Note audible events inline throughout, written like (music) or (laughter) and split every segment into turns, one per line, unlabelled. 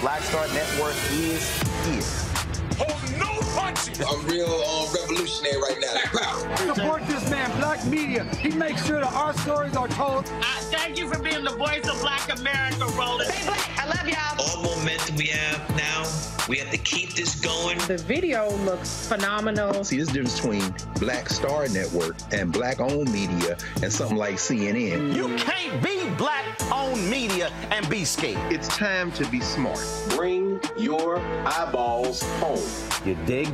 Black Star Network is here.
Hold no punches.
I'm real um, revolutionary right now.
Support this man, Black Media. He makes sure that our stories are told.
Uh, thank you for being the voice of Black America, Roland.
Stay black. I love y'all.
All momentum we have now, we have to keep this going.
The video looks phenomenal.
See, this difference between Black Star Network and black-owned media and something like CNN.
You can't be black-owned media and be scared.
It's time to be smart.
Bring your eyeballs home.
You dig?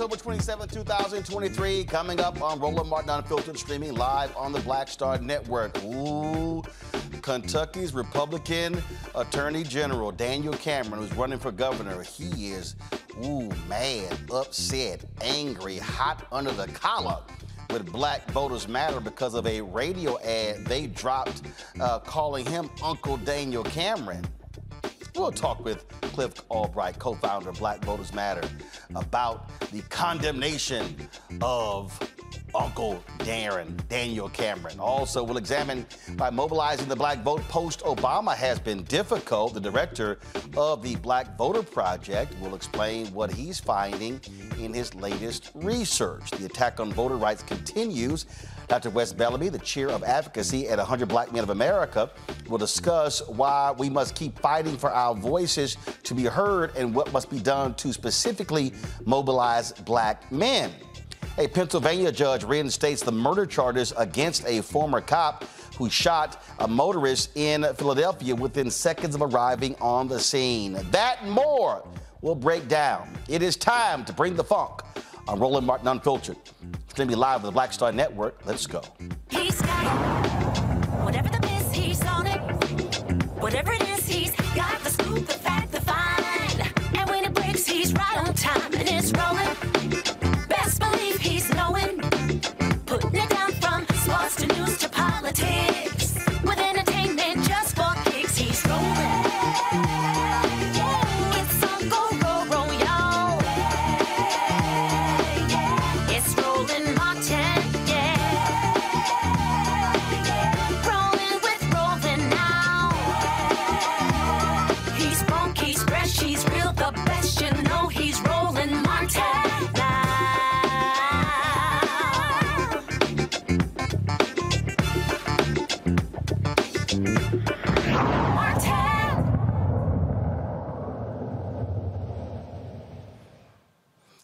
October 27, 2023. Coming up on Roland Martin Unfiltered, streaming live on the Black Star Network. Ooh, Kentucky's Republican Attorney General Daniel Cameron, who's running for governor, he is, ooh, mad, upset, angry, hot under the collar with Black Voters Matter because of a radio ad they dropped uh, calling him Uncle Daniel Cameron. We'll talk with Cliff Albright, co founder of Black Voters Matter, about the condemnation of Uncle Darren, Daniel Cameron. Also, we'll examine why mobilizing the black vote post Obama has been difficult. The director of the Black Voter Project will explain what he's finding in his latest research. The attack on voter rights continues. Dr. Wes Bellamy, the chair of advocacy at 100 Black Men of America, will discuss why we must keep fighting for our voices to be heard and what must be done to specifically mobilize black men. A Pennsylvania judge reinstates the murder charges against a former cop who shot a motorist in Philadelphia within seconds of arriving on the scene. That more will break down. It is time to bring the funk on Roland Martin Unfiltered. It's going to be live on the Black Star Network. Let's go.
He's got. Whatever the miss, he's on it. Whatever it is, he's got the scoop, the fact, the. And when it breaks, he's right on time and it's rolling. Best believe he's knowing. Putting it down from sports to news to politics.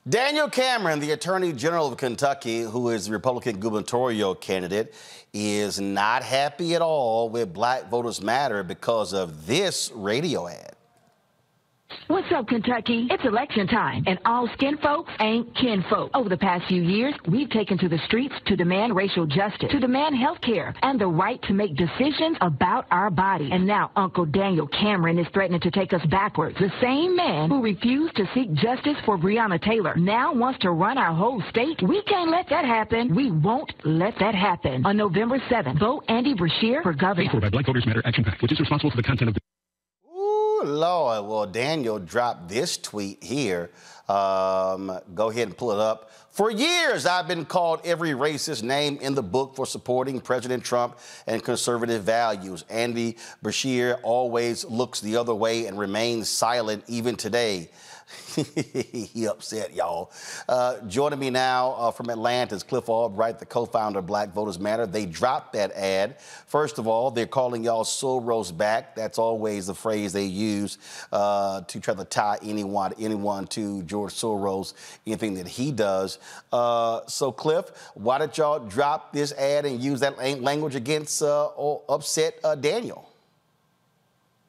Daniel Cameron, the Attorney General of Kentucky, who is the Republican gubernatorial candidate, is not happy at all with Black Voters Matter because of this radio ad.
What's up, Kentucky? It's election time, and all skin folks ain't kin folk. Over the past few years, we've taken to the streets to demand racial justice, to demand health care, and the right to make decisions about our body. And now Uncle Daniel Cameron is threatening to take us backwards. The same man who refused to seek justice for Breonna Taylor now wants to run our whole state. We can't let that happen. We won't let that happen. On November 7th, vote Andy Beshear for governor.
Paid for by Black Voters Matter Action PAC, which is responsible for the content of the
Lord. Well, Daniel dropped this tweet here. Um, go ahead and pull it up. For years, I've been called every racist name in the book for supporting President Trump and conservative values. Andy Beshear always looks the other way and remains silent even today. (laughs) he upset, y'all. Uh, joining me now uh, from Atlanta is Cliff Albright, the co-founder of Black Voters Matter. They dropped that ad. First of all, they're calling y'all Soros back. That's always the phrase they use uh, to try to tie anyone, anyone to George Soros, anything that he does. Uh, so, Cliff, why did y'all drop this ad and use that language against uh, or upset uh, Daniel?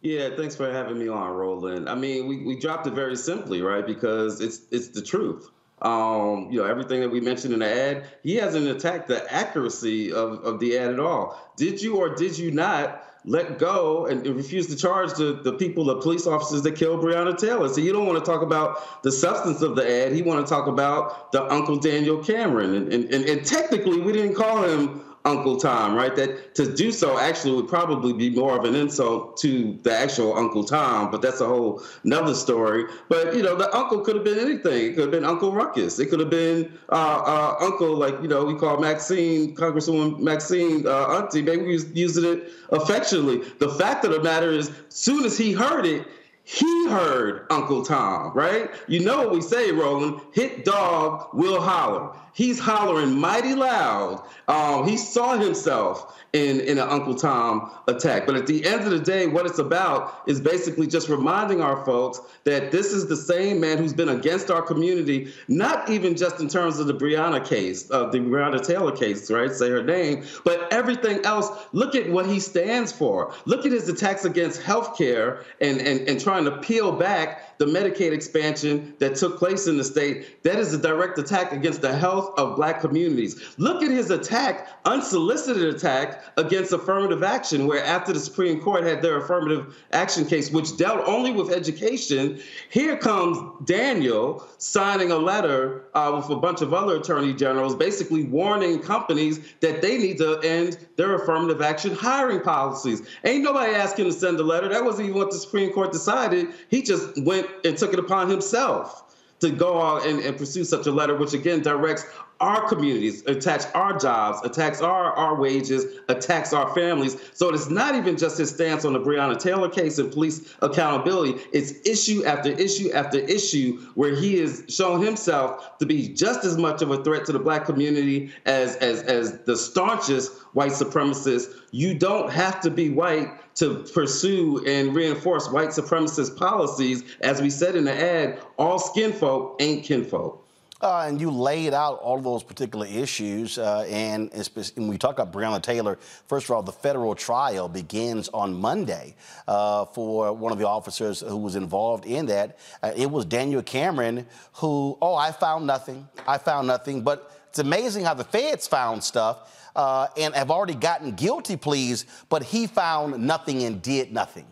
Yeah, thanks for having me on, Roland. I mean, we, we dropped it very simply, right? Because it's it's the truth. Um, you know, everything that we mentioned in the ad, he hasn't attacked the accuracy of, of the ad at all. Did you or did you not let go and refuse to charge the, the people, the police officers that killed Breonna Taylor? So you don't want to talk about the substance of the ad. He want to talk about the Uncle Daniel Cameron. And, and, and, and technically, we didn't call him Uncle Tom, right? That to do so actually would probably be more of an insult to the actual Uncle Tom, but that's a whole another story. But you know, the uncle could have been anything. It could have been Uncle Ruckus. It could have been uh, uh, Uncle, like you know, we call Maxine, Congresswoman Maxine, uh, Auntie. Maybe we was using it affectionately. The fact of the matter is, soon as he heard it, he heard Uncle Tom, right? You know what we say, Roland? Hit dog will holler. He's hollering mighty loud. Um, he saw himself in, in an Uncle Tom attack. But at the end of the day, what it's about is basically just reminding our folks that this is the same man who's been against our community, not even just in terms of the Breonna case, uh, the Breonna Taylor case, right? Say her name, but everything else. Look at what he stands for. Look at his attacks against healthcare and, and, and trying to peel back the Medicaid expansion that took place in the state. That is a direct attack against the health of black communities. Look at his attack, unsolicited attack against affirmative action, where after the Supreme Court had their affirmative action case, which dealt only with education, here comes Daniel signing a letter uh, with a bunch of other attorney generals, basically warning companies that they need to end their affirmative action hiring policies. Ain't nobody asking to send a letter. That wasn't even what the Supreme Court decided. He just went and took it upon himself to go out and, and pursue such a letter, which again directs our communities, attacks our jobs, attacks our, our wages, attacks our families. So it's not even just his stance on the Breonna Taylor case and police accountability. It's issue after issue after issue where he has shown himself to be just as much of a threat to the black community as, as, as the staunchest white supremacist. You don't have to be white to pursue and reinforce white supremacist policies. As we said in the ad, all skin folk ain't kinfolk.
Uh, and you laid out all those particular issues. Uh, and, and, when we talk about Breonna Taylor, first of all, the federal trial begins on Monday uh, for one of the officers who was involved in that. Uh, it was Daniel Cameron who, oh, I found nothing. I found nothing. But it's amazing how the feds found stuff uh, and have already gotten guilty pleas, but he found nothing and did nothing.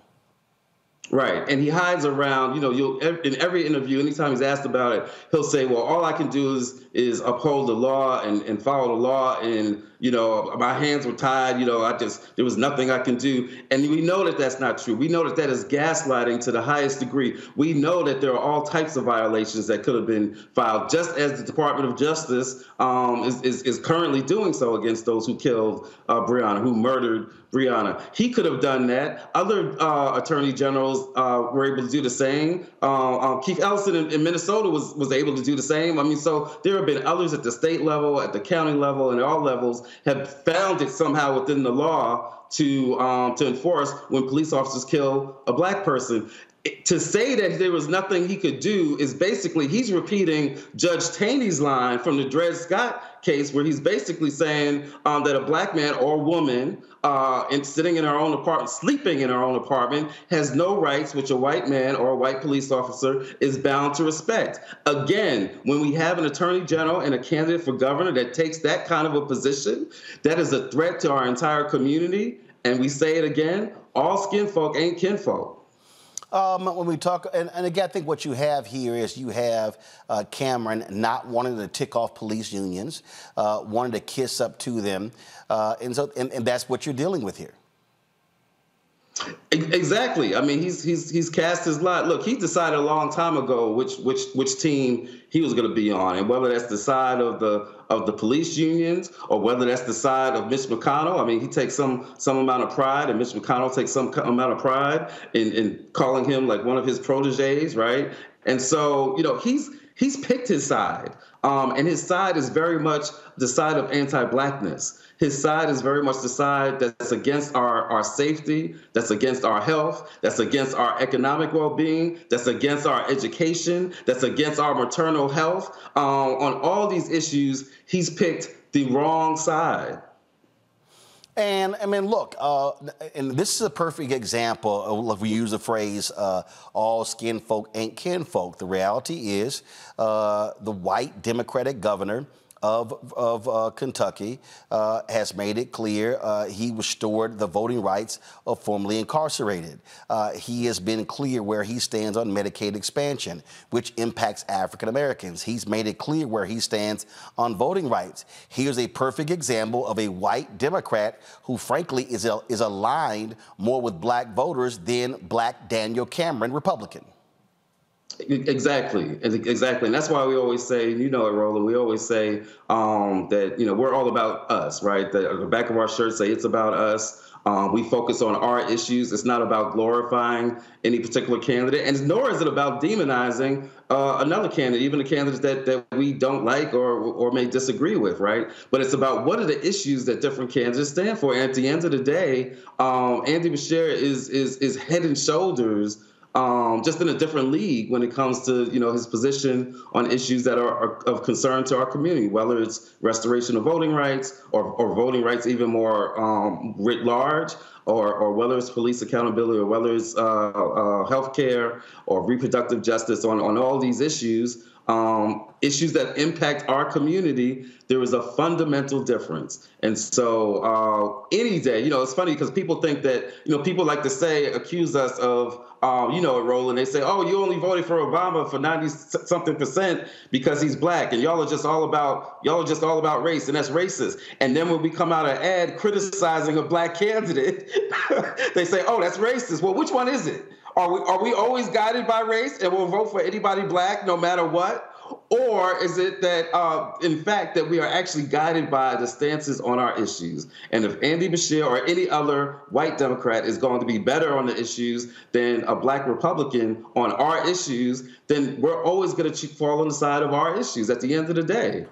Right, and he hides around. You know, you'll in every interview, anytime he's asked about it, he'll say, "Well, all I can do is is uphold the law and, and follow the law, and you know, my hands were tied. You know, I just there was nothing I can do." And we know that that's not true. We know that that is gaslighting to the highest degree. We know that there are all types of violations that could have been filed, just as the Department of Justice um, is, is, is currently doing so against those who killed uh, Breonna, who murdered Breonna. He could have done that. Other uh, attorney generals uh, were able to do the same. Uh, uh, Keith Ellison in, in, Minnesota was was able to do the same. I mean, so there have been others at the state level, at the county level, and all levels have found it somehow within the law to um, to enforce when police officers kill a black person to say that there was nothing he could do is basically he's repeating Judge Taney's line from the Dred Scott case, where he's basically saying um, that a black man or woman uh, sitting in our own apartment, sleeping in our own apartment, has no rights which a white man or a white police officer is bound to respect. Again, when we have an attorney general and a candidate for governor that takes that kind of a position, that is a threat to our entire community. And we say it again all skin folk ain't kinfolk.
Um, when we talk, and, and, again, I think what you have here is you have uh, Cameron not wanting to tick off police unions, uh, wanting to kiss up to them, uh, and so, and, and that's what you're dealing with here.
Exactly. I mean, he's he's he's cast his lot. Look, he decided a long time ago which which which team he was going to be on, and whether that's the side of the of the police unions or whether that's the side of Mitch McConnell. I mean, he takes some some amount of pride, and Mitch McConnell takes some amount of pride in in calling him like one of his proteges, right? And so, you know, he's he's picked his side, um, and his side is very much the side of anti-blackness. His side is very much the side that's against our, our safety, that's against our health, that's against our economic well being, that's against our education, that's against our maternal health. Um, on all these issues, he's picked the wrong side.
And I mean, look, uh, and this is a perfect example of we use the phrase uh, "all skin folk ain't kin folk." The reality is, uh, the white Democratic governor of, of uh, Kentucky uh, has made it clear uh, he restored the voting rights of formerly incarcerated. Uh, he has been clear where he stands on Medicaid expansion, which impacts African Americans. He's made it clear where he stands on voting rights. Here's a perfect example of a white Democrat who, frankly, is, a, is aligned more with black voters than black Daniel Cameron, Republican.
Exactly, exactly, and that's why we always say, you know it, Roland. We always say um, that you know we're all about us, right? The, the back of our shirts say it's about us. Um, we focus on our issues. It's not about glorifying any particular candidate, and nor is it about demonizing uh, another candidate, even the candidates that, that we don't like or or may disagree with, right? But it's about what are the issues that different candidates stand for. And at the end of the day, um, Andy Beshear is is is head and shoulders um, just in a different league when it comes to you know his position on issues that are, are, of concern to our community, whether it's restoration of voting rights or, or voting rights even more um, writ large, or, or whether it's police accountability or whether it's uh, uh, healthcare or reproductive justice on, on all these issues. Um, issues that impact our community, there is a fundamental difference. And so, uh, any day, you know, it's funny because people think that, you know, people like to say, accuse us of um, you know, Roland, they say, oh, you only voted for Obama for 90 something percent because he's black. And y'all are just all about, y'all are just all about race. And that's racist. And then when we come out an ad criticizing a black candidate, (laughs) they say, oh, that's racist. Well, which one is it? Are we, are we always guided by race and we'll vote for anybody black no matter what? Or is it that, uh, in fact, that we are actually guided by the stances on our issues? And if Andy Beshear or any other white Democrat is going to be better on the issues than a black Republican on our issues, then we're always going to fall on the side of our issues at the end of the day.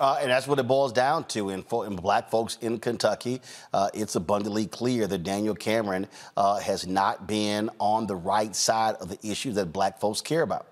Uh, and that's what it boils down to. In, in black folks in Kentucky, uh, it's abundantly clear that Daniel Cameron uh, has not been on the right side of the issues that black folks care about.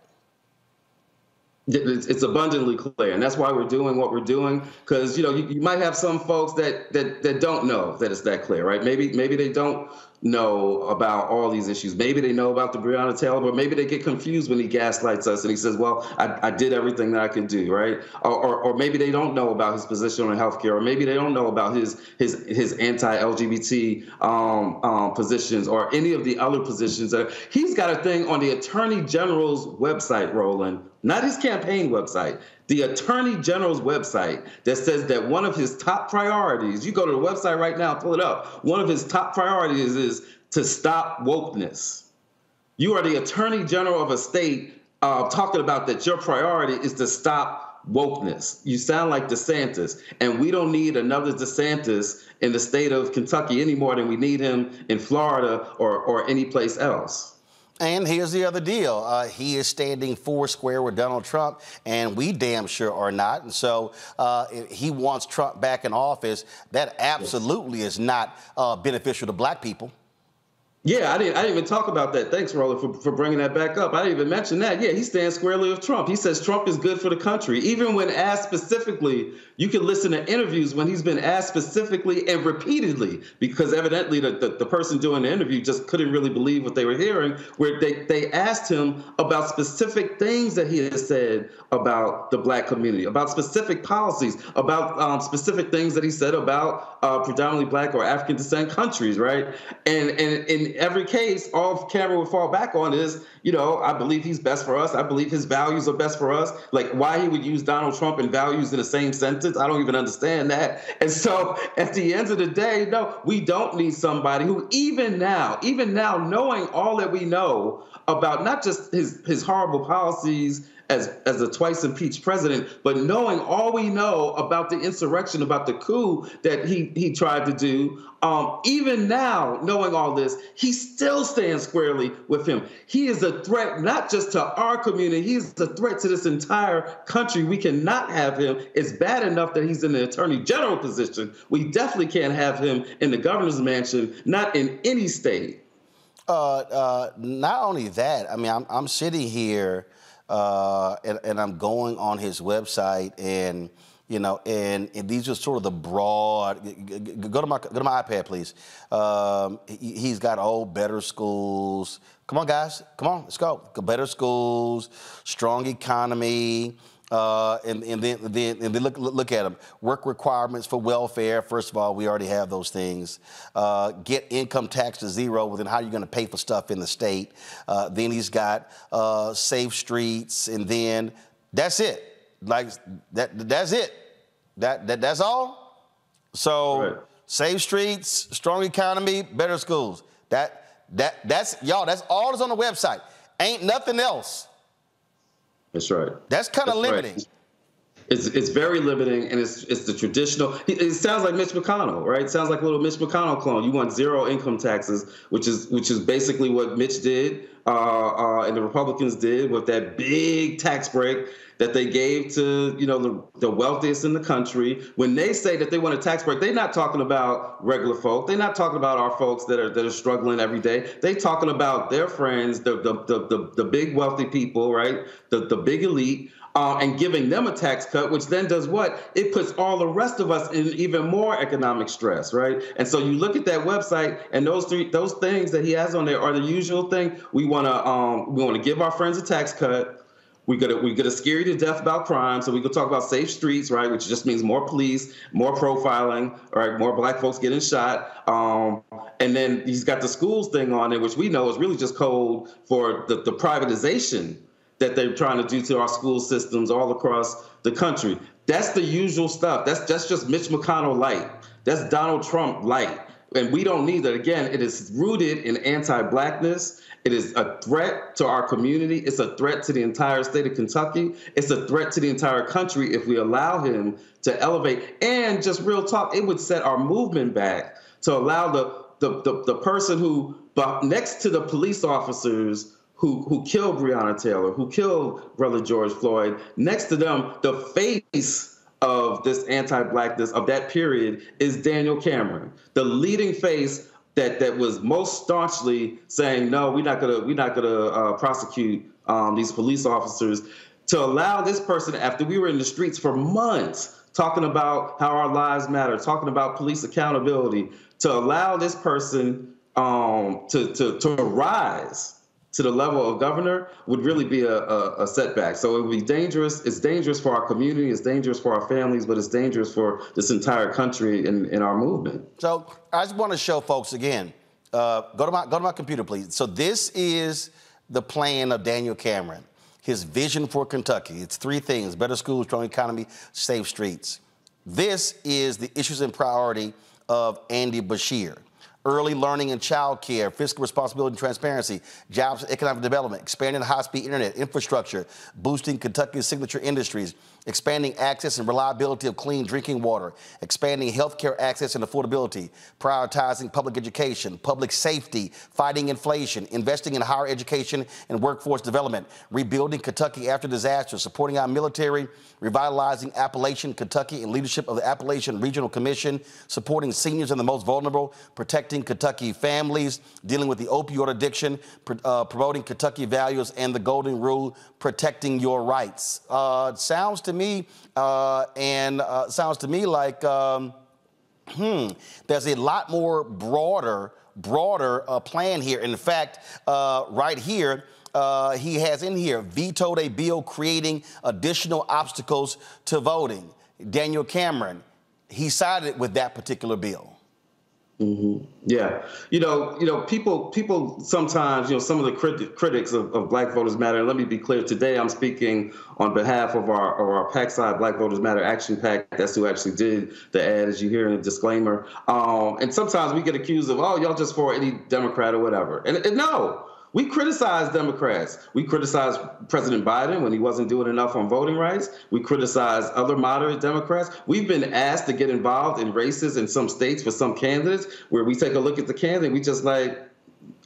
It's, it's abundantly clear, and that's why we're doing what we're doing. Because you know, you, you might have some folks that that that don't know that it's that clear, right? Maybe maybe they don't know about all these issues. Maybe they know about the Breonna Taylor, but maybe they get confused when he gaslights us and he says, "Well, I, I did everything that I could do," right? Or, or, or, maybe they don't know about his position on healthcare, or maybe they don't know about his his his anti-LGBT um, um, positions or any of the other positions. That he's got a thing on the Attorney General's website, Roland, not his campaign website the attorney general's website that says that one of his top priorities, you go to the website right now, pull it up, one of his top priorities is to stop wokeness. You are the attorney general of a state uh, talking about that your priority is to stop wokeness. You sound like DeSantis, and we don't need another DeSantis in the state of Kentucky any more than we need him in Florida or, or any place else.
And here's the other deal. Uh, he is standing four square with Donald Trump, and we damn sure are not. And so uh, he wants Trump back in office. That absolutely is not uh, beneficial to black people.
Yeah, I didn't. I didn't even talk about that. Thanks, Roland, for, for bringing that back up. I didn't even mention that. Yeah, he stands squarely with Trump. He says Trump is good for the country. Even when asked specifically, you can listen to interviews when he's been asked specifically and repeatedly, because evidently the, the, the person doing the interview just couldn't really believe what they were hearing. Where they they asked him about specific things that he has said about the black community, about specific policies, about um, specific things that he said about uh, predominantly black or African descent countries, right? And and and every case, all Cameron would fall back on is, you know, I believe he's best for us. I believe his values are best for us. Like why he would use Donald Trump and values in the same sentence, I don't even understand that. And so at the end of the day, no, we don't need somebody who even now, even now, knowing all that we know about not just his his horrible policies as as a twice impeached president, but knowing all we know about the insurrection, about the coup that he he tried to do, um, even now knowing all this, he still stands squarely with him. He is a threat not just to our community, he's a threat to this entire country. We cannot have him. It's bad enough that he's in the attorney general position. We definitely can't have him in the governor's mansion, not in any state.
Uh, uh, not only that, I mean, I'm, I'm sitting here uh, and, and, I'm going on his website and you know, and, and, these are sort of the broad. Go to my go to my iPad, please. Um, he, has got old better schools. Come on, guys, come on, let's go. Better schools, strong economy. Uh, and, and, then, then, and then look, look at them. Work requirements for welfare. First of all, we already have those things. Uh, get income tax to zero. Well, then how are you going to pay for stuff in the state? Uh, then he's got uh, safe streets, and then that's it. Like that. That's it. That, that that's all. So right. safe streets, strong economy, better schools. That that that's y'all. That's all that's on the website. Ain't nothing else.
That's right.
That's kind of limiting. Right.
It's, it's very limiting, and it's it's the traditional. It sounds like Mitch McConnell, right? It sounds like a little Mitch McConnell clone. You want zero income taxes, which is which is basically what Mitch did, uh, uh, and the Republicans did with that big tax break that they gave to you know the, the wealthiest in the country. When they say that they want a tax break, they're not talking about regular folk. They're not talking about our folks that are that are struggling every day. They're talking about their friends, the the the the, the big wealthy people, right? The the big elite uh, and giving them a tax cut, which then does what? It puts all the rest of us in even more economic stress, right? And so you look at that website, and those three, those things that he has on there are the usual thing. We want to, um, we want to give our friends a tax cut. We got to we to scare you to death about crime. So we could talk about safe streets, right? Which just means more police, more profiling, right? More black folks getting shot. Um, and then he's got the schools thing on it, which we know is really just code for the, the privatization that they're trying to do to our school systems all across the country. That's the usual stuff. That's that's just Mitch McConnell light. That's Donald Trump light. And we don't need that. Again, it is rooted in anti-blackness. It is a threat to our community. It's a threat to the entire state of Kentucky. It's a threat to the entire country if we allow him to elevate. And just real talk, it would set our movement back to allow the the, the, the person who, next to the police officers who who killed Breonna Taylor, who killed brother George Floyd. Next to them, the face of this anti-blackness of that period is Daniel Cameron, the leading face that that was most staunchly saying, no, we're not gonna we're not gonna uh, prosecute um, these police officers. to allow this person, after we were in the streets for months, talking about how our lives matter, talking about police accountability, to allow this person um, to, to, to rise to the level of governor would really be a, a, a, setback. So it would be dangerous. It's dangerous for our community. It's dangerous for our families, but it's dangerous for this entire country and, in our movement.
So I just want to show folks again. Uh, go to my go to my computer, please. So this is the plan of Daniel Cameron. His vision for Kentucky. It's three things: better schools, strong economy, safe streets. This is the issues and priority of Andy Beshear early learning and child care, fiscal responsibility and transparency, jobs and economic development, expanding the high-speed internet infrastructure, boosting Kentucky's signature industries, expanding access and reliability of clean drinking water, expanding healthcare access and affordability, prioritizing public education, public safety, fighting inflation, investing in higher education and workforce development, rebuilding Kentucky after disaster, supporting our military, revitalizing Appalachian Kentucky and leadership of the Appalachian Regional Commission, supporting seniors and the most vulnerable, protecting Kentucky families, dealing with the opioid addiction, uh, promoting Kentucky values and the Golden Rule, protecting your rights. Uh, sounds to me, uh, and uh, sounds to me like, um, hmm, there's a lot more broader, broader uh, plan here. In fact, uh, right here, uh, he has in here vetoed a bill creating additional obstacles to voting. Daniel Cameron, he sided with that particular bill.
Mm-hmm. Yeah, you know, you know, people, people sometimes, you know, some of the crit- critics of, of, Black Voters Matter. Let me be clear: today, I'm speaking on behalf of our of our PAC side, Black Voters Matter Action PAC. That's who actually did the ad, as you hear in the disclaimer. Um, and sometimes we get accused of, oh, y'all just for any Democrat or whatever. And, and no, we criticize Democrats. We criticize President Biden when he wasn't doing enough on voting rights. We criticize other moderate Democrats. We've been asked to get involved in races in some states for some candidates where we take a look at the candidate, we just like,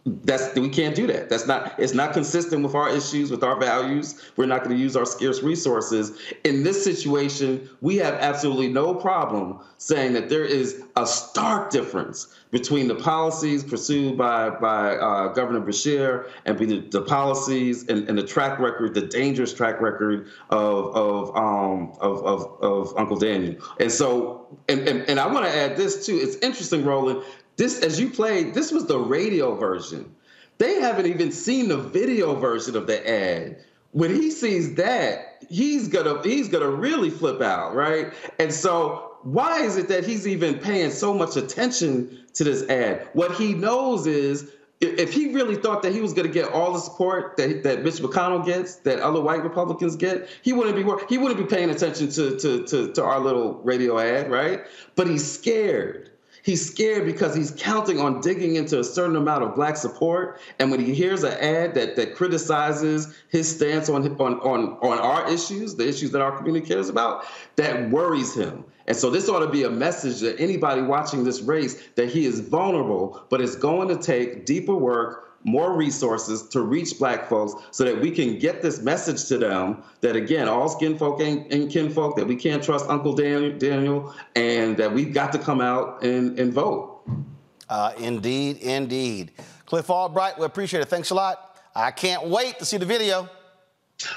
that's we can't do that. That's not it's not consistent with our issues, with our values. We're not going to use our scarce resources. In this situation, we have absolutely no problem saying that there is a stark difference between the policies pursued by by uh, Governor Beshear and the, the policies and, and, the track record, the dangerous track record of of um, of, of, of Uncle Daniel. And so, and, and, and I want to add this too. It's interesting, Roland this, as you played, this was the radio version. They haven't even seen the video version of the ad. When he sees that, he's gonna he's gonna really flip out, right? And so why is it that he's even paying so much attention to this ad? What he knows is if he really thought that he was going to get all the support that, that Mitch McConnell gets, that other white Republicans get, he wouldn't be he wouldn't be paying attention to, to, to, to our little radio ad, right? But he's scared. He's scared because he's counting on digging into a certain amount of black support. And when he hears an ad that, that criticizes his stance on, on, on, on our issues, the issues that our community cares about, that worries him. And so this ought to be a message that anybody watching this race that he is vulnerable, but it's going to take deeper work, more resources to reach black folks so that we can get this message to them that again all skin folk ain't, ain't kin folk that we can't trust uncle daniel, daniel and that we've got to come out and, and vote.
Uh, indeed indeed. Cliff albright we appreciate it. Thanks a lot. I can't wait to see the video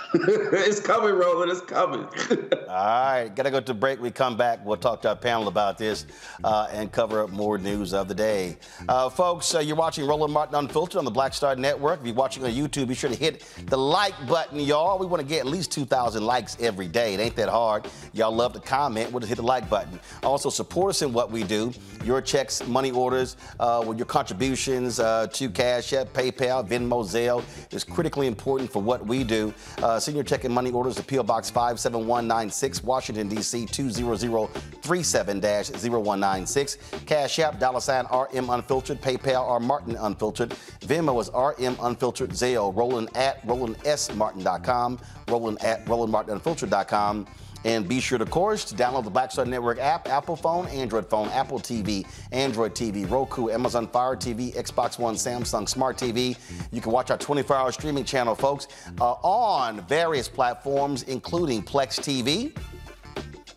(laughs)
it's coming, Roland. It's coming. (laughs)
All right, gotta go to break. We come back. We'll talk to our panel about this uh, and cover up more news of the day. Uh, folks, uh, you're watching Roland Martin Unfiltered on the Black Star Network. If you're watching on YouTube, be sure to hit the like button, y'all. We want to get at least 2,000 likes every day. It ain't that hard. Y'all love to comment. We'll just hit the like button. Also, support us in what we do. Your checks, money orders, uh, with your contributions uh, to Cash App, PayPal, Venmo, Zelle is critically important for what we do. Uh, senior check and money orders to P.O. Box 57196, Washington, D.C. 20037-0196. Cash App, dollar sign RM Unfiltered. PayPal, R Martin Unfiltered. Venmo is RM Unfiltered. Zelle, Roland at RolandSMartin.com. Roland at RolandMartinUnfiltered.com. And be sure, to, of course, to download the Black Star Network app, Apple phone, Android phone, Apple TV, Android TV, Roku, Amazon Fire TV, Xbox One, Samsung Smart TV. You can watch our 24-hour streaming channel, folks, uh, on various platforms, including Plex TV,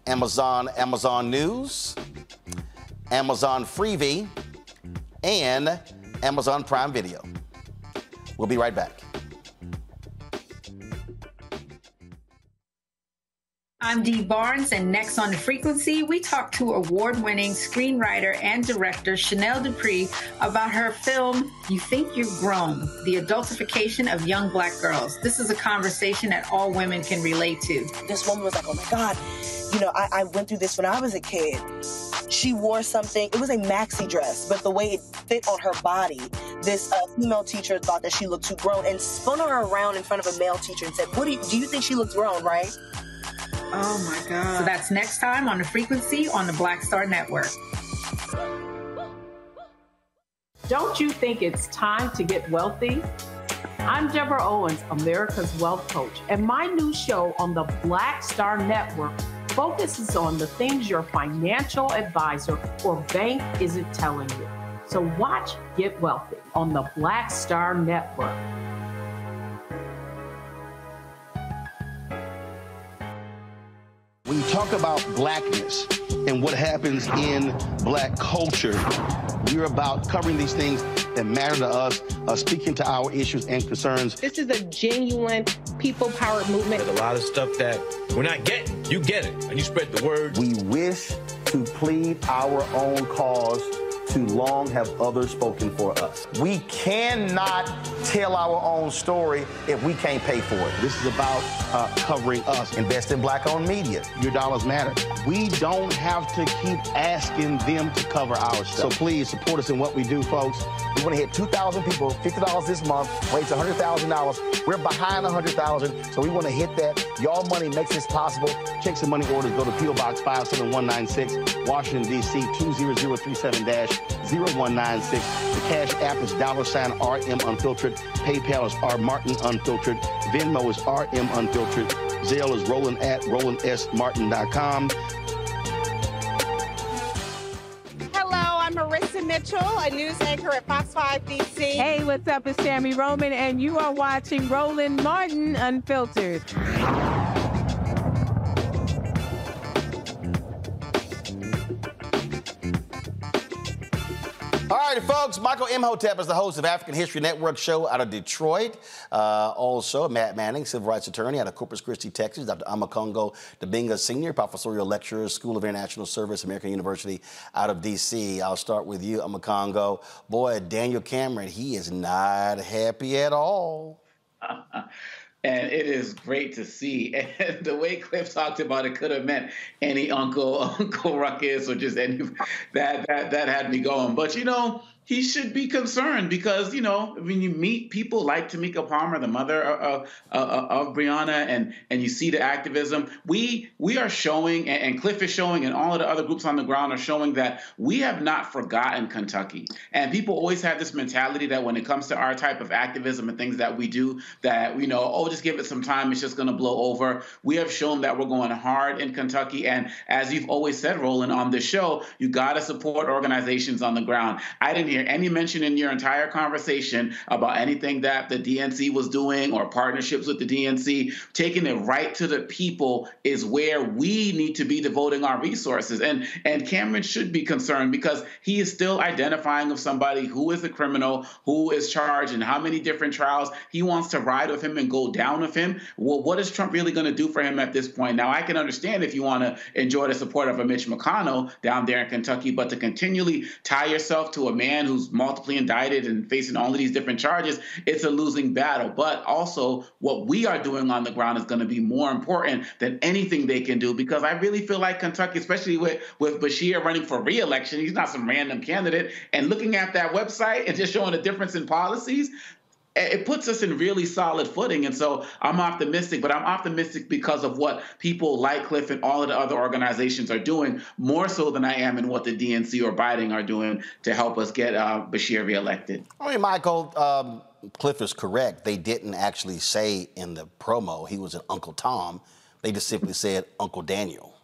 Amazon, Amazon News, Amazon Freevee, and Amazon Prime Video. We'll be right back.
I'm Dee Barnes, and next on The Frequency, we talk to award winning screenwriter and director Chanel Dupree about her film, You Think You're Grown The Adultification of Young Black Girls. This is a conversation that all women can relate to.
This woman was like, oh my God, you know, I, I went through this when I was a kid. She wore something, it was a maxi dress, but the way it fit on her body, this uh, female teacher thought that she looked too grown and spun her around in front of a male teacher and said, What do you, do you think she looks grown, right?
Oh my God. So that's next time on The Frequency on the Black Star Network.
Don't you think it's time to get wealthy? I'm Deborah Owens, America's Wealth Coach, and my new show on the Black Star Network focuses on the things your financial advisor or bank isn't telling you. So watch Get Wealthy on the Black Star Network.
When you talk about blackness and what happens in black culture, we're about covering these things that matter to us, uh, speaking to our issues and concerns.
This is a genuine people powered movement.
There's a lot of stuff that we're not getting. You get it, and you spread the word.
We wish to plead our own cause too long have others spoken for us. We cannot tell our own story if we can't pay for it. This is about uh, covering us. Invest in black owned media. Your dollars matter. We don't have to keep asking them to cover our stuff. So please support us in what we do, folks. We want to hit 2,000 people, $50 this month, raise $100,000. We're behind 100,000, so we want to hit that. Y'all money makes this possible. Check some money orders. Go to PO Box 57196, Washington, D.C. 20037 0196. The Cash App is dollar sign RM Unfiltered. PayPal is R Martin Unfiltered. Venmo is RM Unfiltered. Zelle is Roland at RolandSMartin.com.
Hello, I'm Marissa Mitchell, a news anchor at Fox 5 DC.
Hey, what's up? It's Tami Roman, and you are watching Roland Martin Unfiltered.
All right, folks. Michael Imhotep is the host of African History Network show out of Detroit. Uh, also, Matt Manning, civil rights attorney out of Corpus Christi, Texas. Dr. Omekongo Dibinga Sr., professorial lecturer, School of International Service, American University out of D.C. I'll start with you, Omekongo. Boy, Daniel Cameron, he is not happy at all. (laughs)
and it is great to see. (laughs) And the way Cliff talked about it could have meant any Uncle (laughs) Uncle Ruckus or just any that that that had me going. But you know, he should be concerned because you know when you meet people like Tamika Palmer, the mother of, of, of Breonna, and and you see the activism, we we are showing, and Cliff is showing, and all of the other groups on the ground are showing that we have not forgotten Kentucky. And people always have this mentality that when it comes to our type of activism and things that we do, that you know, oh, just give it some time, it's just going to blow over. We have shown that we're going hard in Kentucky, and as you've always said, Roland, on this show, you got to support organizations on the ground. I didn't hear any mention in your entire conversation about anything that the DNC was doing or partnerships with the DNC. Taking it right to the people is where we need to be devoting our resources. And and Cameron should be concerned because he is still identifying of somebody who is a criminal, who is charged, and how many different trials he wants to ride with him and go down with him. Well, what is Trump really going to do for him at this point? Now, I can understand if you want to enjoy the support of a Mitch McConnell down there in Kentucky, but to continually tie yourself to a man who's multiply indicted and facing all of these different charges, it's a losing battle. But also, what we are doing on the ground is going to be more important than anything they can do because I really feel like Kentucky, especially with, with Beshear running for reelection, he's not some random candidate. And looking at that website and just showing a difference in policies, it puts us in really solid footing. And so I'm optimistic, but I'm optimistic because of what people like Cliff and all of the other organizations are doing, more so than I am in what the DNC or Biden are doing to help us get uh, Beshear reelected.
I mean, Michael, um, Cliff is correct. They didn't actually say in the promo he was an Uncle Tom. They just simply said Uncle Daniel.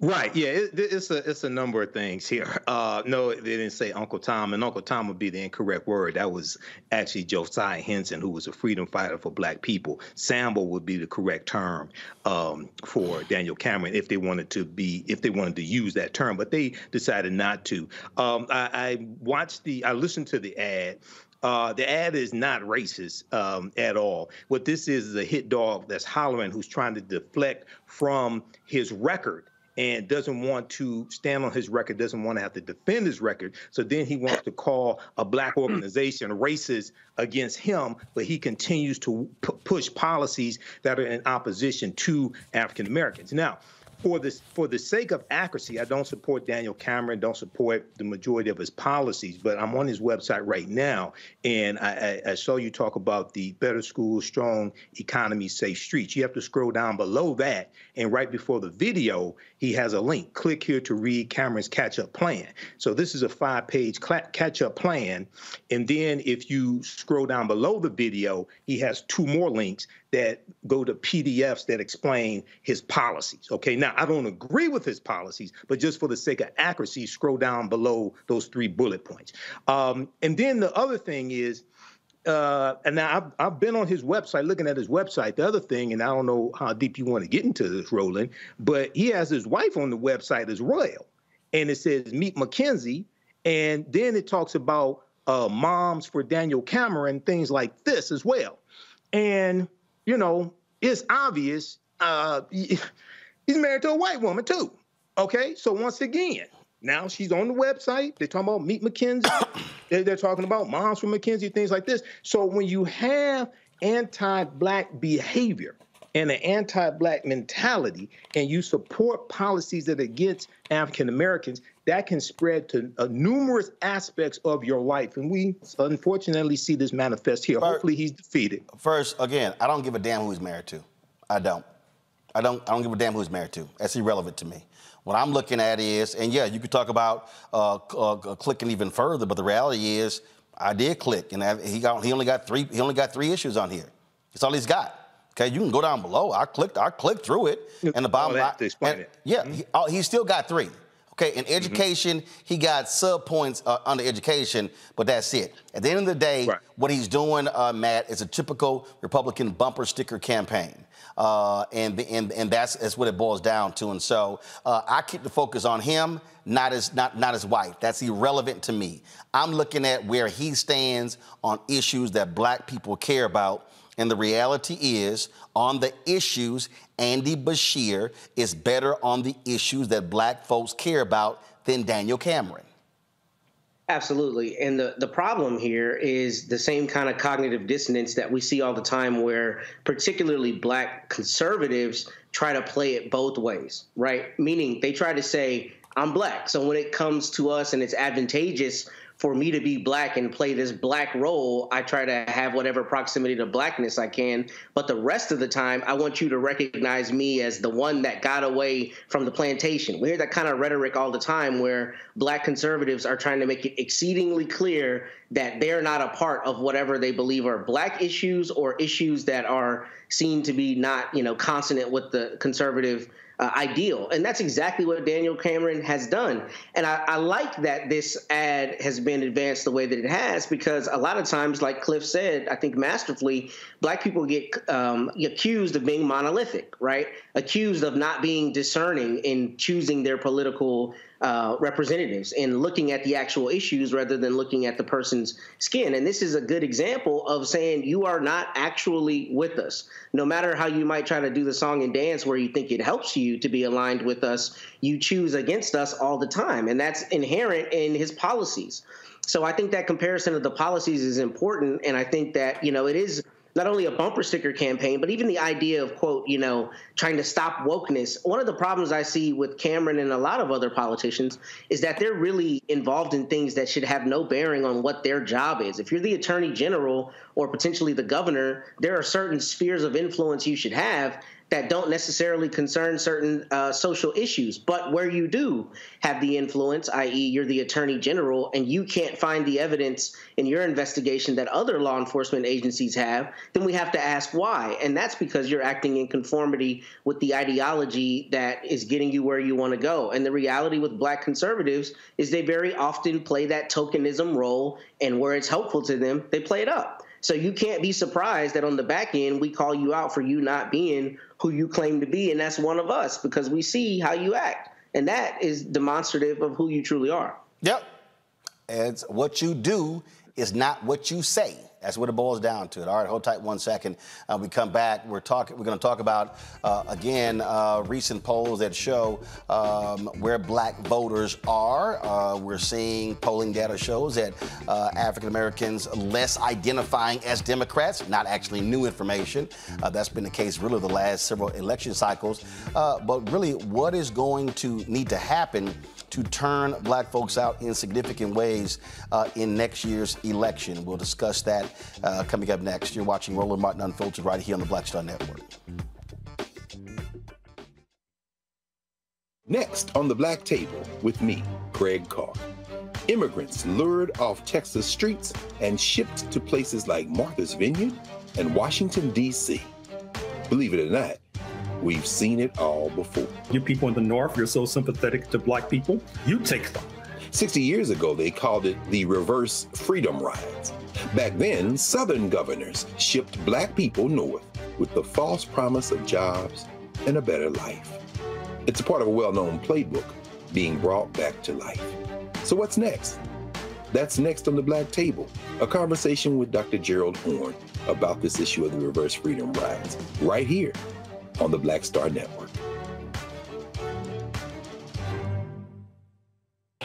Right. Yeah. It, it's a it's a number of things here. Uh, no, they didn't say Uncle Tom, and Uncle Tom would be the incorrect word. That was actually Josiah Henson, who was a freedom fighter for Black people. Sambo would be the correct term um, for Daniel Cameron if they wanted to be if they wanted to use that term, but they decided not to. Um, I, I watched the I listened to the ad. Uh, the ad is not racist um, at all. What this is is a hit dog that's hollering who's trying to deflect from his record and doesn't want to stand on his record, doesn't want to have to defend his record. So then he wants to call a black (clears throat) organization racist against him, but he continues to p- push policies that are in opposition to African Americans. Now, for this for the sake of accuracy, I don't support Daniel Cameron, don't support the majority of his policies, but I'm on his website right now, and I, I, I saw you talk about the better schools, strong economy, safe streets. You have to scroll down below that, and right before the video, he has a link. Click here to read Cameron's catch-up plan. So this is a five-page catch-up plan, and then if you scroll down below the video, he has two more links that go to PDFs that explain his policies. Okay, now I don't agree with his policies, but just for the sake of accuracy, scroll down below those three bullet points. Um, and then the other thing is, uh, and now I've, I've been on his website looking at his website. The other thing, and I don't know how deep you want to get into this, Roland, but he has his wife on the website as Royal, And it says Meet Makenze, And then it talks about uh, moms for Daniel Cameron, things like this as well. And you know, it's obvious uh, (laughs) he's married to a white woman too. Okay, so once again, now she's on the website. They're talking about Meet Makenze. (coughs) they're, talking about moms from Makenze, things like this. So when you have anti-black behavior and an anti-black mentality, and you support policies that against African Americans, that can spread to uh, numerous aspects of your life. And we unfortunately see this manifest here. First, Hopefully, he's defeated.
First, again, I don't give a damn who he's married to. I don't. I don't. I don't give a damn who he's married to. That's irrelevant to me. What I'm looking at is, and yeah, you could talk about uh, uh, clicking even further, but the reality is, I did click, and he got he only got three he only got three issues on here. That's all he's got. Okay, you can go down below. I clicked I clicked through it, and the bottom line,
and,
yeah, mm-hmm. he, oh, he still got three. Okay, in mm-hmm. education, mm-hmm. he got sub points uh, under education, but that's it. At the end of the day, right. what he's doing, uh, Matt, is a typical Republican bumper sticker campaign. Uh, and, and and that's, that's what it boils down to. And so uh, I keep the focus on him, not his not not his wife. That's irrelevant to me. I'm looking at where he stands on issues that Black people care about and the reality is, on the issues, Andy Beshear is better on the issues that black folks care about than Daniel Cameron.
Absolutely. And the, the problem here is the same kind of cognitive dissonance that we see all the time, where particularly black conservatives try to play it both ways, right? Meaning they try to say, I'm black. So when it comes to us and it's advantageous for me to be black and play this black role, I try to have whatever proximity to blackness I can. But the rest of the time, I want you to recognize me as the one that got away from the plantation. We hear that kind of rhetoric all the time where black conservatives are trying to make it exceedingly clear that they're not a part of whatever they believe are black issues or issues that are seen to be not, you know, consonant with the conservative uh, ideal. And that's exactly what Daniel Cameron has done. And I, I, like that this ad has been advanced the way that it has because a lot of times, like Cliff said, I think masterfully, black people get um, accused of being monolithic, right? Accused of not being discerning in choosing their political uh, representatives and looking at the actual issues rather than looking at the person's skin. And this is a good example of saying you are not actually with us. No matter how you might try to do the song and dance where you think it helps you to be aligned with us, you choose against us all the time. And that's inherent in his policies. So I think that comparison of the policies is important. And I think that, you know, it is not only a bumper sticker campaign, but even the idea of, quote, you know, trying to stop wokeness. One of the problems I see with Cameron and a lot of other politicians is that they're really involved in things that should have no bearing on what their job is. If you're the attorney general or potentially the governor, there are certain spheres of influence you should have that don't necessarily concern certain uh, social issues. But where you do have the influence, i.e., you're the attorney general, and you can't find the evidence in your investigation that other law enforcement agencies have, then we have to ask why. And that's because you're acting in conformity with the ideology that is getting you where you want to go. And the reality with black conservatives is they very often play that tokenism role, and where it's helpful to them, they play it up. So you can't be surprised that on the back end we call you out for you not being who you claim to be, and that's one of us because we see how you act, and that is demonstrative of who you truly are.
Yep. It's what you do is not what you say. That's what it boils down to. It. All right, hold tight one second. Uh, we come back. We're talking. We're going to talk about uh, again uh, recent polls that show um, where Black voters are. Uh, we're seeing polling data shows that uh, African Americans less identifying as Democrats. Not actually new information. Uh, that's been the case really the last several election cycles. but really, what is going to need to happen? To turn black folks out in significant ways uh, in next year's election. We'll discuss that uh, coming up next. You're watching Roland Martin Unfiltered right here on the Black Star Network.
Next on the Black Table with me, Craig Carr. Immigrants lured off Texas streets and shipped to places like Martha's Vineyard and Washington, D.C. Believe it or not, We've seen it all before.
You people in the North, you're so sympathetic to black people, you take them.
60 years ago, they called it the reverse freedom rides. Back then, Southern governors shipped black people north with the false promise of jobs and a better life. It's a part of a well known playbook being brought back to life. So, what's next? That's next on the Black Table, a conversation with Dr. Gerald Horne about this issue of the reverse freedom rides, right here on the Black Star Network.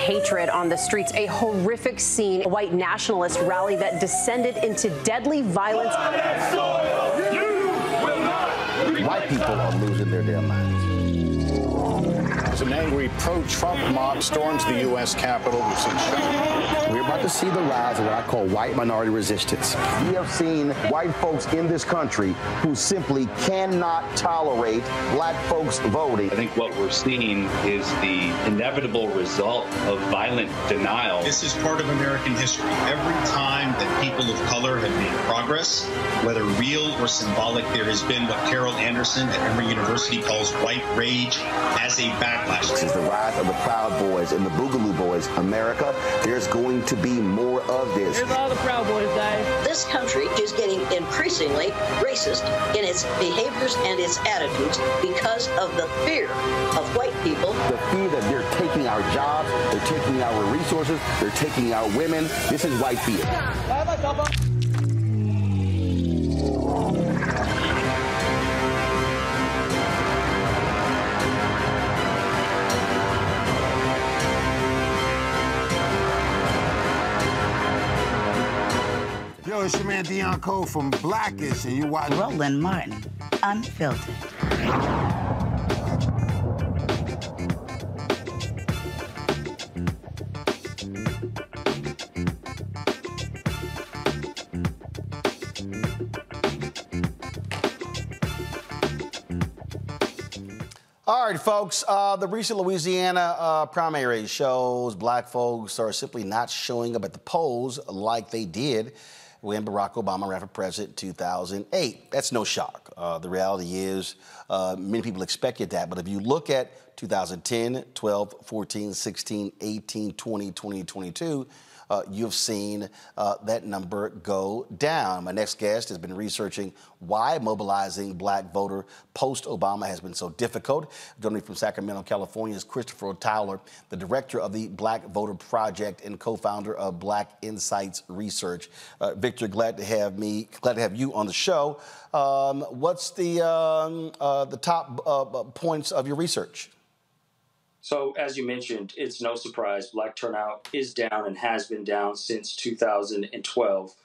hatred on the streets, a horrific scene, a white nationalist rally that descended into deadly violence.
White people are losing their damn minds.
As an angry pro-Trump mob storms the U.S. Capitol, we've seen
We're about to see the rise of what I call white minority resistance. We have seen white folks in this country who simply cannot tolerate black folks voting.
I think what we're seeing is the inevitable result of violent denial.
This is part of American history. Every time that people of color have made progress, whether real or symbolic, there has been what Carol Anderson at Emory University calls white rage as a backlash.
This is the rise of the Proud Boys and the Boogaloo Boys. America, there's going to be more of this.
Here's all the Proud Boys, Dave.
This country is getting increasingly racist in its behaviors and its attitudes because of the fear of white people.
The fear that they're taking our jobs, they're taking our resources, they're taking our women. This is white fear.
Yo, it's your man Deon Cole from Blackish, and you watch
Roland Martin, Unfiltered.
All right, folks. Uh, the recent Louisiana uh, primary shows black folks are simply not showing up at the polls like they did when Barack Obama ran for president in 2008. That's no shock. Uh, the reality is, uh, many people expected that. But if you look at 2010, 12, 14, 16, 18, 20, 20, 22, uh, you've seen uh, that number go down. My next guest has been researching why mobilizing black voter post Obama has been so difficult. Joining me from Sacramento, California is Christopher Towler, the director of the Black Voter Project and co-founder of Black Insights Research. Uh, Victor, glad to have me, glad to have you on the show. Um, what's the um, uh, the top uh, points of your research?
So, as you mentioned, it's no surprise black turnout is down and has been down since 2012.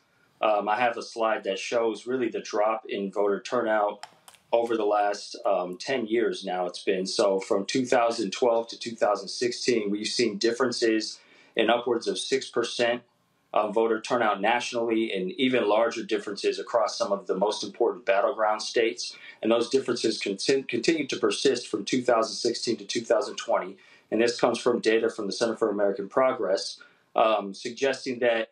Um, I have a slide that shows really the drop in voter turnout over the last um, 10 years now. It's been so from 2012 to 2016, we've seen differences in upwards of 6% um, voter turnout nationally and even larger differences across some of the most important battleground states. And those differences continue to persist from 2016 to 2020. And this comes from data from the Center for American Progress, um, suggesting that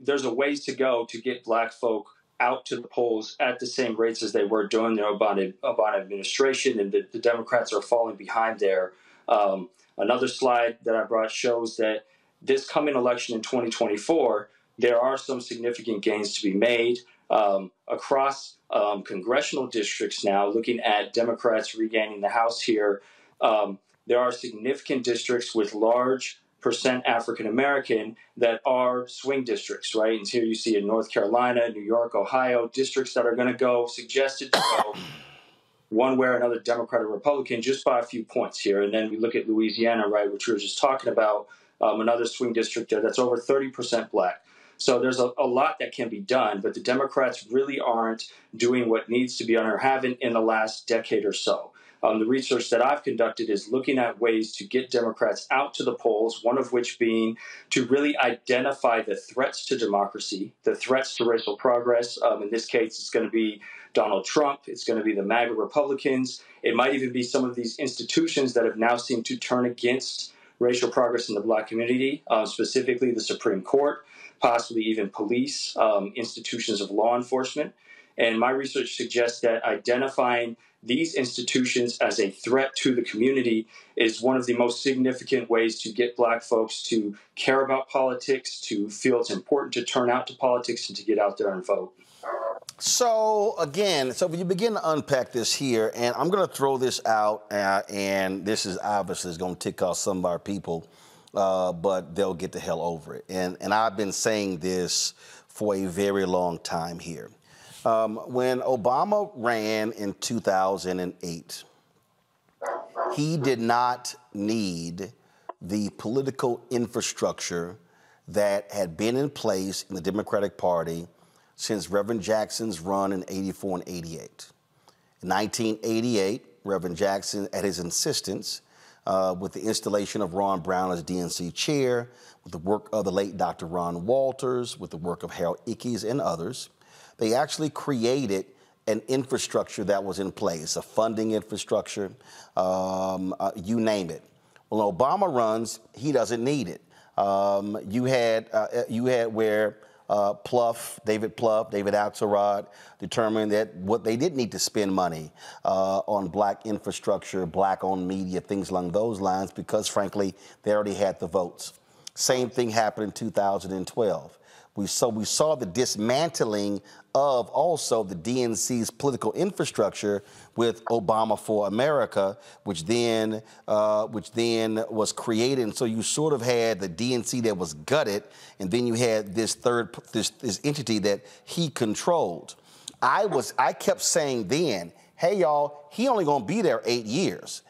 there's a ways to go to get black folk out to the polls at the same rates as they were during the Obama, Obama administration, and the, the Democrats are falling behind there. Um, another slide that I brought shows that this coming election in 2024, there are some significant gains to be made um, across um, congressional districts now, looking at Democrats regaining the House here. Um, there are significant districts with large percent African American that are swing districts, right? And here you see in North Carolina, New York, Ohio, districts that are going to go suggested to go one way or another, Democrat or Republican, just by a few points here. And then we look at Louisiana, right, which we were just talking about, um, another swing district there that's over 30% black. So there's a, a, lot that can be done, but the Democrats really aren't doing what needs to be done or haven't in the last decade or so. Um, the research that I've conducted is looking at ways to get Democrats out to the polls, one of which being to really identify the threats to democracy, the threats to racial progress. Um, in this case, it's going to be Donald Trump, it's going to be the MAGA Republicans, it might even be some of these institutions that have now seemed to turn against racial progress in the black community, uh, specifically the Supreme Court, possibly even police, um, institutions of law enforcement. And my research suggests that identifying these institutions as a threat to the community is one of the most significant ways to get black folks to care about politics, to feel it's important to turn out to politics, and to get out there and vote.
So again, so you begin to unpack this here, and I'm going to throw this out, uh, and this is obviously going to tick off some of our people, uh, but they'll get the hell over it. And and I've been saying this for a very long time here. Um, when Obama ran in 2008, he did not need the political infrastructure that had been in place in the Democratic Party since Reverend Jackson's run in 84 and 88. In 1988, Reverend Jackson, at his insistence, uh, with the installation of Ron Brown as DNC chair, with the work of the late Dr. Ron Walters, with the work of Harold Ickes and others, they actually created an infrastructure that was in place, a funding infrastructure, um, uh, you name it. When Obama runs, he doesn't need it. Um, you had uh, you had where uh, Plouffe, David Plouffe, David Axelrod determined that what they did need to spend money uh, on black infrastructure, black-owned media, things along those lines, because frankly, they already had the votes. Same thing happened in 2012. We saw, we saw the dismantling of also the DNC's political infrastructure with Obama for America, which then uh, which then was created. And so you sort of had the DNC that was gutted, and then you had this third this, this entity that he controlled. I was I kept saying then, hey y'all, he only gonna be there eight years.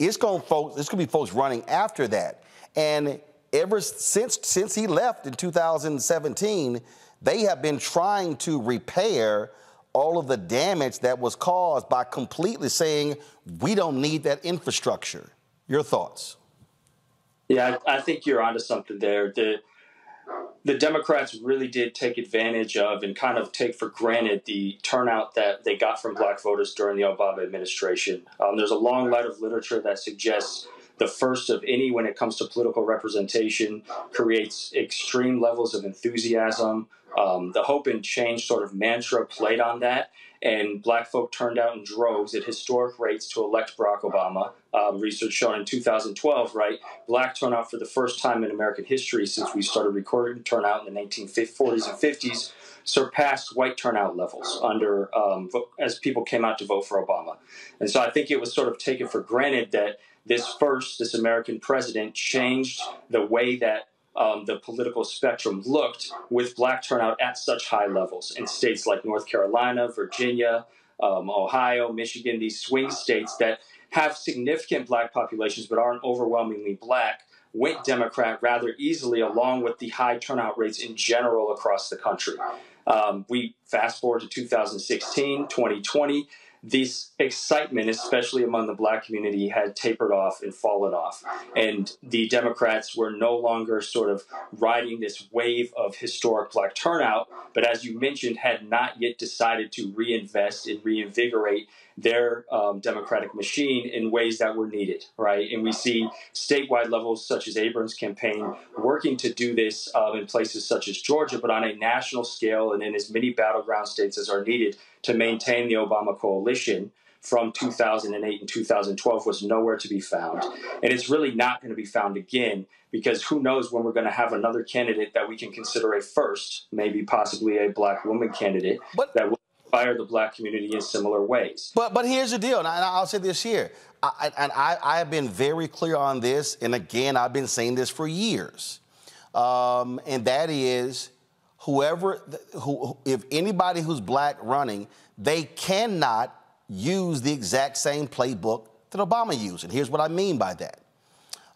It's gonna folks, it's gonna be folks running after that. And ever since since he left in 2017, they have been trying to repair all of the damage that was caused by completely saying we don't need that infrastructure. Your thoughts?
Yeah, I, I think you're onto something there. The the Democrats really did take advantage of and kind of take for granted the turnout that they got from black voters during the Obama administration. Um, there's a long line of literature that suggests the first of any when it comes to political representation, creates extreme levels of enthusiasm. Um, the hope and change sort of mantra played on that, and black folk turned out in droves at historic rates to elect Barack Obama. Um, research showing in 2012, right, black turnout for the first time in American history since we started recording turnout in the 1940s and 50s surpassed white turnout levels under um, as people came out to vote for Obama. And so I think it was sort of taken for granted that this first, this American president, changed the way that um, the political spectrum looked with black turnout at such high levels in states like North Carolina, Virginia, um, Ohio, Michigan, these swing states that have significant black populations but aren't overwhelmingly black went Democrat rather easily, along with the high turnout rates in general across the country. Um, we fast forward to 2016, 2020 this excitement, especially among the black community, had tapered off and fallen off. And the Democrats were no longer sort of riding this wave of historic black turnout, but as you mentioned, had not yet decided to reinvest and reinvigorate their um, democratic machine in ways that were needed, right? And we see statewide levels such as Abrams' campaign working to do this um, in places such as Georgia, but on a national scale and in as many battleground states as are needed to maintain the Obama coalition from 2008 and 2012 was nowhere to be found. And it's really not going to be found again because who knows when we're going to have another candidate that we can consider a first, maybe possibly a black woman candidate but, that will inspire the black community in similar ways.
But but here's the deal, and I'll say this here, I, and I, I have been very clear on this, and again, I've been saying this for years, um, and that is, whoever, who, if anybody who's black running, they cannot use the exact same playbook that Obama used, and here's what I mean by that.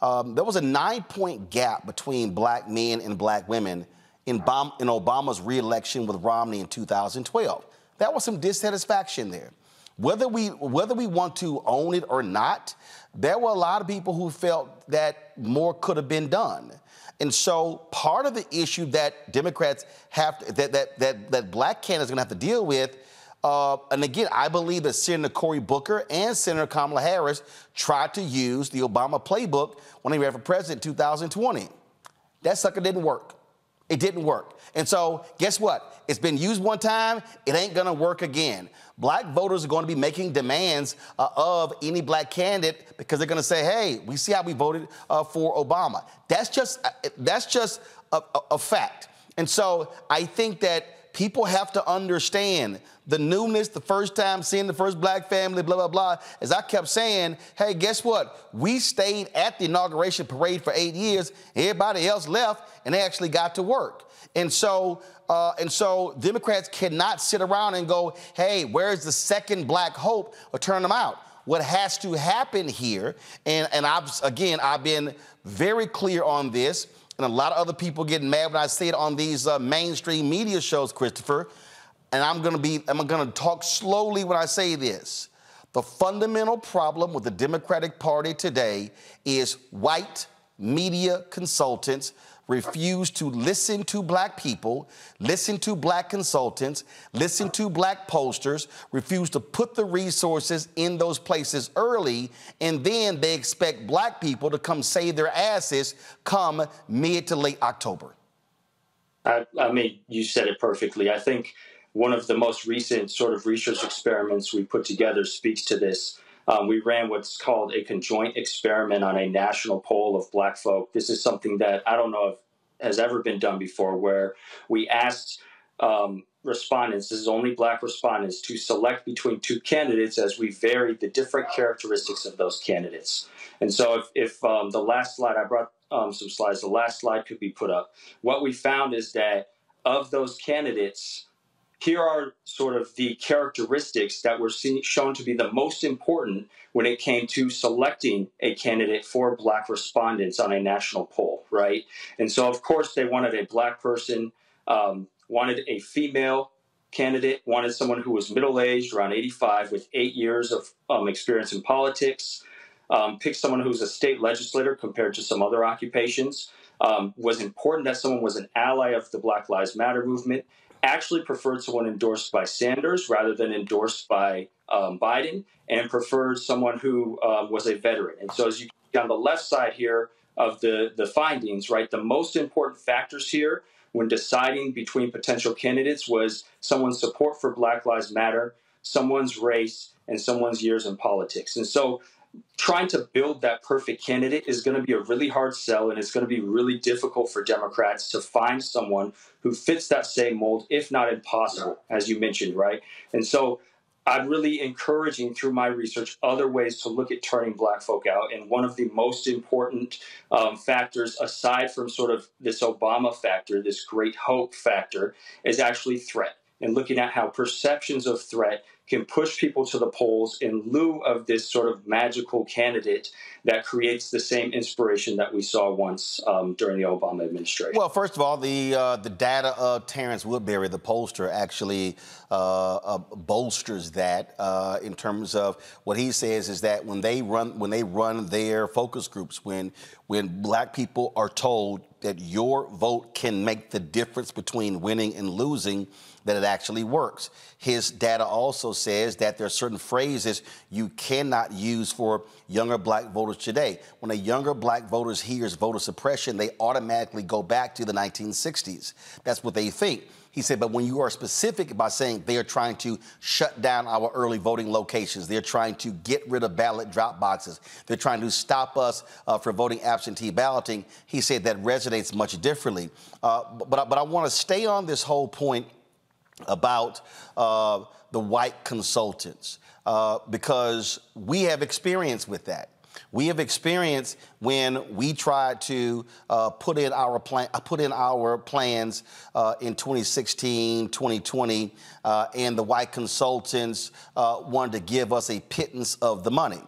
Um, there was a nine-point gap between black men and black women in Obama's reelection with Romney in 2012 that was some dissatisfaction there. Whether we whether we want to own it or not, there were a lot of people who felt that more could have been done. And so part of the issue that Democrats have to, that that that that black candidates are going to have to deal with uh, and again, I believe that Senator Cory Booker and Senator Kamala Harris tried to use the Obama playbook when they ran for president in 2020. That sucker didn't work. It didn't work. And so, guess what? It's been used one time, it ain't gonna work again. Black voters are gonna be making demands uh, of any black candidate because they're gonna say, hey, we see how we voted uh, for Obama. That's just, uh, that's just a, a, a fact. And so, I think that people have to understand the newness, the first time seeing the first black family, blah, blah, blah. As I kept saying, hey, guess what? We stayed at the inauguration parade for eight years. Everybody else left, and they actually got to work. And so, uh, and so Democrats cannot sit around and go, hey, where's the second black hope or turn them out? What has to happen here, and, and I've, again, I've been very clear on this, and a lot of other people getting mad when I say it on these uh, mainstream media shows, Christopher and I'm going to be I'm going to talk slowly when I say this. The fundamental problem with the Democratic Party today is white media consultants refuse to listen to black people, listen to black consultants, listen to black posters, refuse to put the resources in those places early, and then they expect black people to come save their asses come mid to late October.
I, I mean, you said it perfectly. I think one of the most recent sort of research experiments we put together speaks to this. Um, we ran what's called a conjoint experiment on a national poll of black folk. This is something that I don't know if has ever been done before, where we asked um, respondents, this is only black respondents, to select between two candidates as we varied the different characteristics of those candidates. And so if, if um, the last slide, I brought um, some slides, the last slide could be put up. What we found is that of those candidates, here are sort of the characteristics that were seen, shown to be the most important when it came to selecting a candidate for black respondents on a national poll, right? And so, of course, they wanted a black person, um, wanted a female candidate, wanted someone who was middle aged, around 85, with eight years of um, experience in politics, um, picked someone who's a state legislator compared to some other occupations. Um, was important that someone was an ally of the Black Lives Matter movement actually preferred someone endorsed by Sanders rather than endorsed by um, Biden, and preferred someone who um, was a veteran. And so, as you on the left side here of the the findings, right, the most important factors here when deciding between potential candidates was someone's support for Black Lives Matter, someone's race, and someone's years in politics. And so trying to build that perfect candidate is going to be a really hard sell and it's going to be really difficult for Democrats to find someone who fits that same mold, if not impossible, as you mentioned, right? And so I'm really encouraging through my research other ways to look at turning black folk out. And one of the most important um, factors, aside from sort of this Obama factor, this great hope factor, is actually threat and looking at how perceptions of threat can push people to the polls in lieu of this sort of magical candidate that creates the same inspiration that we saw once um, during the Obama administration.
Well, first of all, the uh, the data of Terrance Woodbury, the pollster, actually uh, uh, bolsters that uh, in terms of what he says is that when they run when they run their focus groups, when when black people are told that your vote can make the difference between winning and losing, that it actually works. His data also says that there are certain phrases you cannot use for younger black voters today. When a younger black voter hears voter suppression, they automatically go back to the 1960s. That's what they think. He said, but when you are specific by saying they are trying to shut down our early voting locations, they're trying to get rid of ballot drop boxes, they're trying to stop us uh, from voting absentee balloting, he said that resonates much differently. Uh, but, but I want to stay on this whole point about uh, the white consultants uh, because we have experience with that. We have experience when we tried to uh, put in our plan, uh, put in our plans uh, in 2016, 2020, uh, and the white consultants uh, wanted to give us a pittance of the money.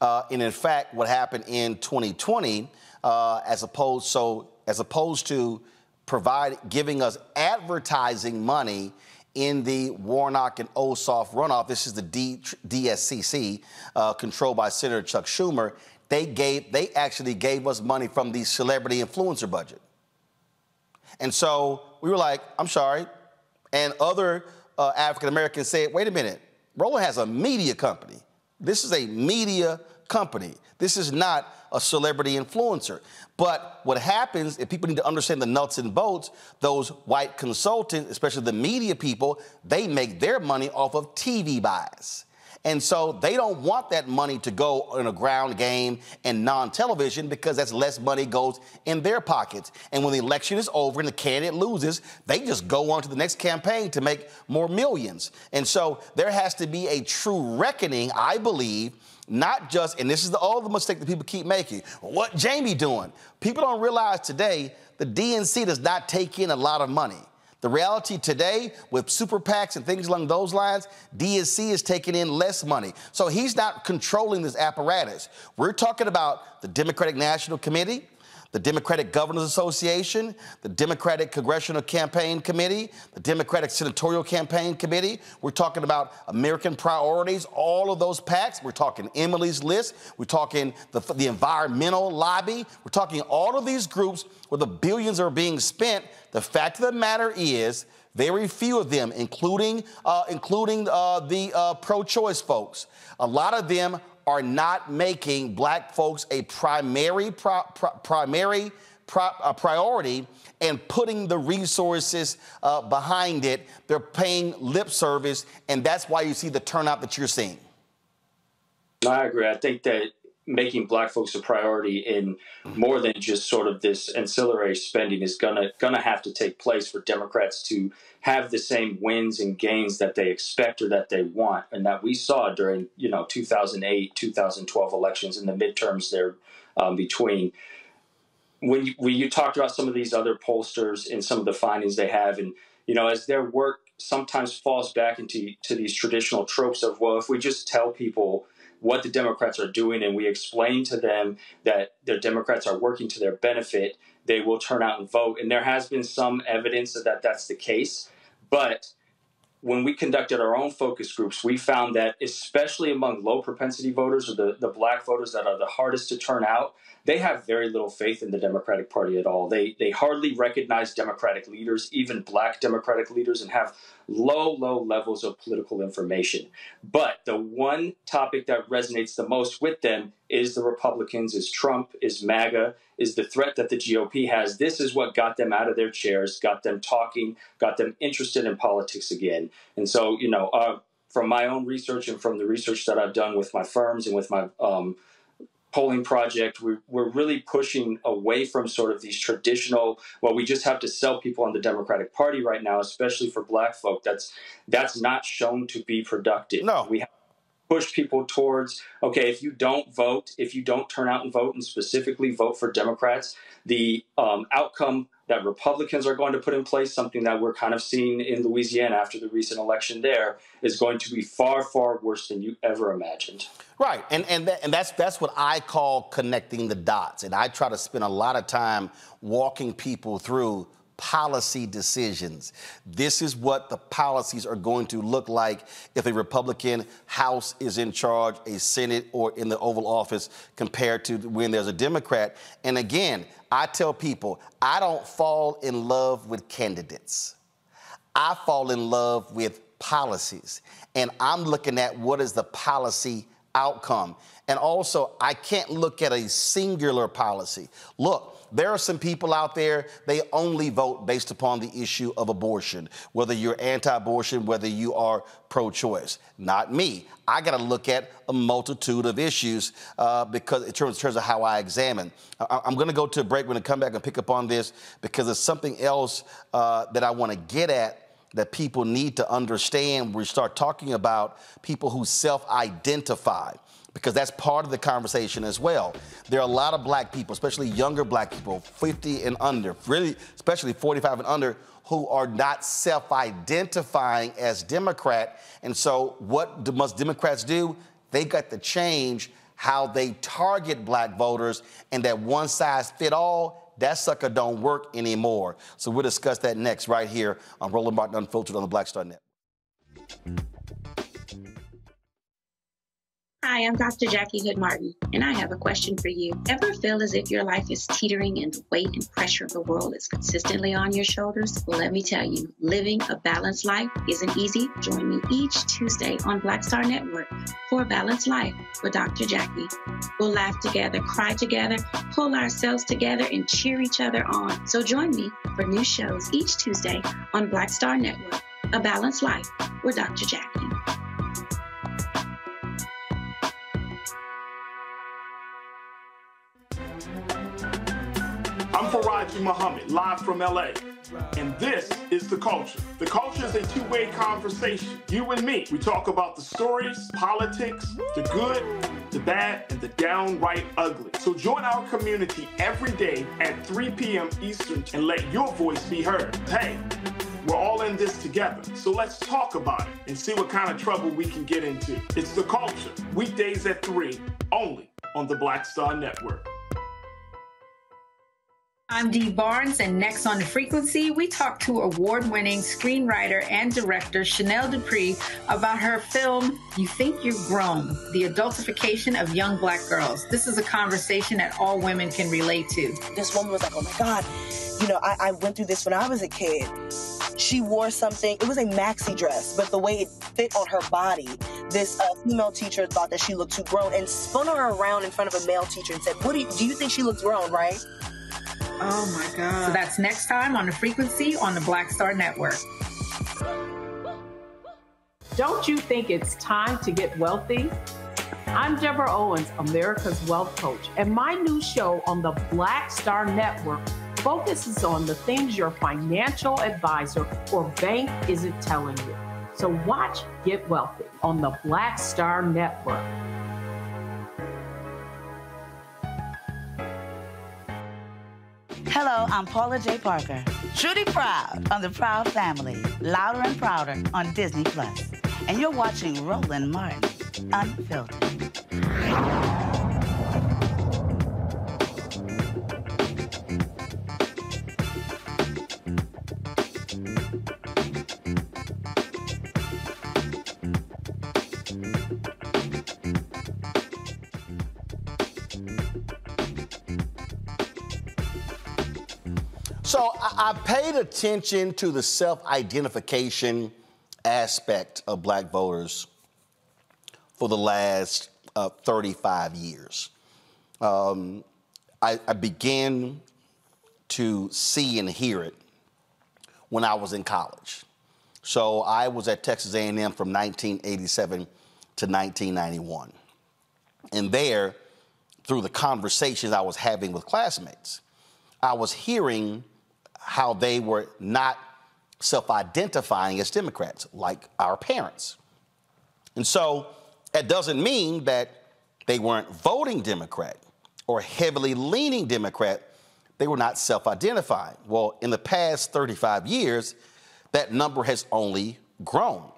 Uh, and in fact, what happened in 2020, as opposed so as opposed to provide giving us advertising money in the Warnock and Ossoff runoff. This is the D, DSCC, uh, controlled by Senator Chuck Schumer. They gave, they actually gave us money from the celebrity influencer budget. And so we were like, I'm sorry. And other uh, African Americans said, wait a minute, Roland has a media company. This is a media company. This is not a celebrity influencer. But what happens, if people need to understand the nuts and bolts, those white consultants, especially the media people, they make their money off of TV buys. And so they don't want that money to go in a ground game and non-television because that's less money goes in their pockets. And when the election is over and the candidate loses, they just go on to the next campaign to make more millions. And so there has to be a true reckoning, I believe, not just, and this is the, all the mistake that people keep making. What Jaime doing? People don't realize today the DNC does not take in a lot of money. The reality today with super PACs and things along those lines, DNC is taking in less money. So he's not controlling this apparatus. We're talking about the Democratic National Committee, the Democratic Governors Association, the Democratic Congressional Campaign Committee, the Democratic Senatorial Campaign Committee. We're talking about American priorities, all of those PACs. We're talking Emily's List. We're talking the, the environmental lobby. We're talking all of these groups where the billions are being spent. The fact of the matter is, very few of them, including uh, including uh, the uh, pro-choice folks, a lot of them are not making black folks a primary pro, pro, primary pro, uh, priority and putting the resources uh, behind it. They're paying lip service, and that's why you see the turnout that you're seeing.
I agree. I think that making black folks a priority in more than just sort of this ancillary spending is gonna gonna have to take place for Democrats to have the same wins and gains that they expect or that they want, and that we saw during you know 2008, 2012 elections and the midterms there um, between. When you, when you talked about some of these other pollsters and some of the findings they have, and you know as their work sometimes falls back into to these traditional tropes of well, if we just tell people what the Democrats are doing and we explain to them that the Democrats are working to their benefit, they will turn out and vote. And there has been some evidence that that's the case. But when we conducted our own focus groups, we found that especially among low propensity voters or the, the black voters that are the hardest to turn out, they have very little faith in the Democratic Party at all. They they hardly recognize Democratic leaders, even black Democratic leaders, and have low, low levels of political information. But the one topic that resonates the most with them is the Republicans, is Trump, is MAGA, is the threat that the GOP has. This is what got them out of their chairs, got them talking, got them interested in politics again. And so, you know, uh, from my own research and from the research that I've done with my firms and with my um, polling project, we're, we're really pushing away from sort of these traditional, well, we just have to sell people on the Democratic Party right now, especially for black folk. That's that's not shown to be productive.
No.
We have push people towards okay if you don't vote if you don't turn out and vote and specifically vote for democrats the um, outcome that Republicans are going to put in place, something that we're kind of seeing in Louisiana after the recent election there, is going to be far, far worse than you ever imagined.
Right, and and that, and that's that's what I call connecting the dots, and I try to spend a lot of time walking people through policy decisions. This is what the policies are going to look like if a Republican House is in charge, a Senate, or in the Oval Office compared to when there's a Democrat. And again, I tell people, I don't fall in love with candidates. I fall in love with policies. And I'm looking at what is the policy outcome. And also, I can't look at a singular policy. Look, there are some people out there, they only vote based upon the issue of abortion, whether you're anti abortion, whether you are pro choice. Not me. I got to look at a multitude of issues uh, because in terms, in terms, of how I examine. I, am going to go to a break. We're going to come back and pick up on this because there's something else uh, that I want to get at that people need to understand. We start talking about people who self identify because that's part of the conversation as well. There are a lot of black people, especially younger black people, 50 and under, really, especially 45 and under, who are not self identifying as Democrat. And so, what must Democrats do? They got to change how they target black voters, and that one size fit all, that sucker don't work anymore. So, we'll discuss that next, right here on Roland Martin Unfiltered on the Black Star Net.
Hi, I'm Dr. Jackie Hood Martin, and I have a question for you. Ever feel as if your life is teetering and the weight and pressure of the world is consistently on your shoulders? Well, let me tell you, living a balanced life isn't easy. Join me each Tuesday on Black Star Network for a balanced life with Dr. Jackie. We'll laugh together, cry together, pull ourselves together, and cheer each other on. So join me for new shows each Tuesday on Black Star Network, A Balanced Life with Dr. Jackie.
I'm Faraji Muhammad, live from LA. And this is The Culture. The Culture is a two way conversation. You and me. We talk about the stories, politics, the good, the bad, and the downright ugly. So join our community every day at 3 p.m. Eastern and let your voice be heard. Hey, we're all in this together. So let's talk about it and see what kind of trouble we can get into. It's The Culture, weekdays at 3, only on the Black Star Network.
I'm Dee Barnes, and next on the frequency, we talk to award winning screenwriter and director Chanel Dupree about her film, You Think You're Grown The Adultification of Young Black Girls. This is a conversation that all women can relate to.
This woman was like, Oh my God, you know, I, I went through this when I was a kid. She wore something, it was a maxi dress, but the way it fit on her body, this uh, female teacher thought that she looked too grown and spun her around in front of a male teacher and said, What do you, do you think she looks grown, right?
Oh my God. So that's next time on the frequency on the Black Star Network.
Don't you think it's time to get wealthy? I'm Deborah Owens, America's Wealth Coach, and my new show on the Black Star Network focuses on the things your financial advisor or bank isn't telling you. So watch Get Wealthy on the Black Star Network.
Hello, I'm Paula J. Parker. Truly proud on the Proud Family, louder and prouder on Disney Plus. And you're watching Roland Martin, Unfiltered.
I, paid attention to the self-identification aspect of black voters for the last uh, 35 years. Um, I, I began to see and hear it when I was in college. So I was at Texas A&M from 1987 to 1991. And there, through the conversations I was having with classmates, I was hearing how they were not self identifying as Democrats, like our parents. And so that doesn't mean that they weren't voting Democrat or heavily leaning Democrat, they were not self identifying. Well, in the past 35 years, that number has only grown.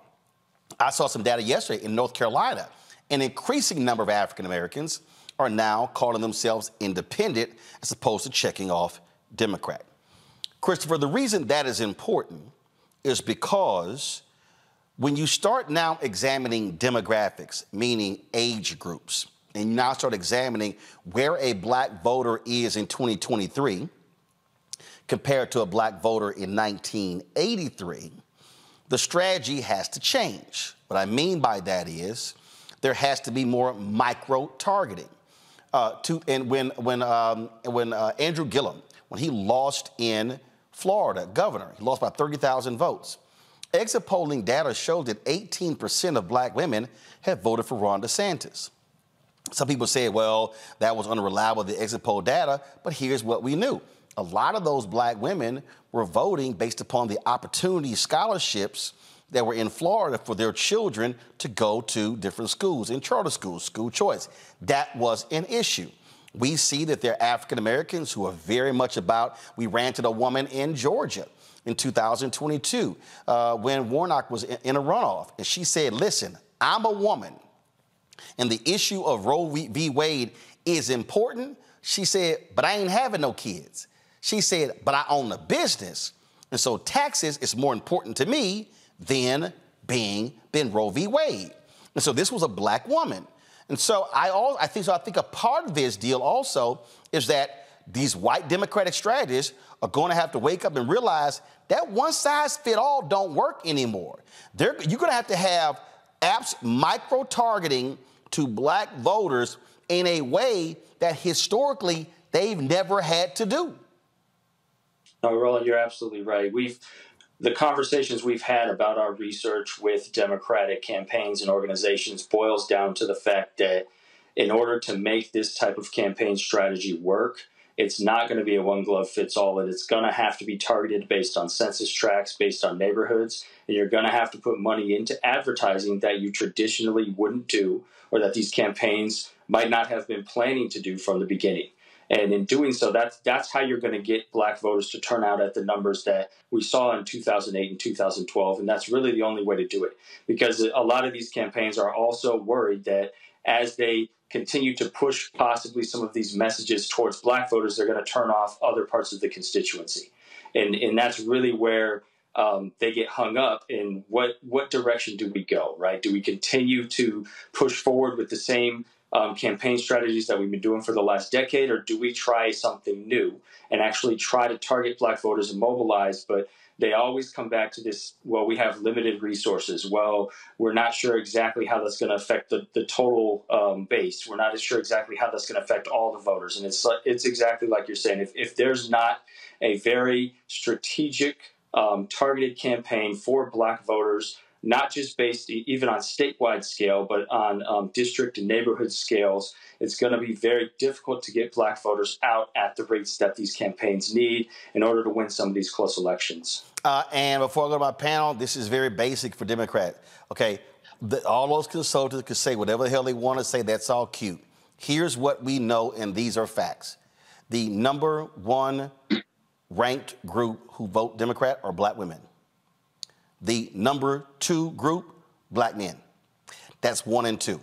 I saw some data yesterday in North Carolina. An increasing number of African Americans are now calling themselves independent as opposed to checking off Democrat. Christopher, the reason that is important is because when you start now examining demographics, meaning age groups, and you now start examining where a black voter is in 2023 compared to a black voter in 1983, the strategy has to change. What I mean by that is there has to be more micro targeting. Uh, to, and when, when, um, when uh, Andrew Gillum, when he lost in Florida, governor, he lost by 30,000 votes. Exit polling data showed that 18% of black women had voted for Ron DeSantis. Some people say, well, that was unreliable, the exit poll data, but here's what we knew. A lot of those black women were voting based upon the opportunity scholarships that were in Florida for their children to go to different schools, in charter schools, school choice. That was an issue. We see that there are African Americans who are very much about, we ranted a woman in Georgia in 2022 uh, when Warnock was in, in a runoff. And she said, listen, I'm a woman and the issue of Roe v. Wade is important. She said, but I ain't having no kids. She said, but I own a business. And so taxes is more important to me than being than Roe v. Wade. And so this was a black woman. And so I all I think so I think a part of this deal also is that these white Democratic strategists are going to have to wake up and realize that one size fit all don't work anymore. They're, you're going to have to have apps micro targeting to black voters in a way that historically they've never had to do.
No, Roland, you're absolutely right. We've the conversations we've had about our research with Democratic campaigns and organizations boils down to the fact that in order to make this type of campaign strategy work, it's not going to be a one glove fits all. It's going to have to be targeted based on census tracts, based on neighborhoods, and you're going to have to put money into advertising that you traditionally wouldn't do or that these campaigns might not have been planning to do from the beginning. And in doing so, that's that's how you're going to get black voters to turn out at the numbers that we saw in 2008 and 2012. And that's really the only way to do it, because a lot of these campaigns are also worried that as they continue to push possibly some of these messages towards black voters, they're going to turn off other parts of the constituency. And and that's really where um, they get hung up in what what direction do we go, right? Do we continue to push forward with the same um, campaign strategies that we've been doing for the last decade, or do we try something new and actually try to target black voters and mobilize? But they always come back to this well we have limited resources. Well we're not sure exactly how that's going to affect the, the total um, base. We're not sure exactly how that's going to affect all the voters. And it's it's exactly like you're saying. If, if there's not a very strategic um, targeted campaign for black voters, not just based even on statewide scale, but on um, district and neighborhood scales. It's going to be very difficult to get black voters out at the rates that these campaigns need in order to win some of these close elections.
Uh, and before I go to my panel, this is very basic for Democrats. Okay, the, all those consultants could say whatever the hell they want to say. That's all cute. Here's what we know, and these are facts. The number one ranked group who vote Democrat are black women. The number two group, black men. That's one and two.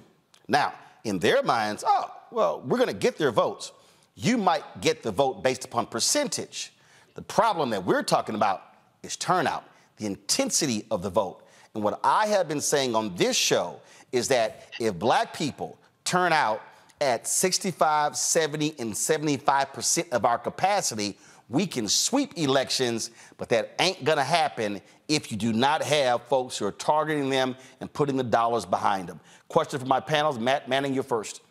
Now, in their minds, oh, well, we're going to get their votes. You might get the vote based upon percentage. The problem that we're talking about is turnout, the intensity of the vote. And what I have been saying on this show is that if black people turn out at 65, 70, and 75% of our capacity, we can sweep elections, but that ain't going to happen if you do not have folks who are targeting them and putting the dollars behind them. Question for my panels. Matt Manning, you're first.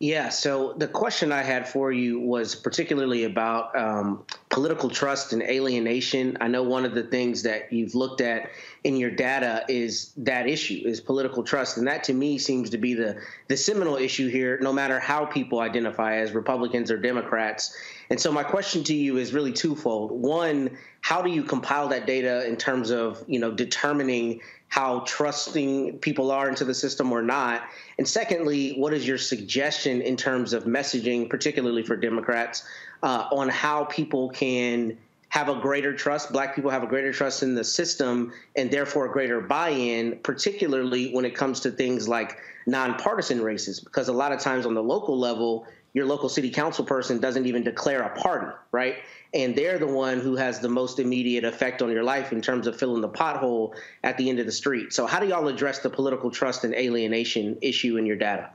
Yeah, so the question I had for you was particularly about um, political trust and alienation. I know one of the things that you've looked at in your data is that issue is political trust, and that to me seems to be the the seminal issue here. No matter how people identify as Republicans or Democrats, And so my question to you is really twofold. One, how do you compile that data in terms of, you know, determining how trusting people are into the system or not? And secondly, what is your suggestion in terms of messaging, particularly for Democrats, uh, on how people can have a greater trust, black people have a greater trust in the system and therefore a greater buy-in, particularly when it comes to things like nonpartisan races, because a lot of times on the local level, your local city council person doesn't even declare a party, right? And they're the one who has the most immediate effect on your life in terms of filling the pothole at the end of the street. So, how do y'all address the political trust and alienation issue in your data?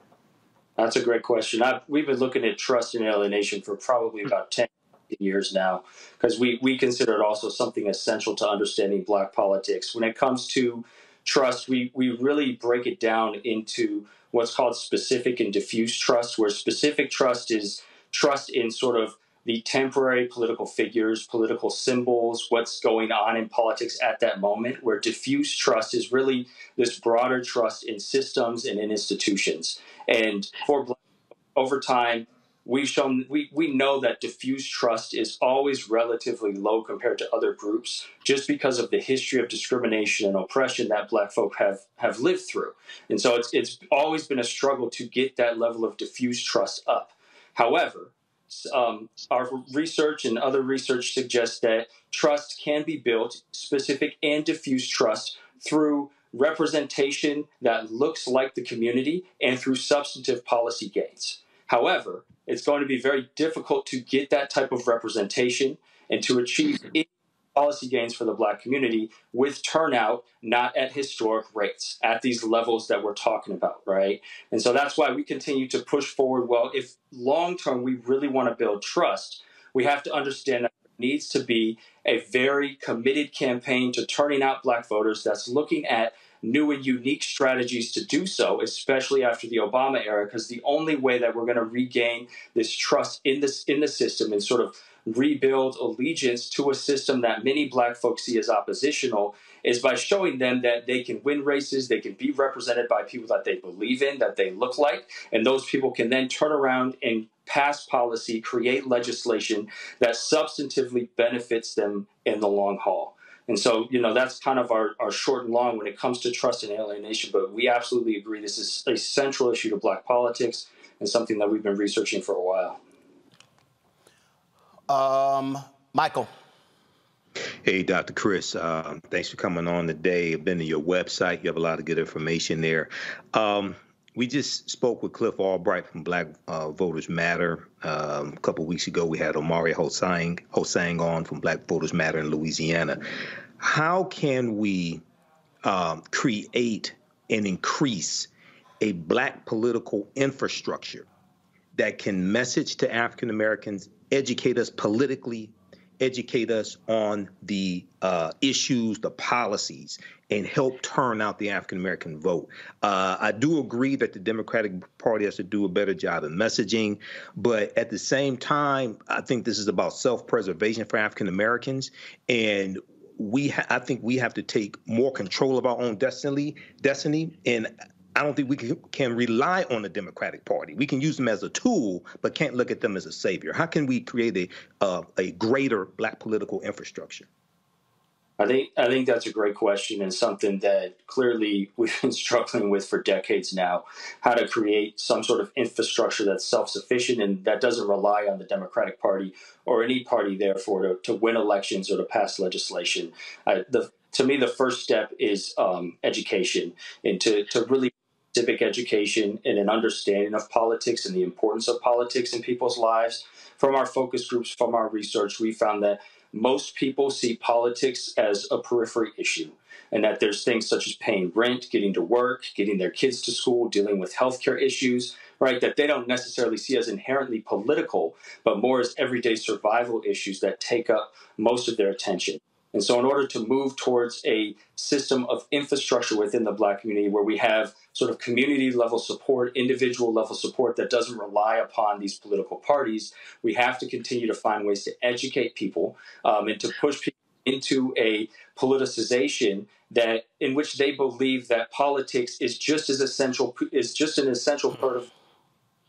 That's a great question. I've, we've been looking at trust and alienation for probably about 10 years now because we, we consider it also something essential to understanding black politics. When it comes to trust, we, we really break it down into what's called specific and diffuse trust, where specific trust is trust in sort of the temporary political figures, political symbols, what's going on in politics at that moment, where diffuse trust is really this broader trust in systems and in institutions. And for over time, we've shown we, we know that diffuse trust is always relatively low compared to other groups just because of the history of discrimination and oppression that black folk have have lived through. And so it's it's always been a struggle to get that level of diffuse trust up. However um, our research and other research suggests that trust can be built specific and diffuse trust through representation that looks like the community and through substantive policy gains however it's going to be very difficult to get that type of representation and to achieve policy gains for the black community with turnout not at historic rates at these levels that we're talking about right? And so that's why we continue to push forward. Well if long term we really want to build trust we have to understand that there needs to be a very committed campaign to turning out black voters that's looking at new and unique strategies to do so, especially after the Obama era, because the only way that we're going to regain this trust in this in the system and sort of rebuild allegiance to a system that many black folks see as oppositional is by showing them that they can win races, they can be represented by people that they believe in, that they look like, and those people can then turn around and pass policy, create legislation that substantively benefits them in the long haul. And so, you know, that's kind of our, our short and long when it comes to trust and alienation. But we absolutely agree this is a central issue to black politics and something that we've been researching for a while.
Um, Michael.
Hey, Dr. Chris. Uh, thanks for coming on today. I've been to your website. You have a lot of good information there. Um, we just spoke with Cliff Albright from Black uh, Voters Matter. Um, a couple weeks ago, we had Omari Hosang, Hosang on from Black Voters Matter in Louisiana. How can we um, create and increase a black political infrastructure that can message to African Americans, educate us politically, educate us on the uh, issues, the policies, and help turn out the African American vote. Uh, I do agree that the Democratic Party has to do a better job in messaging, but at the same time, I think this is about self preservation for African Americans. And we, ha- I think we have to take more control of our own destiny, destiny, and I don't think we can, rely on the Democratic Party. We can use them as a tool, but can't look at them as a savior. How can we create a uh, a greater black political infrastructure?
I think I think that's a great question and something that clearly we've been (laughs) struggling with for decades now. How to create some sort of infrastructure that's self-sufficient and that doesn't rely on the Democratic Party or any party, therefore, to, to win elections or to pass legislation. Uh, the, to me, the first step is um, education and to, to really civic education and an understanding of politics and the importance of politics in people's lives. From our focus groups, from our research, we found that most people see politics as a periphery issue and that there's things such as paying rent, getting to work, getting their kids to school, dealing with healthcare issues, right, that they don't necessarily see as inherently political, but more as everyday survival issues that take up most of their attention. And so, in order to move towards a system of infrastructure within the Black community where we have sort of community level support, individual level support that doesn't rely upon these political parties, we have to continue to find ways to educate people um, and to push people into a politicization that in which they believe that politics is just as essential is just an essential part of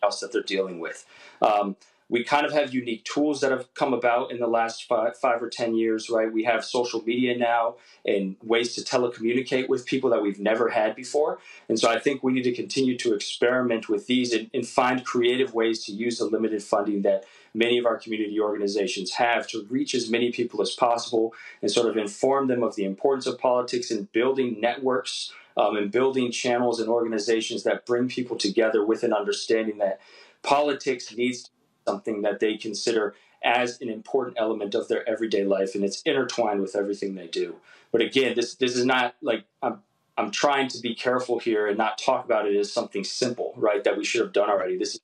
else that they're dealing with. Um, we kind of have unique tools that have come about in the last five, five or 10 years, right? We have social media now and ways to telecommunicate with people that we've never had before. And so I think we need to continue to experiment with these and, and find creative ways to use the limited funding that many of our community organizations have to reach as many people as possible and sort of inform them of the importance of politics and building networks um, and building channels and organizations that bring people together with an understanding that politics needs something that they consider as an important element of their everyday life and it's intertwined with everything they do. But again, this this is not like I'm I'm trying to be careful here and not talk about it as something simple, right? That we should have done already. This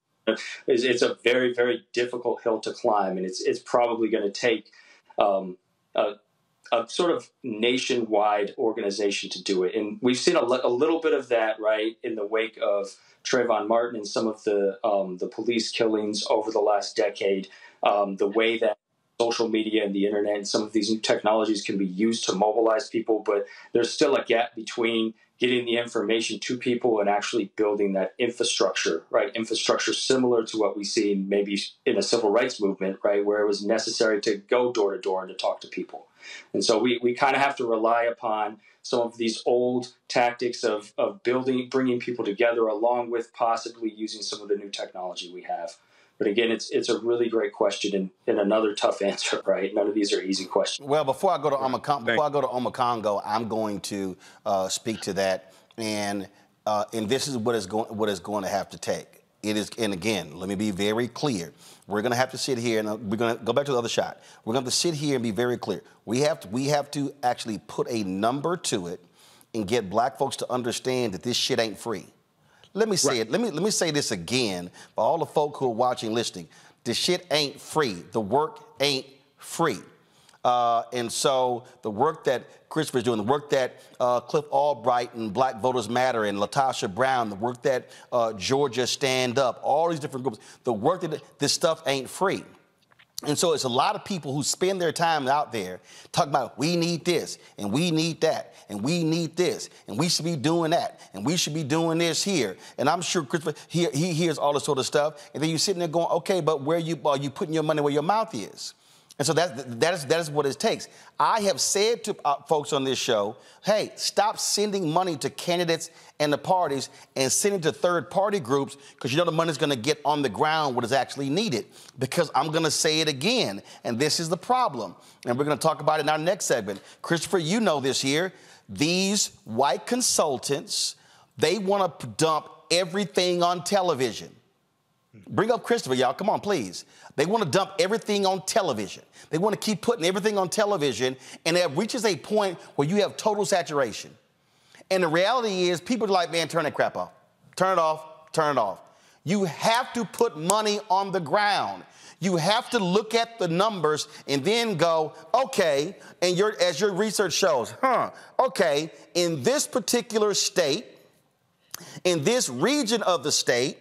is it's a very very difficult hill to climb, and it's it's probably going to take um, a, a sort of nationwide organization to do it. And we've seen a, a little bit of that, right, in the wake of Trayvon Martin and some of the um, the police killings over the last decade. Um, the way that social media and the internet and some of these new technologies can be used to mobilize people, but there's still a gap between getting the information to people and actually building that infrastructure, right? Infrastructure similar to what we see maybe in a civil rights movement, right? Where it was necessary to go door to door and to talk to people. And so we, we kind of have to rely upon some of these old tactics of, of building, bringing people together, along with possibly using some of the new technology we have. But again, it's it's a really great question and, and another tough (laughs) answer, right? None of these are easy questions.
Well, before I go to Omekongo, before I go to Omekongo, I'm going to uh, speak to that, and uh, and this is what is going what is going to have to take. It is, and again, let me be very clear. We're going to have to sit here, and uh, we're going to go back to the other shot. We're going to have to sit here and be very clear. We have to, we have to actually put a number to it and get black folks to understand that this shit ain't free. Let me say right. it. Let me let me say this again for all the folk who are watching, listening. The shit ain't free. The work ain't free. Uh, and so the work that Christopher is doing, the work that uh, Cliff Albright and Black Voters Matter and LaTosha Brown, the work that uh, Georgia Stand Up, all these different groups, the work that this stuff ain't free. And so it's a lot of people who spend their time out there talking about we need this and we need that and we need this and we should be doing that and we should be doing this here. And I'm sure Christopher he, he hears all this sort of stuff. And then you're sitting there going, okay, but where you are you putting your money where your mouth is? And so that, that, is, that is what it takes. I have said to uh, folks on this show, hey, stop sending money to candidates and the parties and sending to third party groups because you know the money's going to get on the ground what is actually needed. Because I'm going to say it again, and this is the problem. And we're going to talk about it in our next segment. Christopher, you know this here. These white consultants, they want to dump everything on television. Bring up Christopher, y'all. Come on, please. They want to dump everything on television. They want to keep putting everything on television, and it reaches a point where you have total saturation. And the reality is, people are like, man, turn that crap off. Turn it off, turn it off. You have to put money on the ground. You have to look at the numbers and then go, okay, and your, as your research shows, huh, okay, in this particular state, in this region of the state,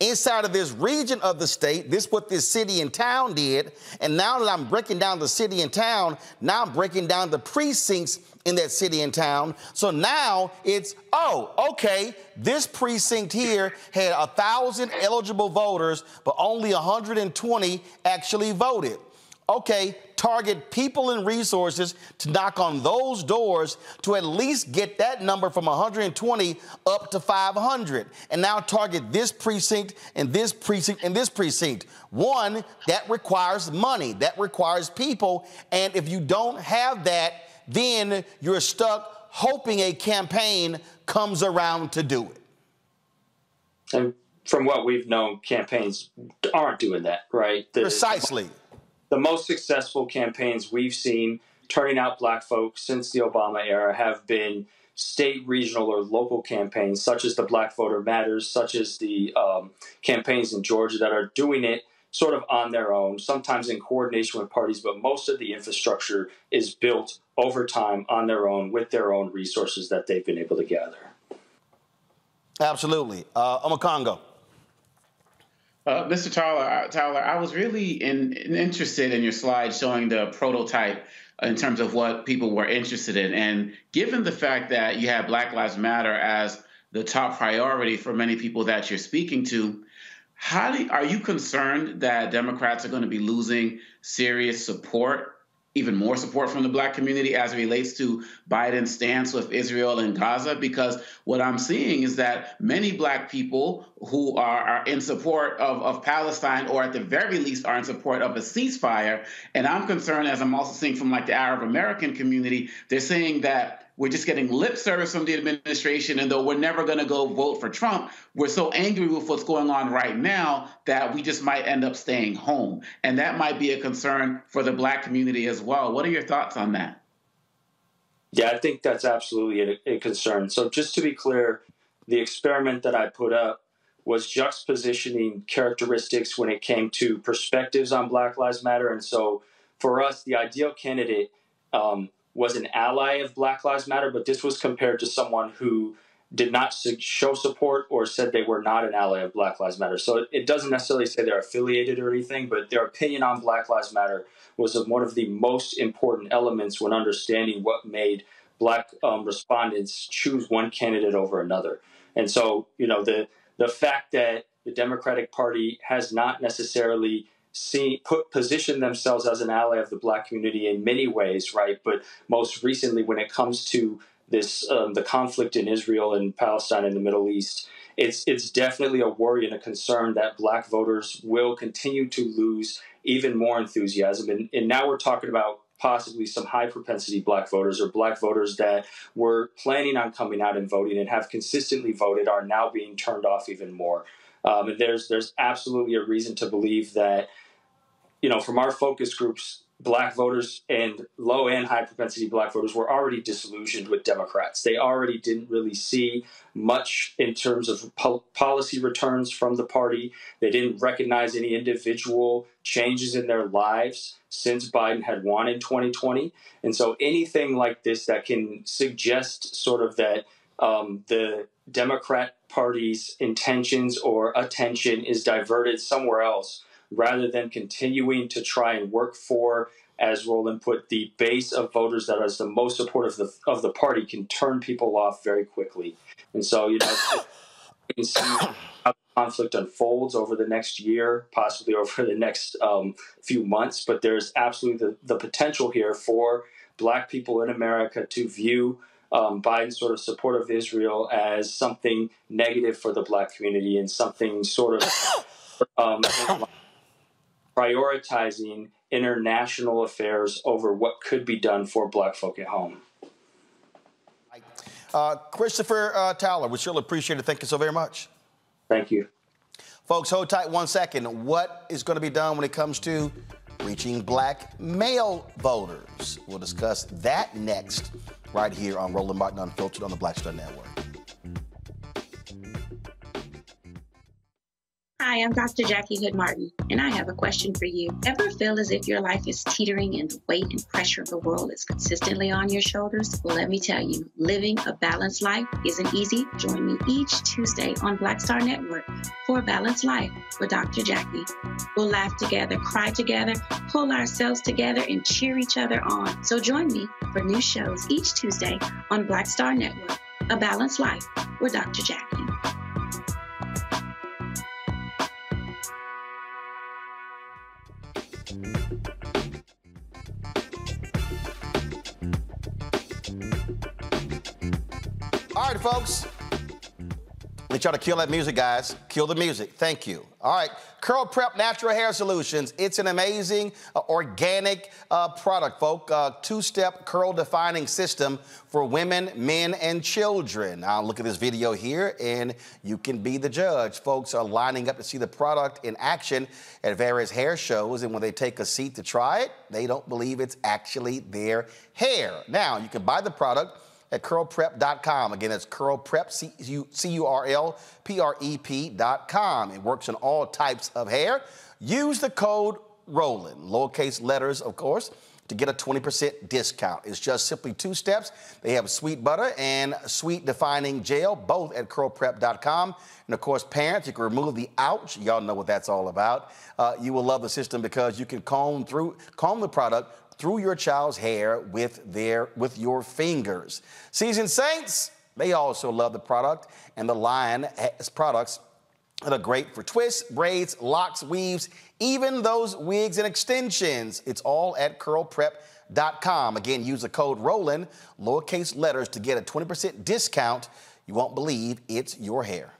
inside of this region of the state. This what this city and town did. And now that I'm breaking down the city and town, now I'm breaking down the precincts in that city and town. So now it's, oh, okay, this precinct here had a thousand eligible voters, but only 120 actually voted. Okay, target people and resources to knock on those doors to at least get that number from 120 up to 500. And now target this precinct and this precinct and this precinct. One, that requires money, that requires people. And if you don't have that, then you're stuck hoping a campaign comes around to do it.
And from what we've known, campaigns aren't doing that, right?
The, Precisely
the most successful campaigns we've seen turning out black folks since the Obama era have been state, regional, or local campaigns, such as the Black Voter Matters, such as the um, campaigns in Georgia that are doing it sort of on their own, sometimes in coordination with parties, but most of the infrastructure is built over time on their own with their own resources that they've been able to gather.
Absolutely. Uh, Omekongo.
Uh, Mr. Towler, Towler, I was really in, interested in your slide showing the prototype in terms of what people were interested in. And given the fact that you have Black Lives Matter as the top priority for many people that you're speaking to, how do, are you concerned that Democrats are going to be losing serious support even more support from the black community as it relates to Biden's stance with Israel and Gaza because what I'm seeing is that many black people who are, are in support of, of Palestine or at the very least are in support of a ceasefire. And I'm concerned, as I'm also seeing from like the Arab American community, they're saying that we're just getting lip service from the administration, and though we're never going to go vote for Trump, we're so angry with what's going on right now that we just might end up staying home. And that might be a concern for the black community as well. What are your thoughts on that?
Yeah, I think that's absolutely a, a concern. So, just to be clear, the experiment that I put up was juxtapositioning characteristics when it came to perspectives on Black Lives Matter. And so, for us, the ideal candidate um, was an ally of Black Lives Matter, but this was compared to someone who did not show support or said they were not an ally of Black Lives Matter. So it doesn't necessarily say they're affiliated or anything, but their opinion on Black Lives Matter was one of the most important elements when understanding what made Black um, respondents choose one candidate over another. And so, you know, the the fact that the Democratic Party has not necessarily see put position themselves as an ally of the black community in many ways, right? But most recently, when it comes to this um, the conflict in Israel and Palestine in the Middle East, it's it's definitely a worry and a concern that black voters will continue to lose even more enthusiasm. And, and now we're talking about possibly some high propensity black voters or black voters that were planning on coming out and voting and have consistently voted are now being turned off even more. Um, and there's there's absolutely a reason to believe that you know, from our focus groups, black voters and low and high propensity black voters were already disillusioned with Democrats. They already didn't really see much in terms of po- policy returns from the party. They didn't recognize any individual changes in their lives since Biden had won in 2020. And so anything like this that can suggest sort of that um, the Democrat Party's intentions or attention is diverted somewhere else rather than continuing to try and work for, as Roland put, the base of voters that is the most supportive of the, of the party can turn people off very quickly. And so, you know, (laughs) can see how the conflict unfolds over the next year, possibly (laughs) over the next um, few months. But there's absolutely the, the potential here for black people in America to view um, Biden's sort of support of Israel as something negative for the black community and something sort of (laughs) um, prioritizing international affairs over what could be done for black folk at home.
Uh, Christopher uh, Towler, we surely appreciate it. Thank you so very much.
Thank you.
Folks, hold tight one second. What is going to be done when it comes to reaching black male voters? We'll discuss that next, right here on Roland Martin Unfiltered on the Black Star Network.
Hi, I'm Dr. Jackie Hood Martin, and I have a question for you. Ever feel as if your life is teetering and the weight and pressure of the world is consistently on your shoulders? Well, let me tell you, living a balanced life isn't easy. Join me each Tuesday on Black Star Network for a balanced life with Dr. Jackie. We'll laugh together, cry together, pull ourselves together, and cheer each other on. So join me for new shows each Tuesday on Black Star Network, A Balanced Life with Dr. Jackie.
Folks. Let y'all to kill that music, guys. Kill the music. Thank you. All right. Curl Prep Natural Hair Solutions. It's an amazing uh, organic uh, product, folks. Uh, two-step curl defining system for women, men, and children. Now look at this video here, and you can be the judge. Folks are lining up to see the product in action at various hair shows, and when they take a seat to try it, they don't believe it's actually their hair. Now you can buy the product at curlprep.com. Again, it's curlprep, C-U-R-L-P-R-E-P.com. It works on all types of hair. Use the code ROLAND, lowercase letters, of course, to get a 20% discount. It's just simply two steps. They have sweet butter and sweet defining gel, both at curlprep.com. And of course, parents, you can remove the ouch. Y'all know what that's all about. Uh, you will love the system because you can comb through, comb the product through your child's hair with their with your fingers. Seasoned Saints, they also love the product, and the line has products that are great for twists, braids, locks, weaves, even those wigs and extensions. It's all at curlprep.com. Again, use the code ROLAND, lowercase letters, to get a 20% discount. You won't believe it's your hair.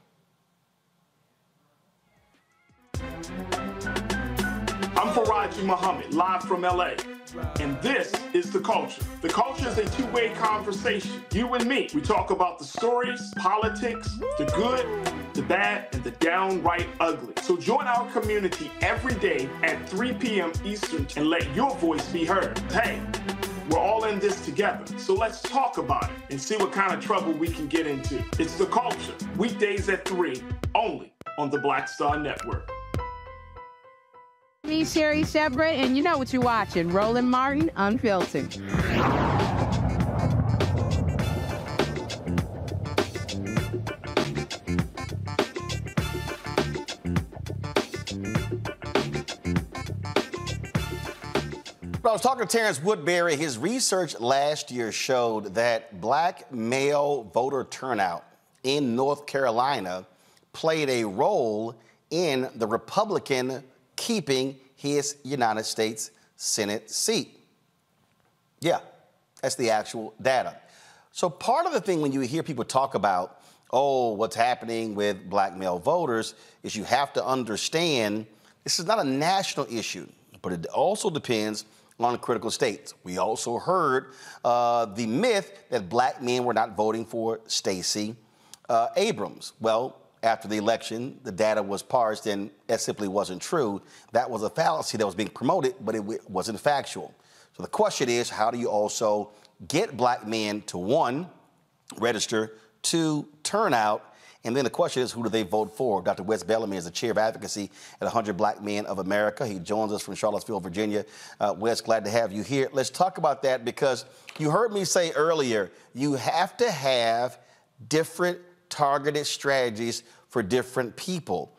I'm Faraji Muhammad, live from LA. And this is The Culture. The Culture is a two way conversation. You and me. We talk about the stories, politics, the good, the bad, and the downright ugly. So join our community every day at 3 p.m. Eastern and let your voice be heard. Hey, we're all in this together. So let's talk about it and see what kind of trouble we can get into. It's The Culture, weekdays at 3, only on the Black Star Network.
Me, Sherri Shepherd, and you know what you're watching Roland Martin Unfiltered.
I was talking to Terrance Woodbury. His research last year showed that black male voter turnout in North Carolina played a role in the Republican keeping his United States Senate seat. Yeah, that's the actual data. So, part of the thing when you hear people talk about, oh, what's happening with black male voters, is you have to understand this is not a national issue, but it also depends on critical states. We also heard uh, the myth that black men were not voting for Stacey uh, Abrams. Well, after the election, the data was parsed and that simply wasn't true. That was a fallacy that was being promoted, but it wasn't factual. So the question is how do you also get black men to one, register, two, turn out, and then the question is, who do they vote for? Dr. Wes Bellamy is the chair of advocacy at 100 Black Men of America. He joins us from Charlottesville, Virginia. Uh, Wes, glad to have you here. Let's talk about that because you heard me say earlier, you have to have different targeted strategies for different people.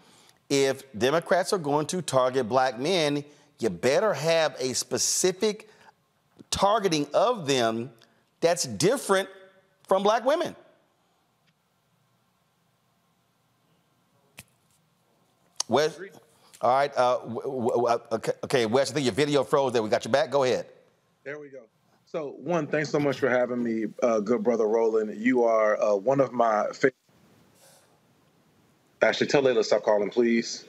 If Democrats are going to target black men, you better have a specific targeting of them that's different from black women. Wes, all right. Uh, okay, okay, Wes, I think your video froze there. We got your back. Go ahead.
There we go. So, one, thanks so much for having me, uh, good brother Roland. You are uh, one of my favorite. Actually, tell Layla to stop calling, please.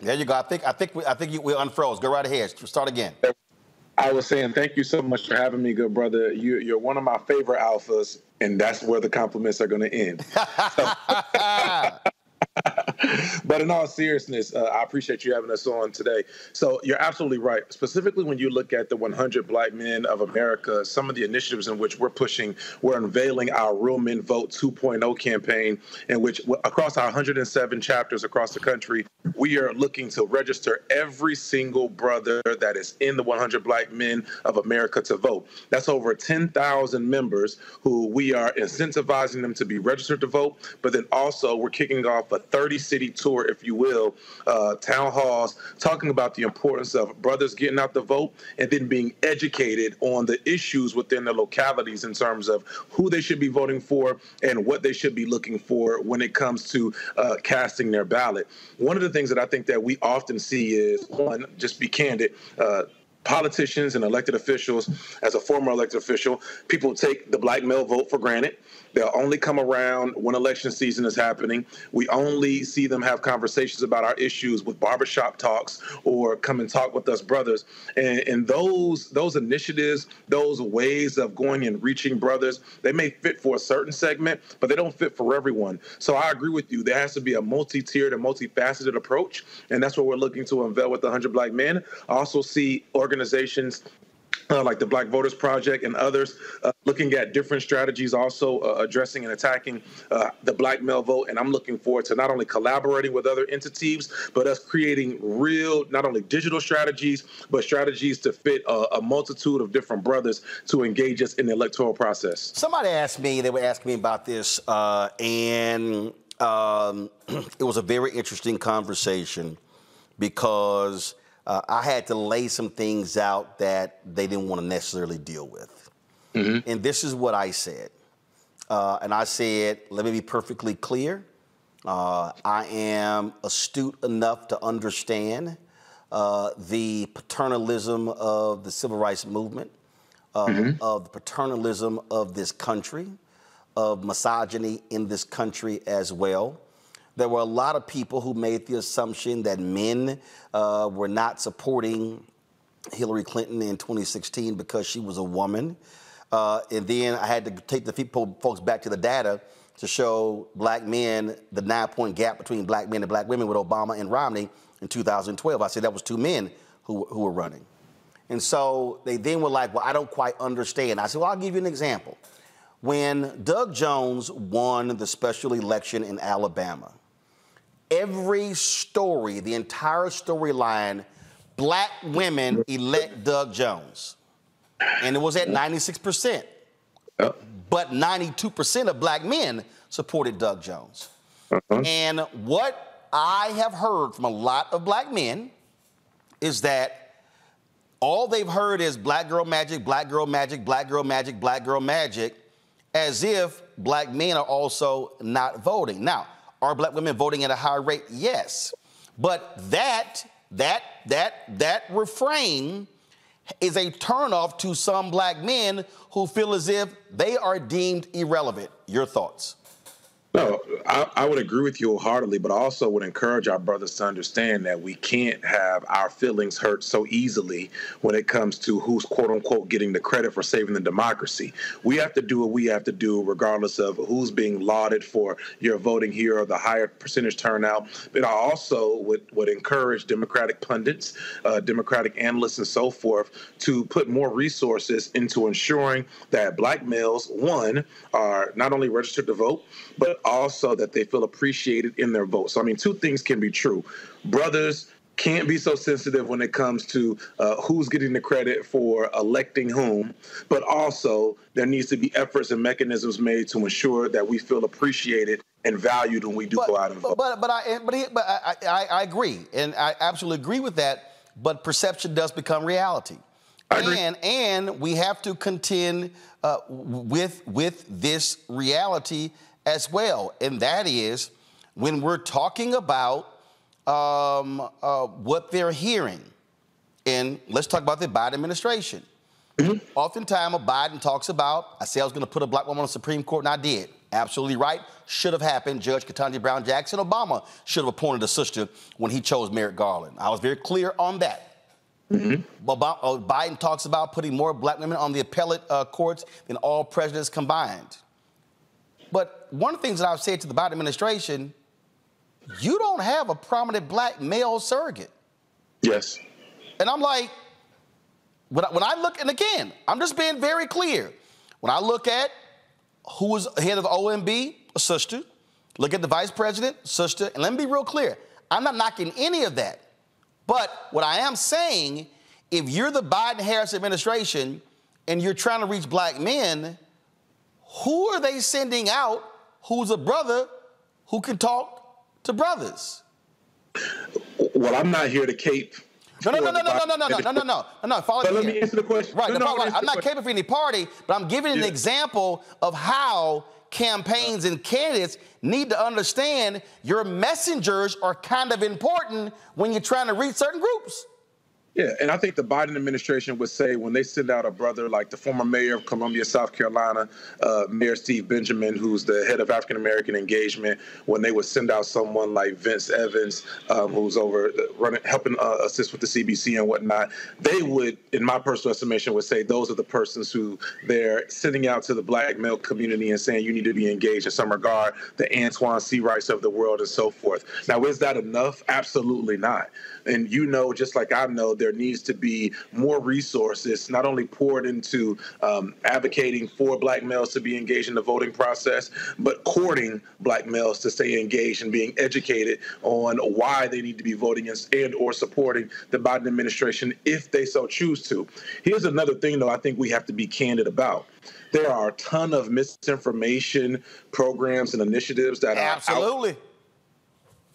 There you go. I think I think we, I think you, we unfroze. Go right ahead. Start again.
I was saying thank you so much for having me, good brother. You, you're one of my favorite alphas, and that's where the compliments are going to end. (laughs) (laughs) (laughs) (laughs) but in all seriousness, uh, I appreciate you having us on today. So you're absolutely right. Specifically, when you look at the 100 Black Men of America, some of the initiatives in which we're pushing, we're unveiling our Real Men Vote 2.0 campaign, in which across our 107 chapters across the country, we are looking to register every single brother that is in the 100 Black Men of America to vote. That's over 10,000 members who we are incentivizing them to be registered to vote, but then also we're kicking off a 30 city tour, if you will, uh, town halls, talking about the importance of brothers getting out the vote and then being educated on the issues within their localities in terms of who they should be voting for and what they should be looking for when it comes to uh, casting their ballot. One of the things that I think that we often see is one, just be candid. Uh, politicians and elected officials, as a former elected official, people take the black male vote for granted. They'll only come around when election season is happening. We only see them have conversations about our issues with barbershop talks or come and talk with us brothers. And, and those those initiatives, those ways of going and reaching brothers, they may fit for a certain segment, but they don't fit for everyone. So I agree with you. There has to be a multi-tiered and multifaceted approach, and that's what we're looking to unveil with the 100 Black Men. I also see organizations uh, like the Black Voters Project and others, uh, looking at different strategies, also uh, addressing and attacking uh, the black male vote. And I'm looking forward to not only collaborating with other entities, but us creating real, not only digital strategies, but strategies to fit a, a multitude of different brothers to engage us in the electoral process.
Somebody asked me, they were asking me about this, uh, and um, (clears throat) it was a very interesting conversation because uh, I had to lay some things out that they didn't want to necessarily deal with. Mm-hmm. And this is what I said. Uh, and I said, let me be perfectly clear. Uh, I am astute enough to understand uh, the paternalism of the civil rights movement, uh, mm-hmm. of the paternalism of this country, of misogyny in this country as well. There were a lot of people who made the assumption that men uh, were not supporting Hillary Clinton in 2016 because she was a woman. Uh, and then I had to take the people, folks back to the data to show black men the nine point gap between black men and black women with Obama and Romney in 2012. I said that was two men who, who were running. And so they then were like, well, I don't quite understand. I said, well, I'll give you an example. When Doug Jones won the special election in Alabama, every story, the entire storyline, black women elect Doug Jones. And it was at 96%. But 92% of black men supported Doug Jones. Uh-huh. And what I have heard from a lot of black men is that all they've heard is black girl magic, black girl magic, black girl magic, black girl magic, as if black men are also not voting. Now, are black women voting at a higher rate? Yes. But that, that, that, that refrain is a turnoff to some black men who feel as if they are deemed irrelevant. Your thoughts?
No, I, I, would agree with you wholeheartedly, but I also would encourage our brothers to understand that we can't have our feelings hurt so easily when it comes to who's quote unquote getting the credit for saving the democracy. We have to do what we have to do, regardless of who's being lauded for your voting here or the higher percentage turnout. But I also would, would encourage Democratic pundits, uh, Democratic analysts, and so forth to put more resources into ensuring that black males, one, are not only registered to vote, but also that they feel appreciated in their vote. So, I mean, two things can be true. Brothers can't be so sensitive when it comes to uh, who's getting the credit for electing whom, but also there needs to be efforts and mechanisms made to ensure that we feel appreciated and valued when we do
but,
go out and vote.
But but I but, he, but I, I, I agree, and I absolutely agree with that. But perception does become reality. And and we have to contend uh, with with this reality as well, and that is when we're talking about um, uh, what they're hearing. And let's talk about the Biden administration. Mm-hmm. Oftentimes, Biden talks about, I said I was going to put a black woman on the Supreme Court, and I did. Absolutely right. Should have happened. Judge Ketanji Brown Jackson. Obama should have appointed a sister when he chose Merrick Garland. I was very clear on that. Mm-hmm. Uh, Biden talks about putting more black women on the appellate uh, courts than all presidents combined. One of the things that I've said to the Biden administration, you don't have a prominent black male surrogate.
Yes.
And I'm like, when I, when I look, and again, I'm just being very clear. When I look at who was head of OMB, a sister, look at the vice president, sister, and let me be real clear. I'm not knocking any of that. But what I am saying, if you're the Biden Harris administration and you're trying to reach black men, who are they sending out who's a brother who can talk to brothers?
Well, I'm not here to cape.
No, no, no, no, no, no, no, no, no, no, no, no, no, Follow
but let me answer the question.
Right,
no,
no,
no,
I'm not caping for any party, but I'm giving an example of how campaigns and candidates need to understand your messengers are kind of important when you're trying to reach certain groups.
Yeah, and I think the Biden administration would say when they send out a brother like the former mayor of Columbia, South Carolina, uh, Mayor Steve Benjamin, who's the head of African American engagement, when they would send out someone like Vince Evans, um, who's over uh, running, helping uh, assist with the CBC and whatnot, they would, in my personal estimation, would say those are the persons who they're sending out to the black male community and saying you need to be engaged in some regard, the Antjuan Seawright of the world and so forth. Now, is that enough? Absolutely not. And you know, just like I know, there needs to be more resources, not only poured into um, advocating for black males to be engaged in the voting process, but courting black males to stay engaged and being educated on why they need to be voting and or supporting the Biden administration if they so choose to. Here's another thing, though, I think we have to be candid about there are a ton of misinformation programs and initiatives that
absolutely.
are absolutely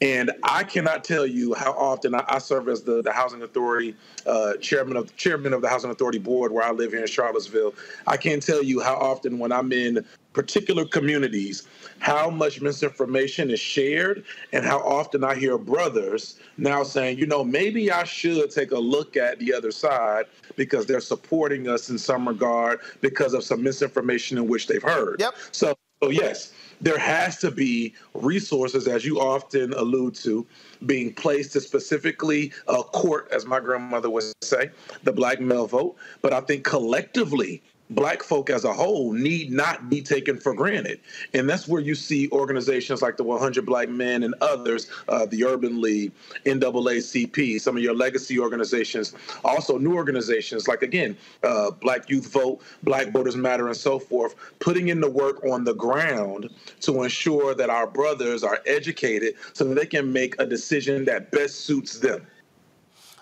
And I cannot tell you how often I, I serve as the, the housing authority uh, chairman of chairman of the housing authority board where I live here in Charlottesville. I can't tell you how often when I'm in particular communities, how much misinformation is shared, and how often I hear brothers now saying, you know, maybe I should take a look at the other side because they're supporting us in some regard because of some misinformation in which they've heard.
Yep.
So, so yes, there has to be resources, as you often allude to, being placed to specifically uh, court, as my grandmother would say, the black male vote. But I think collectively, black folk as a whole need not be taken for granted. And that's where you see organizations like the 100 Black Men and others, uh, the Urban League, NAACP, some of your legacy organizations, also new organizations like, again, uh, Black Youth Vote, Black Voters Matter, and so forth, putting in the work on the ground to ensure that our brothers are educated so that they can make a decision that best suits them.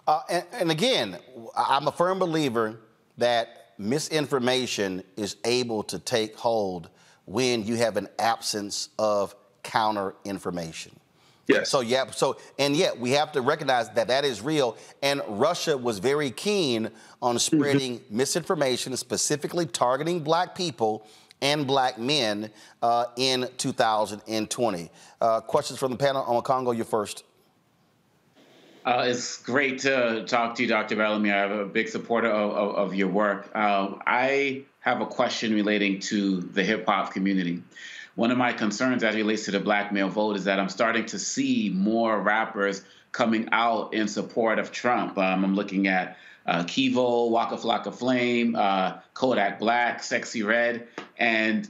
Uh, and, and again, I'm a firm believer that misinformation is able to take hold when you have an absence of counter information.
Yes.
So yeah. So and yet we have to recognize that that is real. And Russia was very keen on spreading mm-hmm. misinformation, specifically targeting black people and black men uh, in 2020. Uh, questions from the panel. Omekongo, you first.
Uh, it's great to talk to you, Dr. Bellamy. I'm a big supporter of, of, of your work. Uh, I have a question relating to the hip hop community. One of my concerns as it relates to the black male vote is that I'm starting to see more rappers coming out in support of Trump. Um, I'm looking at uh, Kivo, Waka Flocka Flame, uh, Kodak Black, Sexy Red, and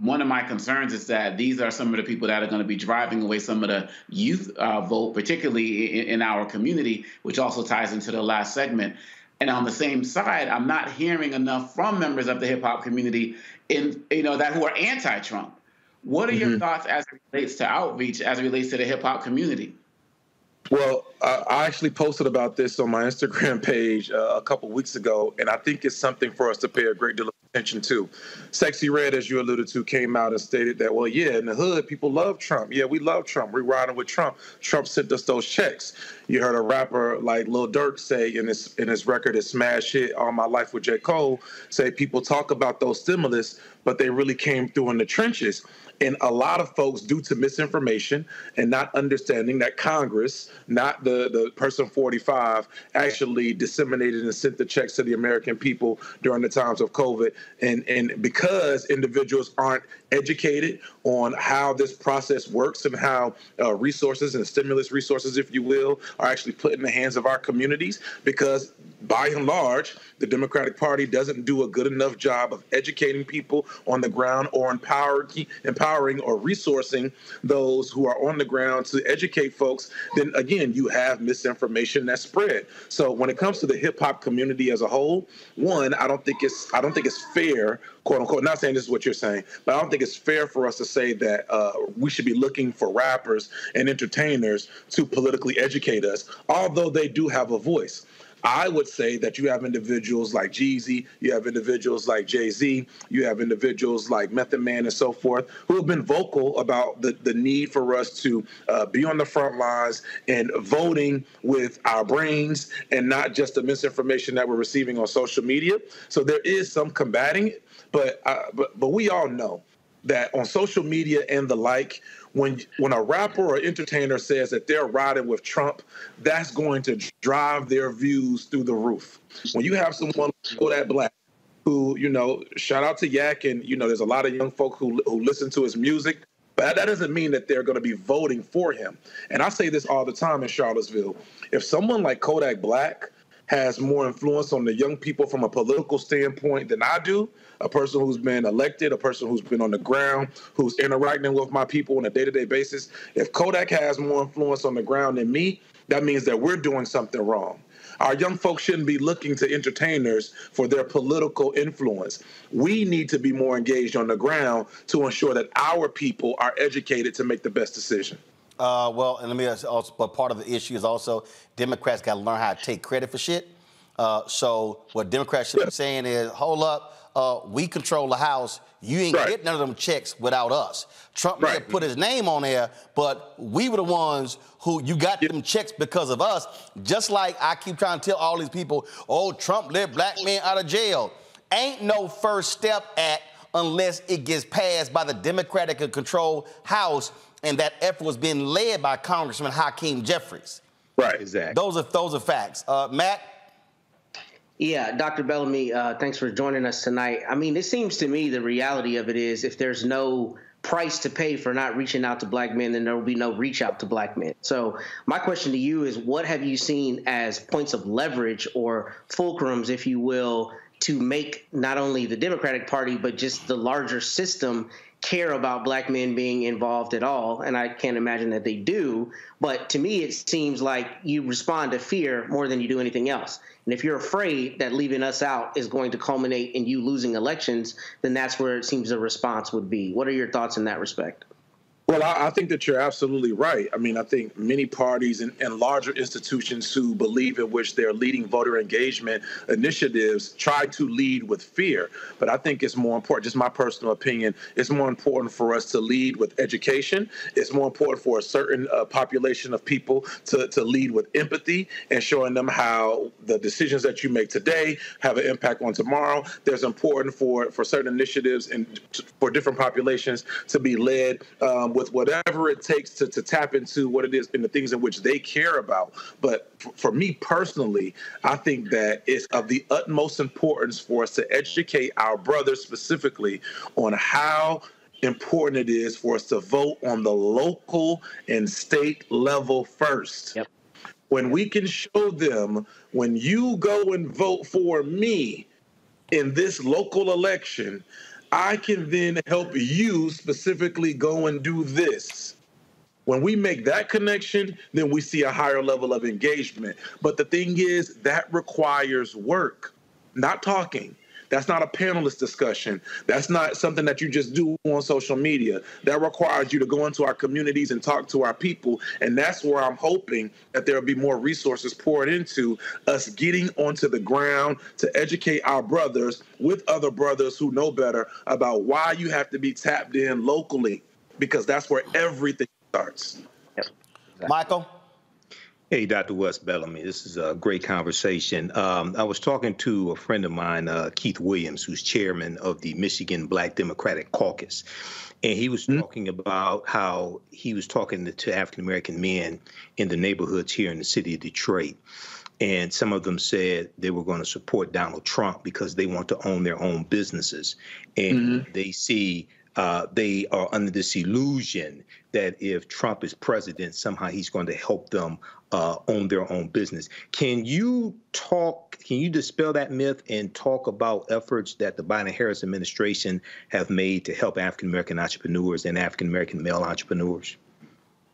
one of my concerns is that these are some of the people that are going to be driving away some of the youth uh, vote, particularly in, in, our community, which also ties into the last segment. And on the same side, I'm not hearing enough from members of the hip hop community in you know that who are anti-Trump. What are mm-hmm. your thoughts as it relates to outreach, as it relates to the hip hop community?
Well, I actually posted about this on my Instagram page uh, a couple weeks ago, and I think it's something for us to pay a great deal of attention to. Sexy Red, as you alluded to, came out and stated that, well, yeah, in the hood, people love Trump. Yeah, we love Trump. We're riding with Trump. Trump sent us those checks. You heard a rapper like Lil Durk say in his in his record, his smash hit "All My Life" with J. Cole, say people talk about those stimulus, but they really came through in the trenches. And a lot of folks, due to misinformation and not understanding that Congress, not the, the person 45, actually disseminated and sent the checks to the American people during the times of COVID. And, and because individuals aren't educated on how this process works and how uh, resources and stimulus resources, if you will, are actually put in the hands of our communities, because by and large, the Democratic Party doesn't do a good enough job of educating people on the ground or empowering, empowering or resourcing those who are on the ground to educate folks, then again, you have misinformation that's spread. So when it comes to the hip hop community as a whole, one, I don't think it's I don't think it's fair, quote unquote. Not saying this is what you're saying, but I don't think it's fair for us to say that uh, we should be looking for rappers and entertainers to politically educate us, although they do have a voice. I would say that you have individuals like Jeezy, you have individuals like Jay Z, you have individuals like Method Man and so forth who have been vocal about the, the need for us to uh, be on the front lines and voting with our brains and not just the misinformation that we're receiving on social media. So there is some combating it, but, uh, but, but we all know that on social media and the like, when when a rapper or entertainer says that they're riding with Trump, that's going to drive their views through the roof. When you have someone like that black who, you know, shout out to Yak, and you know, there's a lot of young folk who who listen to his music. But that doesn't mean that they're going to be voting for him. And I say this all the time in Charlottesville. If someone like Kodak Black has more influence on the young people from a political standpoint than I do. A person who's been elected, a person who's been on the ground, who's interacting with my people on a day to day basis. If Kodak has more influence on the ground than me, that means that we're doing something wrong. Our young folks shouldn't be looking to entertainers for their political influence. We need to be more engaged on the ground to ensure that our people are educated to make the best decision.
Uh, well, and let me also, but part of the issue is also Democrats got to learn how to take credit for shit. Uh, so what Democrats should be saying is, hold up, uh, we control the House, you ain't right. getting none of them checks without us. Trump right. may have put his name on there, but we were the ones who you got them checks because of us. Just like I keep trying to tell all these people, oh, Trump let black men out of jail. Ain't no First Step Act unless it gets passed by the Democratic controlled House, and that effort was being led by Congressman Hakeem Jeffries.
Right, exactly.
Those are those are facts. Uh, Matt.
Yeah, Dr. Bellamy, uh, thanks for joining us tonight. I mean, it seems to me the reality of it is if there's no price to pay for not reaching out to black men, then there will be no reach out to black men. So, my question to you is what have you seen as points of leverage or fulcrums, if you will, to make not only the Democratic Party, but just the larger system care about black men being involved at all. And I can't imagine that they do. But to me, it seems like you respond to fear more than you do anything else. And if you're afraid that leaving us out is going to culminate in you losing elections, then that's where it seems the response would be. What are your thoughts in that respect?
Well, I, I, think that you're absolutely right. I mean, I think many parties and, and, larger institutions who believe in which their leading voter engagement initiatives try to lead with fear. But I think it's more important, just my personal opinion, it's more important for us to lead with education. It's more important for a certain uh, population of people to, to lead with empathy and showing them how the decisions that you make today have an impact on tomorrow. There's important for, for certain initiatives and for different populations to be led. Um, with whatever it takes to, to tap into what it is and the things in which they care about. But for, for me personally, I think that it's of the utmost importance for us to educate our brothers specifically on how important it is for us to vote on the local and state level first. Yep. When we can show them when you go and vote for me in this local election, I can then help you specifically go and do this. When we make that connection, then we see a higher level of engagement. But the thing is, that requires work, not talking. That's not a panelist discussion. That's not something that you just do on social media. That requires you to go into our communities and talk to our people. And that's where I'm hoping that there will be more resources poured into us getting onto the ground to educate our brothers with other brothers who know better about why you have to be tapped in locally, because that's where everything starts.
Yep. Exactly. Michael?
Hey, Dr. Wes Bellamy. This is a great conversation. Um, I was talking to a friend of mine, uh, Keith Williams, who's chairman of the Michigan Black Democratic Caucus. And he was mm-hmm. talking about how he was talking to, to African American men in the neighborhoods here in the city of Detroit. And some of them said they were going to support Donald Trump because they want to own their own businesses. And mm-hmm. they see uh, they are under this illusion that if Trump is president, somehow he's going to help them uh, own their own business. Can you talk? Can you dispel that myth and talk about efforts that the Biden Harris administration have made to help African American entrepreneurs and African American male entrepreneurs?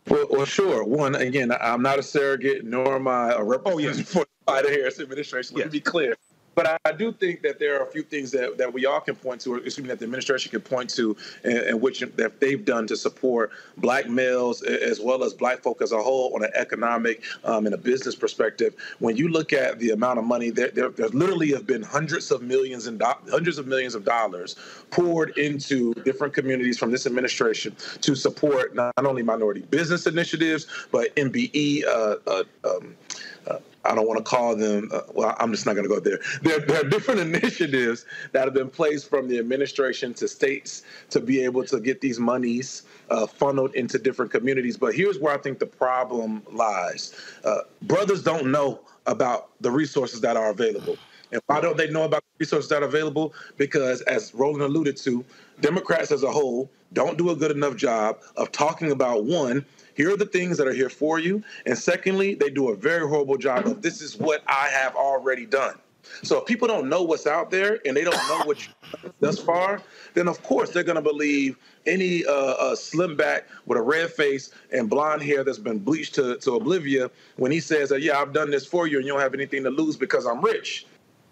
Well, well, sure. One, again, I'm not a surrogate, nor am I a representative oh, yes. (laughs) for the Biden Harris administration. Let yes. me be clear. But I do think that there are a few things that, that we all can point to, or excuse me, that the administration can point to, and, which that they've done to support black males as well as black folk as a whole on an economic um, and a business perspective. When you look at the amount of money, there, there, there literally have been hundreds of millions and do- hundreds of millions of dollars poured into different communities from this administration to support not only minority business initiatives, but MBE. Uh, uh, um, uh, I don't want to call them, uh, well, I'm just not going to go there. there. There are different (laughs) initiatives that have been placed from the administration to states to be able to get these monies uh, funneled into different communities. But here's where I think the problem lies uh, brothers don't know about the resources that are available. And why don't they know about the resources that are available? Because, as Roland alluded to, Democrats as a whole don't do a good enough job of talking about one, here are the things that are here for you. And secondly, they do a very horrible job of this is what I have already done. So if people don't know what's out there and they don't know what thus far, then of course they're going to believe any uh, uh, slim back with a red face and blonde hair that's been bleached to, to oblivion when he says that, yeah, I've done this for you and you don't have anything to lose because I'm rich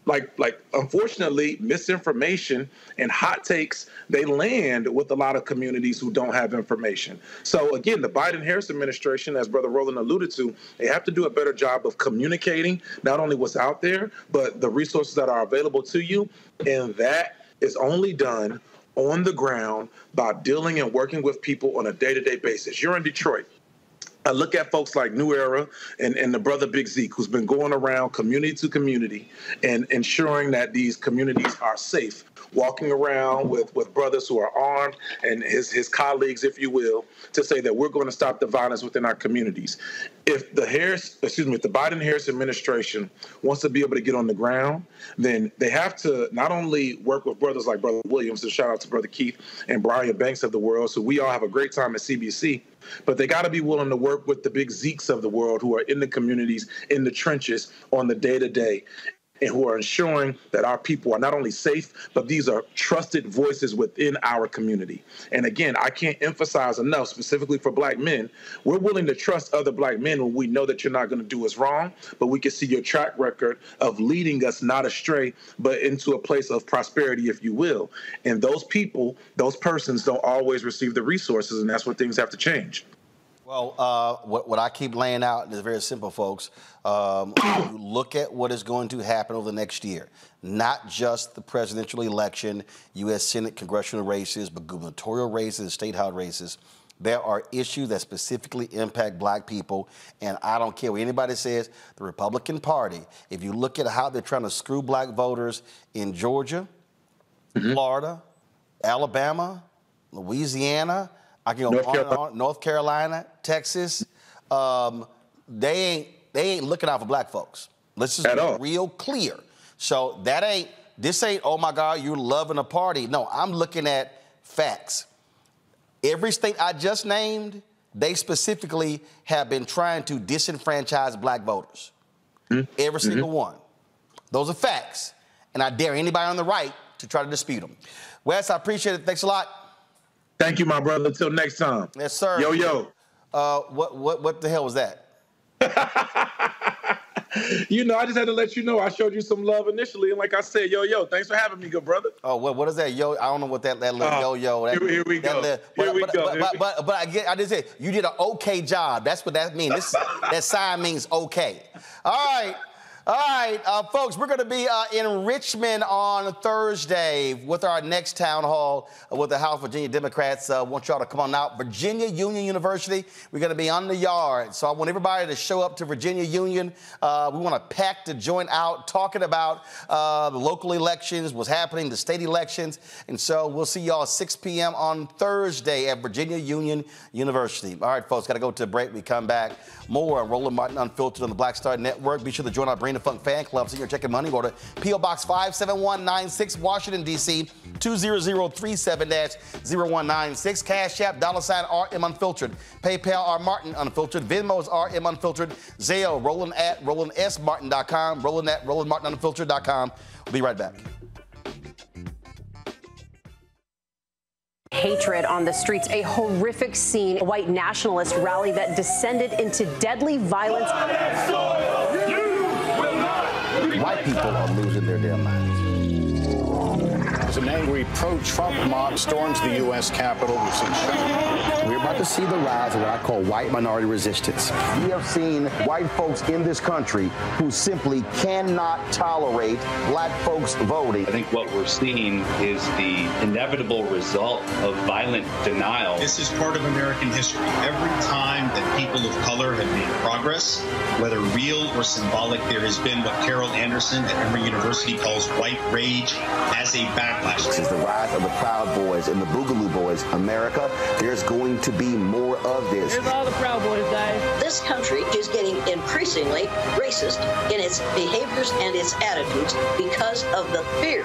like like unfortunately misinformation and hot takes they land with a lot of communities who don't have information so again the biden harris administration as brother roland alluded to they have to do a better job of communicating not only what's out there but the resources that are available to you and that is only done on the ground by dealing and working with people on a day to day basis. You're in Detroit. I look at folks like New Era and, and the brother Big Zeke, who's been going around community to community and ensuring that these communities are safe walking around with, with brothers who are armed and his, his colleagues, if you will, to say that we're going to stop the violence within our communities. If the Harris, excuse me, if the Biden Harris administration wants to be able to get on the ground, then they have to not only work with brothers like Brother Williams, and shout out to Brother Keith and Brian Banks of the world, so we all have a great time at CBC, but they got to be willing to work with the big Zeeks of the world who are in the communities, in the trenches on the day to day and who are ensuring that our people are not only safe, but these are trusted voices within our community. And again, I can't emphasize enough, specifically for black men, we're willing to trust other black men when we know that you're not going to do us wrong, but we can see your track record of leading us not astray, but into a place of prosperity, if you will. And those people, those persons don't always receive the resources, and that's where things have to change.
Well, uh, what, what I keep laying out is very simple, folks. Um, look at what is going to happen over the next year, not just the presidential election, U.S. Senate congressional races, but gubernatorial races, state house races. There are issues that specifically impact black people, and I don't care what anybody says. The Republican Party, if you look at how they're trying to screw black voters in Georgia, mm-hmm. Florida, Alabama, Louisiana, I can go North on Carolina. and on. North Carolina, Texas. Um, they ain't they ain't looking out for black folks. Let's just At be all. real clear. So that ain't this ain't oh my God, you're loving a party. No, I'm looking at facts. Every state I just named, they specifically have been trying to disenfranchise black voters. Mm-hmm. Every single mm-hmm. one. Those are facts. And I dare anybody on the right to try to dispute them. Wes, I appreciate it. Thanks a lot.
Thank you, my brother. Until next time.
Yes, sir.
Yo, yo.
Uh, what, what, what the hell was that? (laughs)
you know, I just had to let you know I showed you some love initially, and like I said, yo, yo, thanks for having me, good brother.
Oh, what, what is that? Yo, I don't know what that, that little uh, yo, yo.
That, here, here, we go. Little, but, here we
but,
go.
But, but, but, but, I get, I just said you did an okay job. That's what that means. This (laughs) that sign means okay. All right. All right, uh, folks, we're going to be uh, in Richmond on Thursday with our next town hall with the House Virginia Democrats. Uh, want y'all to come on out. Virginia Union University, we're going to be on the yard. So I want everybody to show up to Virginia Union. Uh, we want to pack the joint out talking about uh, the local elections, what's happening, the state elections. And so we'll see y'all 6 p.m. on Thursday at Virginia Union University. All right, folks, got to go to a break. We come back. More on Roland Martin Unfiltered on the Black Star Network. Be sure to join our Bring the Funk fan club. So you're checking money order. P.O. Box 57196, Washington, D.C. 20037-0196. Cash App, dollar sign RM Unfiltered. PayPal R Martin Unfiltered. Venmo's RM Unfiltered. Zelle, Roland at RolandSMartin.com. Roland at RolandMartinUnfiltered.com. We'll be right back.
Hatred on the streets, a horrific scene, a white nationalist rally that descended into deadly violence.
White people are losing their damn minds.
As an angry pro-Trump mob storms the U.S. Capitol, we've seen
We're about to see the rise of what I call white minority resistance. We have seen white folks in this country who simply cannot tolerate black folks voting.
I think what we're seeing is the inevitable result of violent denial.
This is part of American history. Every time that people of color have made progress, whether real or symbolic, there has been what Carol Anderson at Emory University calls white rage as a backlash.
this is the rise of the Proud Boys and the Boogaloo Boys. America, there's going to be more of this.
Here's all the Proud Boys, guys.
This country is getting increasingly racist in its behaviors and its attitudes because of the fear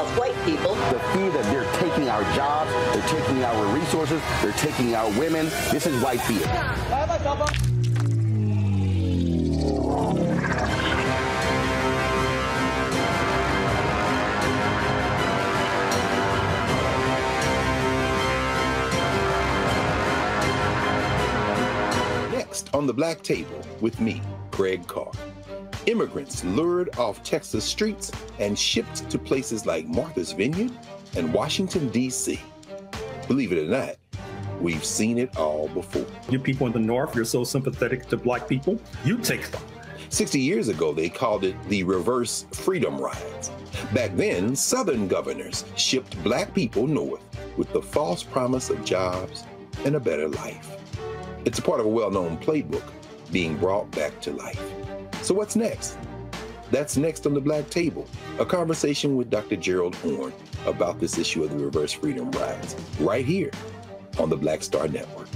of white people.
The fear that they're taking our jobs, they're taking our resources, they're taking our women. This is white fear.
On the Black Table with me, Greg Carr. Immigrants lured off Texas streets and shipped to places like Martha's Vineyard and Washington, D.C. Believe it or not, we've seen it all before.
You people in the North, you're so sympathetic to black people, you take them.
60 years ago, they called it the reverse freedom rides. Back then, Southern governors shipped black people north with the false promise of jobs and a better life. It's a part of a well known playbook being brought back to life. So, what's next? That's next on the Black Table, a conversation with Dr. Gerald Horne about this issue of the Reverse Freedom Rides, right here on the Black Star Network.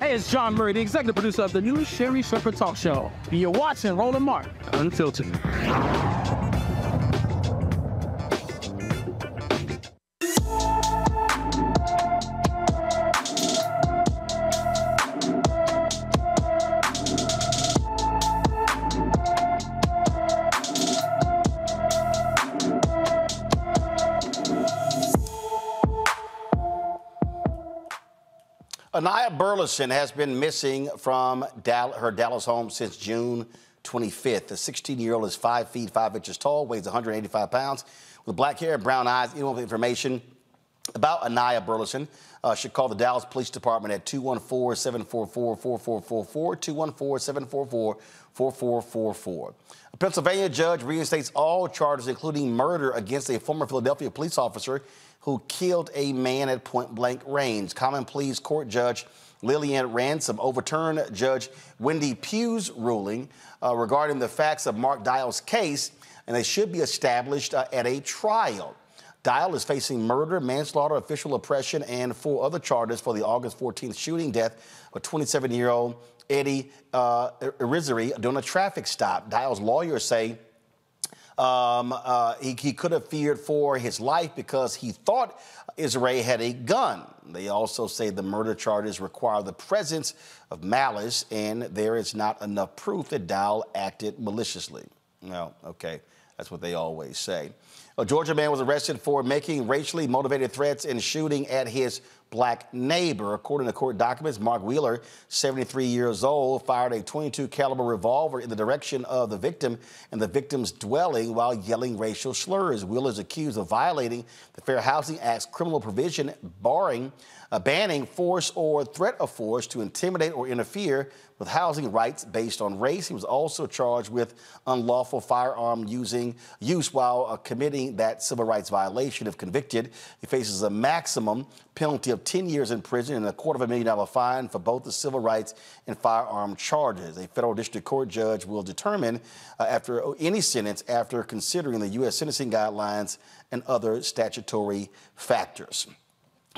Hey, it's John Murray, the executive producer of the new Sherri Shepherd Talk Show. And you're watching Roland Martin Unfiltered.
Anaya Burleson has been missing from Dal- her Dallas home since June 25th. The 16 year old is 5 feet 5 inches tall, weighs 185 pounds, with black hair and brown eyes. Anyone with information about Anaya Burleson uh, should call the Dallas Police Department at 214 744 4444. 214 744 4444. A Pennsylvania judge reinstates all charges, including murder, against a former Philadelphia police officer who killed a man at point blank range. Common Pleas Court Judge Lillian Ransom overturned Judge Wendy Pugh's ruling uh, regarding the facts of Mark Dial's case, and they should be established uh, at a trial. Dial is facing murder, manslaughter, official oppression, and four other charges for the August 14th shooting death of 27 year old Eddie uh, Irizarry during a traffic stop. Dial's lawyers say um, uh, he, he, could have feared for his life because he thought Irizarry had a gun. They also say the murder charges require the presence of malice, and there is not enough proof that Dial acted maliciously. No, okay, that's what they always say. A Georgia man was arrested for making racially motivated threats and shooting at his black neighbor. According to court documents, Mark Wheeler, 73 years old, fired a 22 caliber revolver in the direction of the victim and the victim's dwelling while yelling racial slurs. Wheeler is accused of violating the Fair Housing Act's criminal provision barring uh, banning force or threat of force to intimidate or interfere with housing rights based on race. He was also charged with unlawful firearm using use while uh, committing that civil rights violation. If convicted, he faces a maximum penalty of 10 years in prison and a quarter of a million dollar fine for both the civil rights and firearm charges. A federal district court judge will determine uh, after any sentence after considering the U.S. sentencing guidelines and other statutory factors.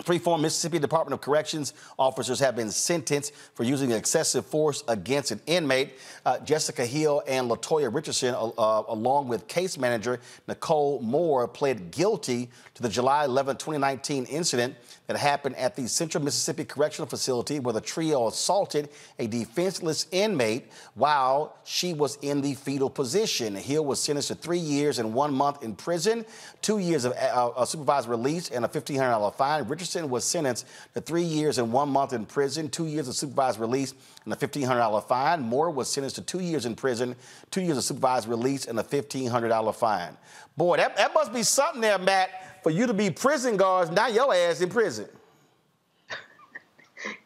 Three former Mississippi Department of Corrections officers have been sentenced for using excessive force against an inmate. Uh, Jessica Hill and Latoya Richardson, uh along with case manager Nicole Moore, pled guilty to the July 11, 2019 incident that happened at the Central Mississippi Correctional Facility where the trio assaulted a defenseless inmate while she was in the fetal position. Hill was sentenced to three years and one month in prison, two years of uh, supervised release, and a $1,500 fine. Richardson was sentenced to three years and one month in prison, two years of supervised release, and a $1,500 fine. Moore was sentenced to two years in prison, two years of supervised release, and a $1,500 fine. Boy, that, that must be something there, Matt for you to be prison guards, not your ass in prison.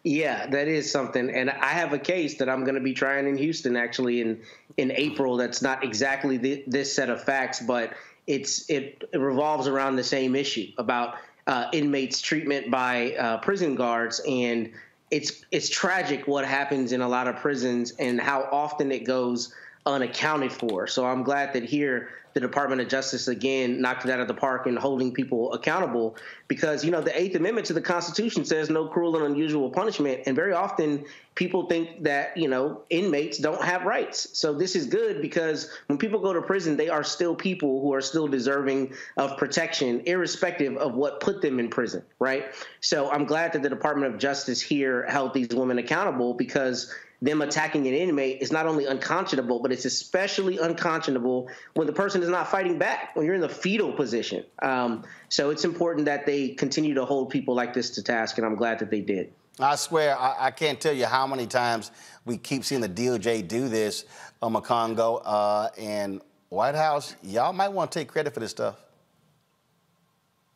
Yeah, that is something. And I have a case that I'm going to be trying in Houston actually in in April. That's not exactly the, this set of facts, but it's it, it, revolves around the same issue about uh, inmates' treatment by uh, prison guards, and it's it's tragic what happens in a lot of prisons and how often it goes unaccounted for. So I'm glad that here the Department of Justice again knocked it out of the park in holding people accountable because you know the Eighth Amendment to the Constitution says no cruel and unusual punishment, and very often people think that you know inmates don't have rights. So this is good because when people go to prison, they are still people who are still deserving of protection, irrespective of what put them in prison, right? So I'm glad that the Department of Justice here held these women accountable because them attacking an inmate is not only unconscionable, but it's especially unconscionable when the person is not fighting back, when you're in the fetal position. Um, so it's important that they continue to hold people like this to task, and I'm glad that they did.
I swear, I, I can't tell you how many times we keep seeing the DOJ do this, on Omekongo, uh, and White House. Y'all might want to take credit for this stuff.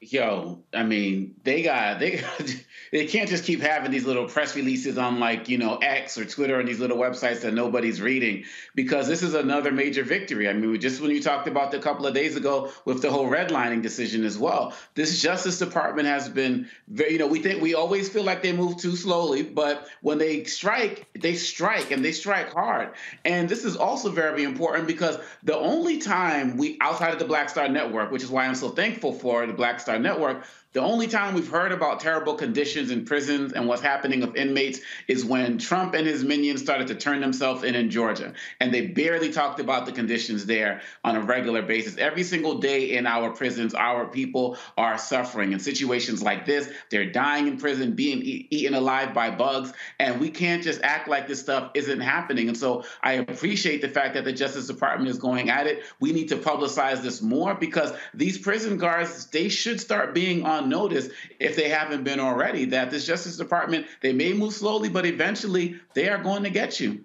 Yo, I mean, they got they (laughs) got, they can't just keep having these little press releases on like you know X or Twitter and these little websites that nobody's reading because this is another major victory. I mean, just when you talked about a couple of days ago with the whole redlining decision as well, this Justice Department has been very. You know, we think we always feel like they move too slowly, but when they strike, they strike and they strike hard. And this is also very important because the only time we outside of the Black Star Network, which is why I'm so thankful for the Black Star Network, the only time we've heard about terrible conditions in prisons and what's happening with inmates is when Trump and his minions started to turn themselves in in Georgia. And they barely talked about the conditions there on a regular basis. Every single day in our prisons, our people are suffering. In situations like this, they're dying in prison, being e- eaten alive by bugs. And we can't just act like this stuff isn't happening. And so I appreciate the fact that the Justice Department is going at it. We need to publicize this more because these prison guards, they should start being on notice if they haven't been already that this Justice Department, they may move slowly, but eventually they are going to get you.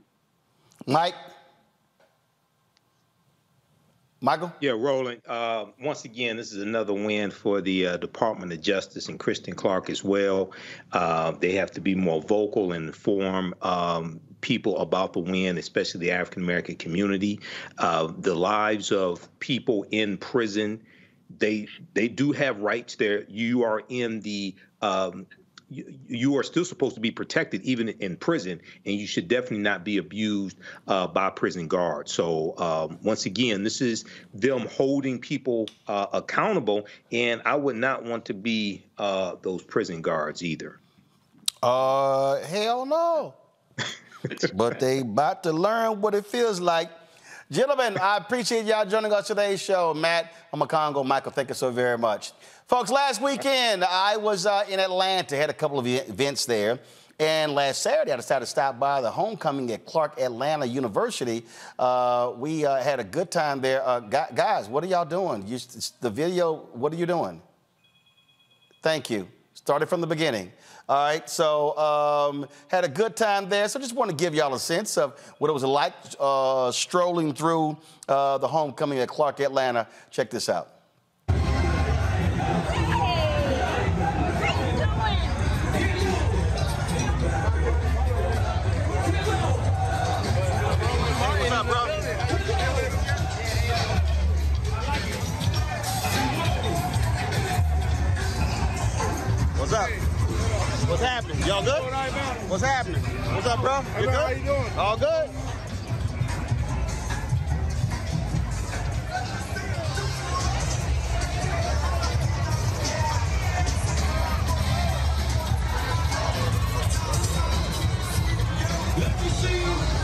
Mike? Michael?
Yeah, Roland. Uh, once again, this is another win for the uh, Department of Justice and Kristen Clarke as well. Uh, they have to be more vocal and inform um, people about the win, especially the African American community. Uh, the lives of people in prison they they do have rights there. You are in the um, you, you, are still supposed to be protected even in prison, and you should definitely not be abused uh, by prison guards. So um, once again, this is them holding people uh, accountable, and I would not want to be uh, those prison guards either.
Uh, hell no. (laughs) but they about to learn what it feels like Gentlemen, I appreciate y'all joining us today's show. Matt, Omekongo. Michael, thank you so very much. Folks, last weekend I was uh, in Atlanta, had a couple of events there. And last Saturday, I decided to stop by the homecoming at Clark Atlanta University. Uh, we uh, had a good time there. Uh, guys, what are y'all doing? You, the video, what are you doing? Thank you. Started from the beginning. All right, so um, had a good time there. So just want to give y'all a sense of what it was like uh, strolling through uh, the homecoming at Clark Atlanta. Check this out. Y'all good? What's happening? What's up, bro? You good? How you doing? All good? Let me see you.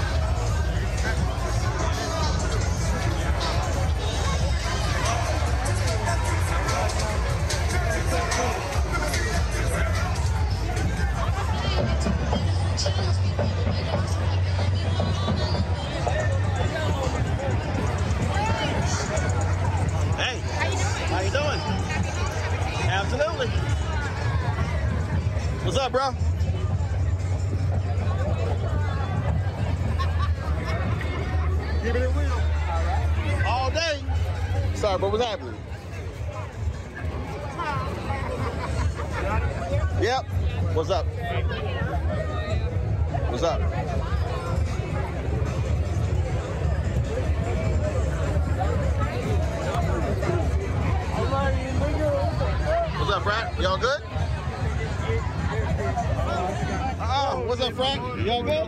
What's up,
bro? Give it real. All day. Sorry, bro. What's happening? Yep. What's up? What's up? What's up,
Brad? Y'all good? What's up, Frank? Y'all good?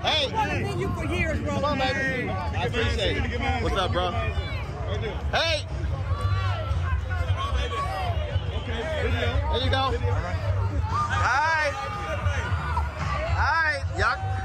Hey. I've
known you for years, bro. Come on, baby.
I appreciate it. What's up, bro? Hey. There you go. All right. All right. Y'all.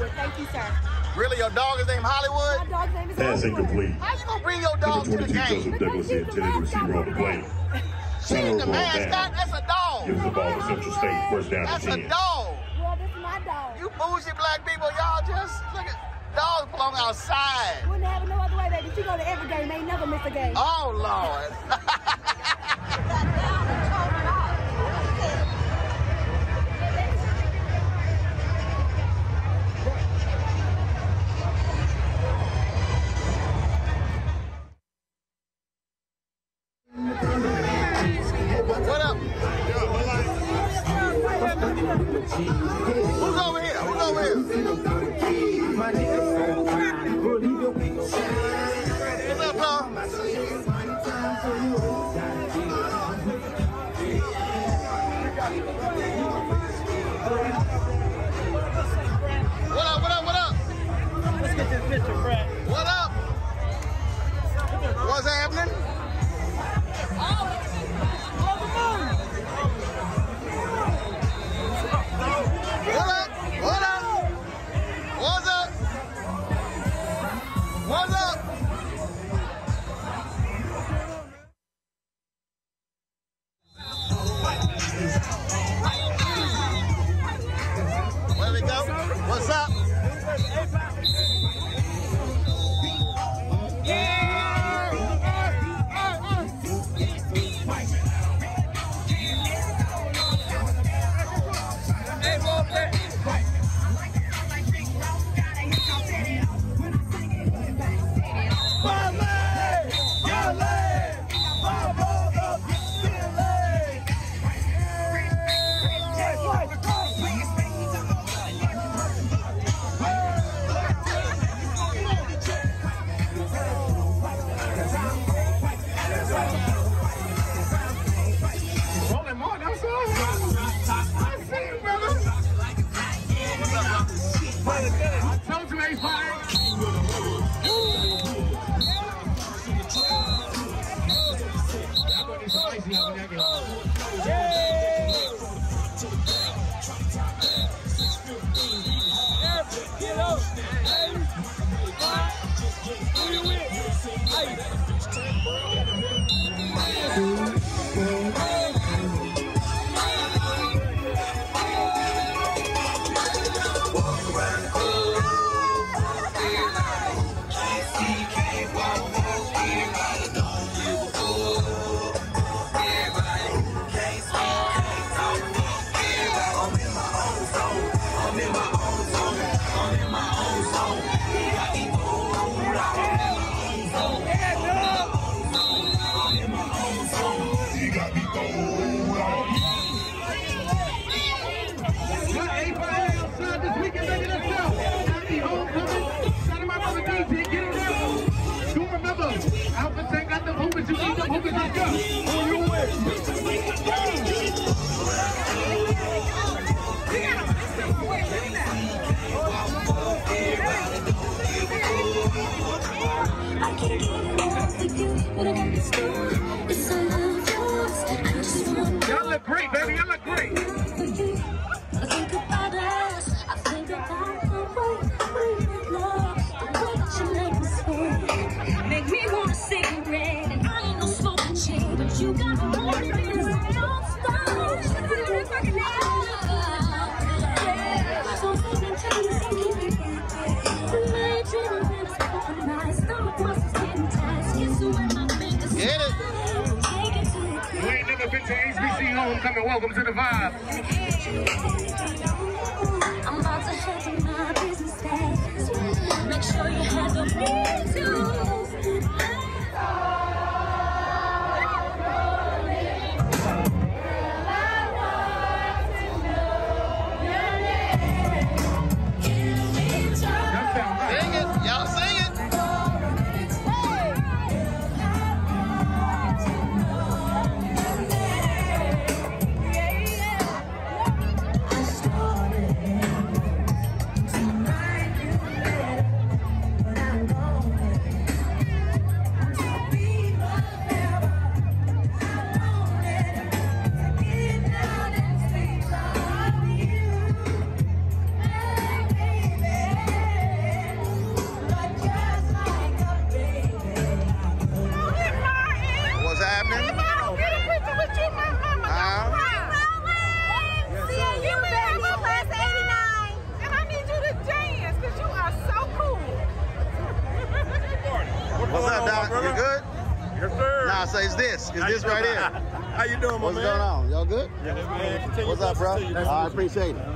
Hollywood. Thank you, sir.
Really, your dog is named Hollywood?
My dog's name is
Pass
Hollywood.
incomplete.
How you gonna bring your dog to the game?
Joseph Douglas intended to receiver on the play.
She's
Center
the
ball
mascot. That's a dog.
Gives the ball to Central State. First down
That's a dog.
Well, this is my dog.
You bougie black people, y'all just look at dogs belong outside.
Wouldn't have it no other way, baby. She go to every game, ain't never miss a game.
Oh Lord. (laughs) Where
Y'all HBC Homecoming. Welcome to the vibe.
I'm about to my business. Make sure you me too.
Bro? I appreciate it.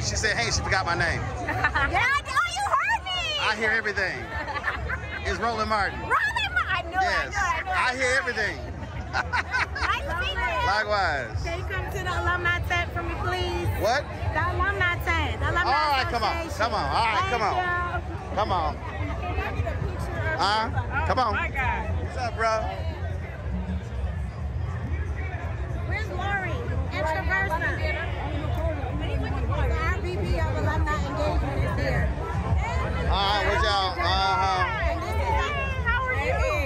She said, hey, she forgot my name. (laughs)
yeah, I- oh, you heard me.
I hear everything. (laughs) It's Roland Martin.
Roland Martin. I know
Yes.
it, I know I know it.
hear everything. (laughs)
Nice to.
Likewise.
Can you come to the alumni tent for me, please?
What?
The alumni tent. The alumni
All right, come on. Come on. All right, come
Thank
on.
you.
Come on. Huh? Come on. What's up, bro?
Where's Lori? Introversa. Of Alumni Engagement is here.
All right, what y'all?
How are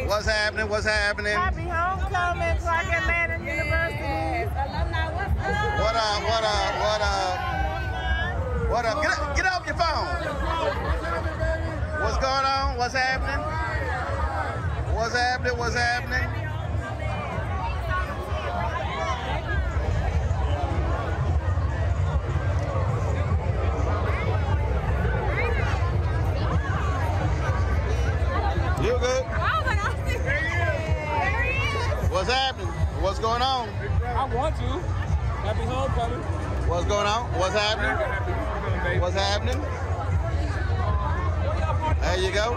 you?
What's happening? What's happening?
Happy homecoming, Clark Atlanta University. Alumni, what's up?
What up? What up? What up? What up? Get, up- get off your phone. What's going on? What's happening? What's happening? What's happening?
Want to. Happy homecoming.
What's going on? What's happening? What's happening? There you go.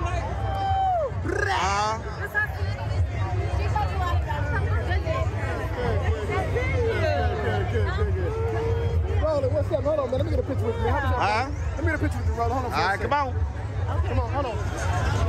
Uh,
Roland, what's up? Hold on, man. Let me get a picture with you. How
Huh?
Let me get a picture with you, Roland. Hold on.
all right,
come on. Come on,
hold on.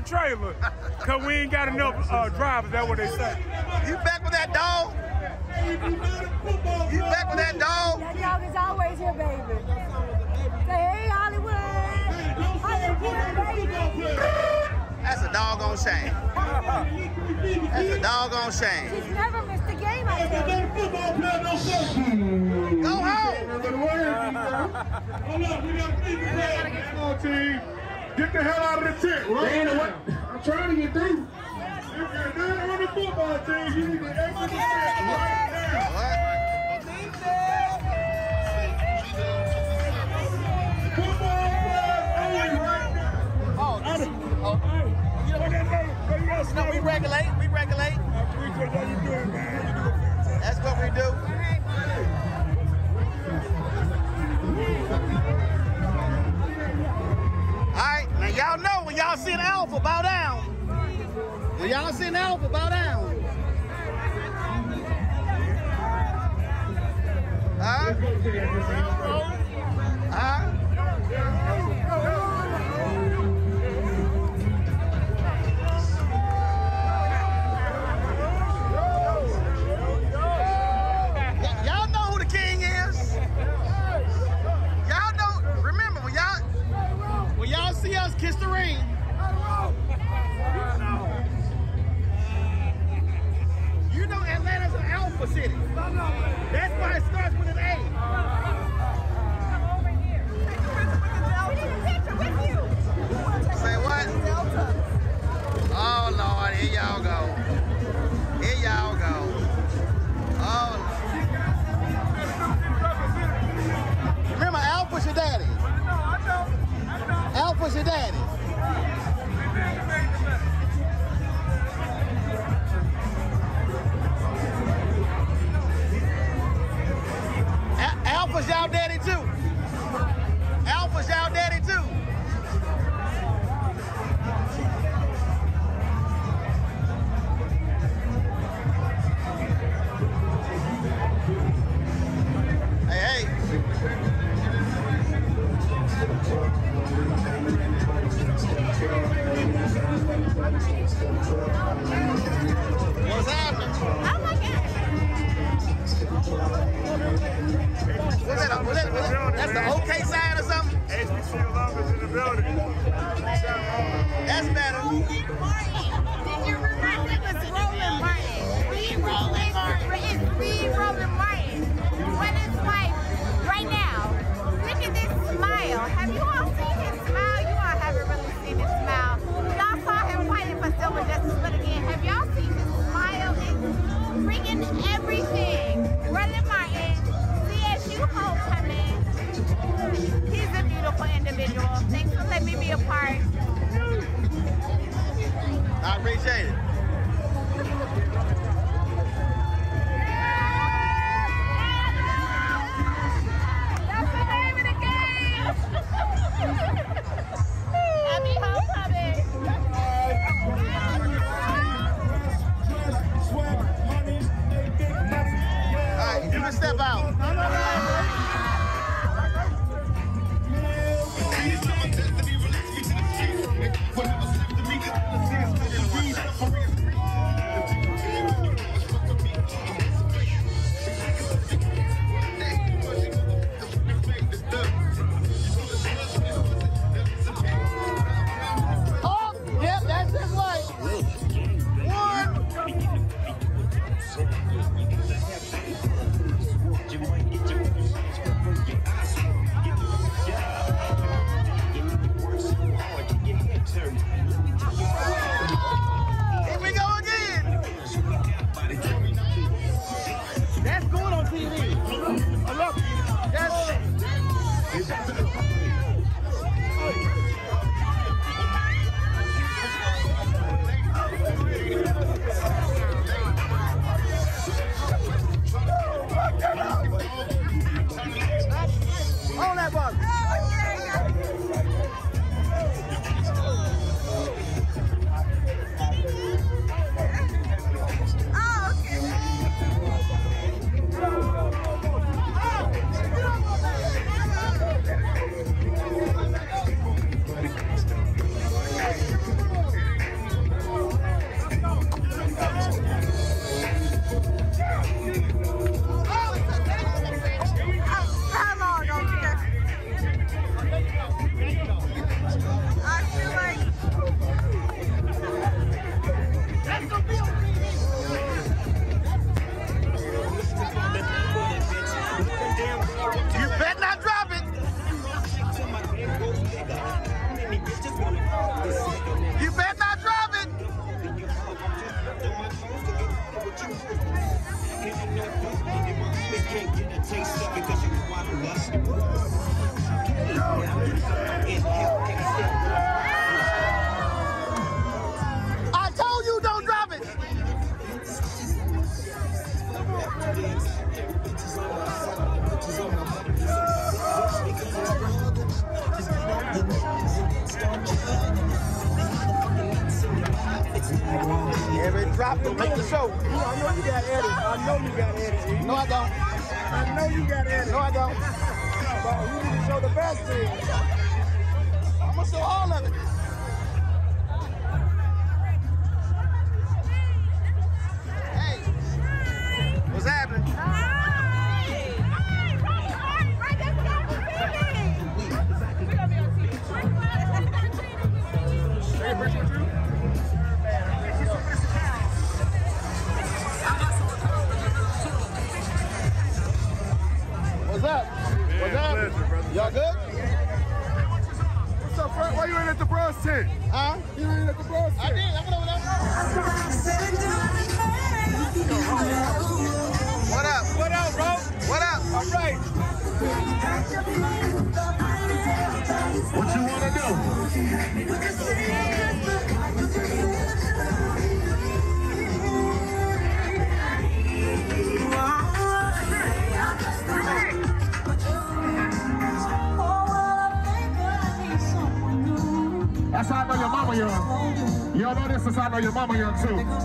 The trailer, because we ain't got enough uh, drivers. That's what they say.
You back with that dog? You back with that dog?
That dog is always here, baby. Say, hey, Hollywood. Hollywood, baby.
That's a doggone shame. That's a doggone shame.
She's never missed a game, I tell you.
Go home.
Come on, team. Get the hell out of the tent, right? I'm trying to get through. If you're not on the football team, you need to exit the tent right now. Football players only right now.
Oh, this is, oh. You know, you know, we regulate, we regulate. That's what we do. Now y'all know when y'all see an alpha, bow down. When y'all see an alpha, bow down. Huh? Huh?
Young too.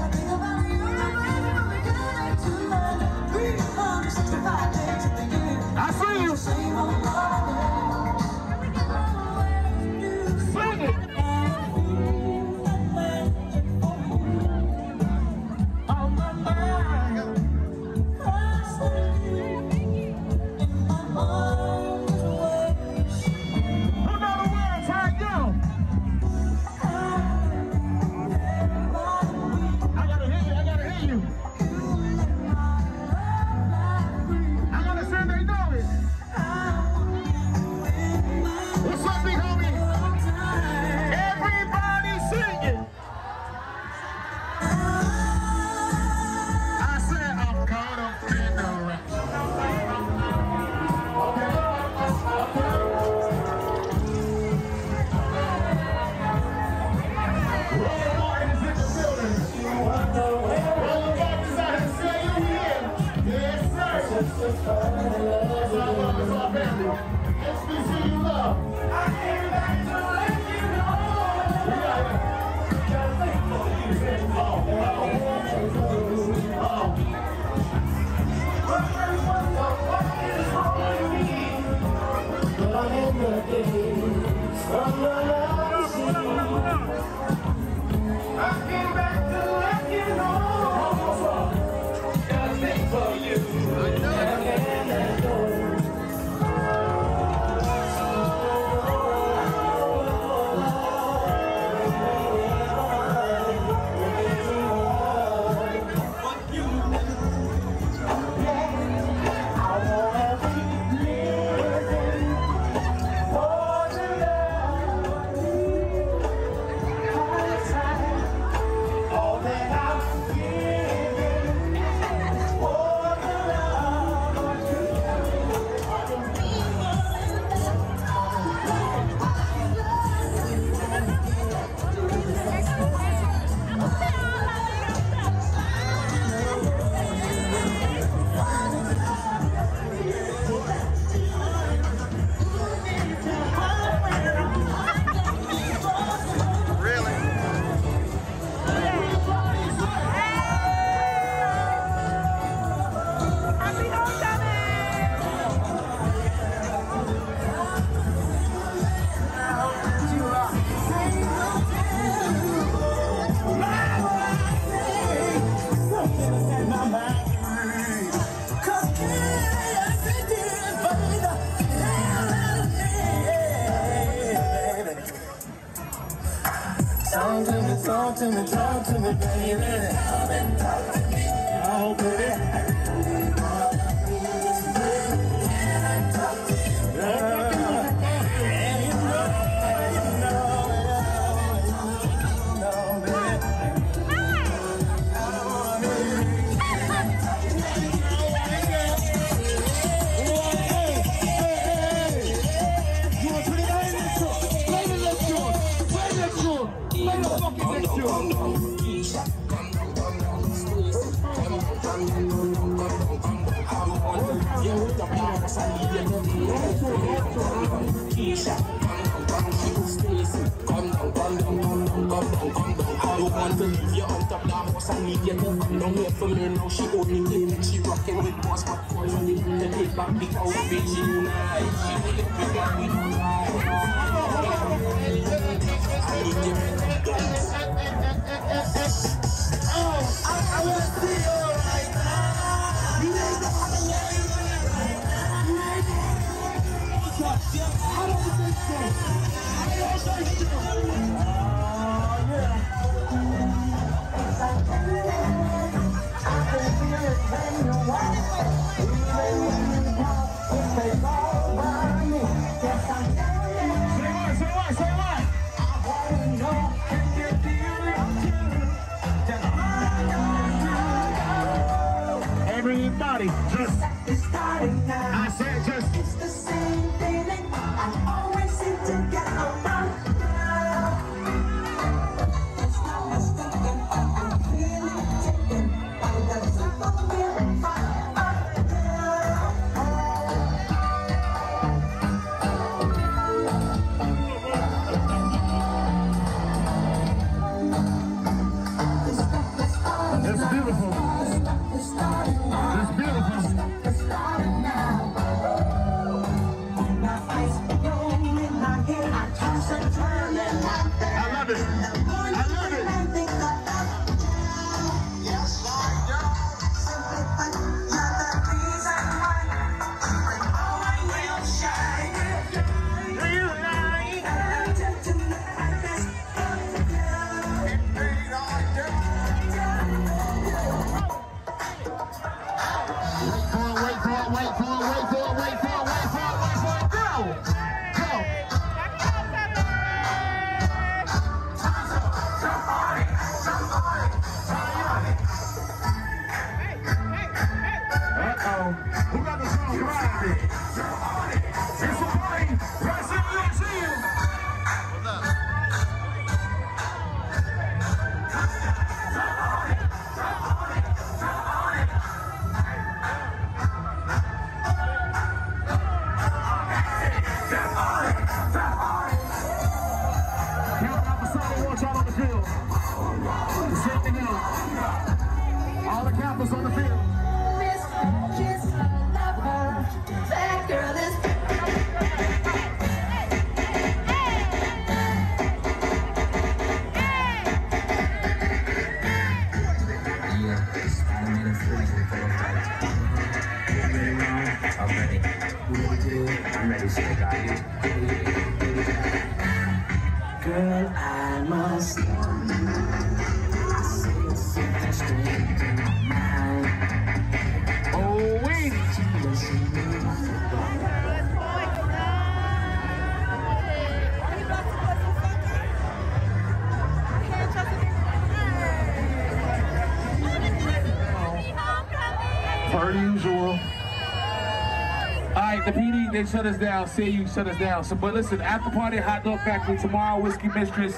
they shut us down. CU shut us down. So, but listen, after party, Hot Dog Factory tomorrow, Whiskey Mistress,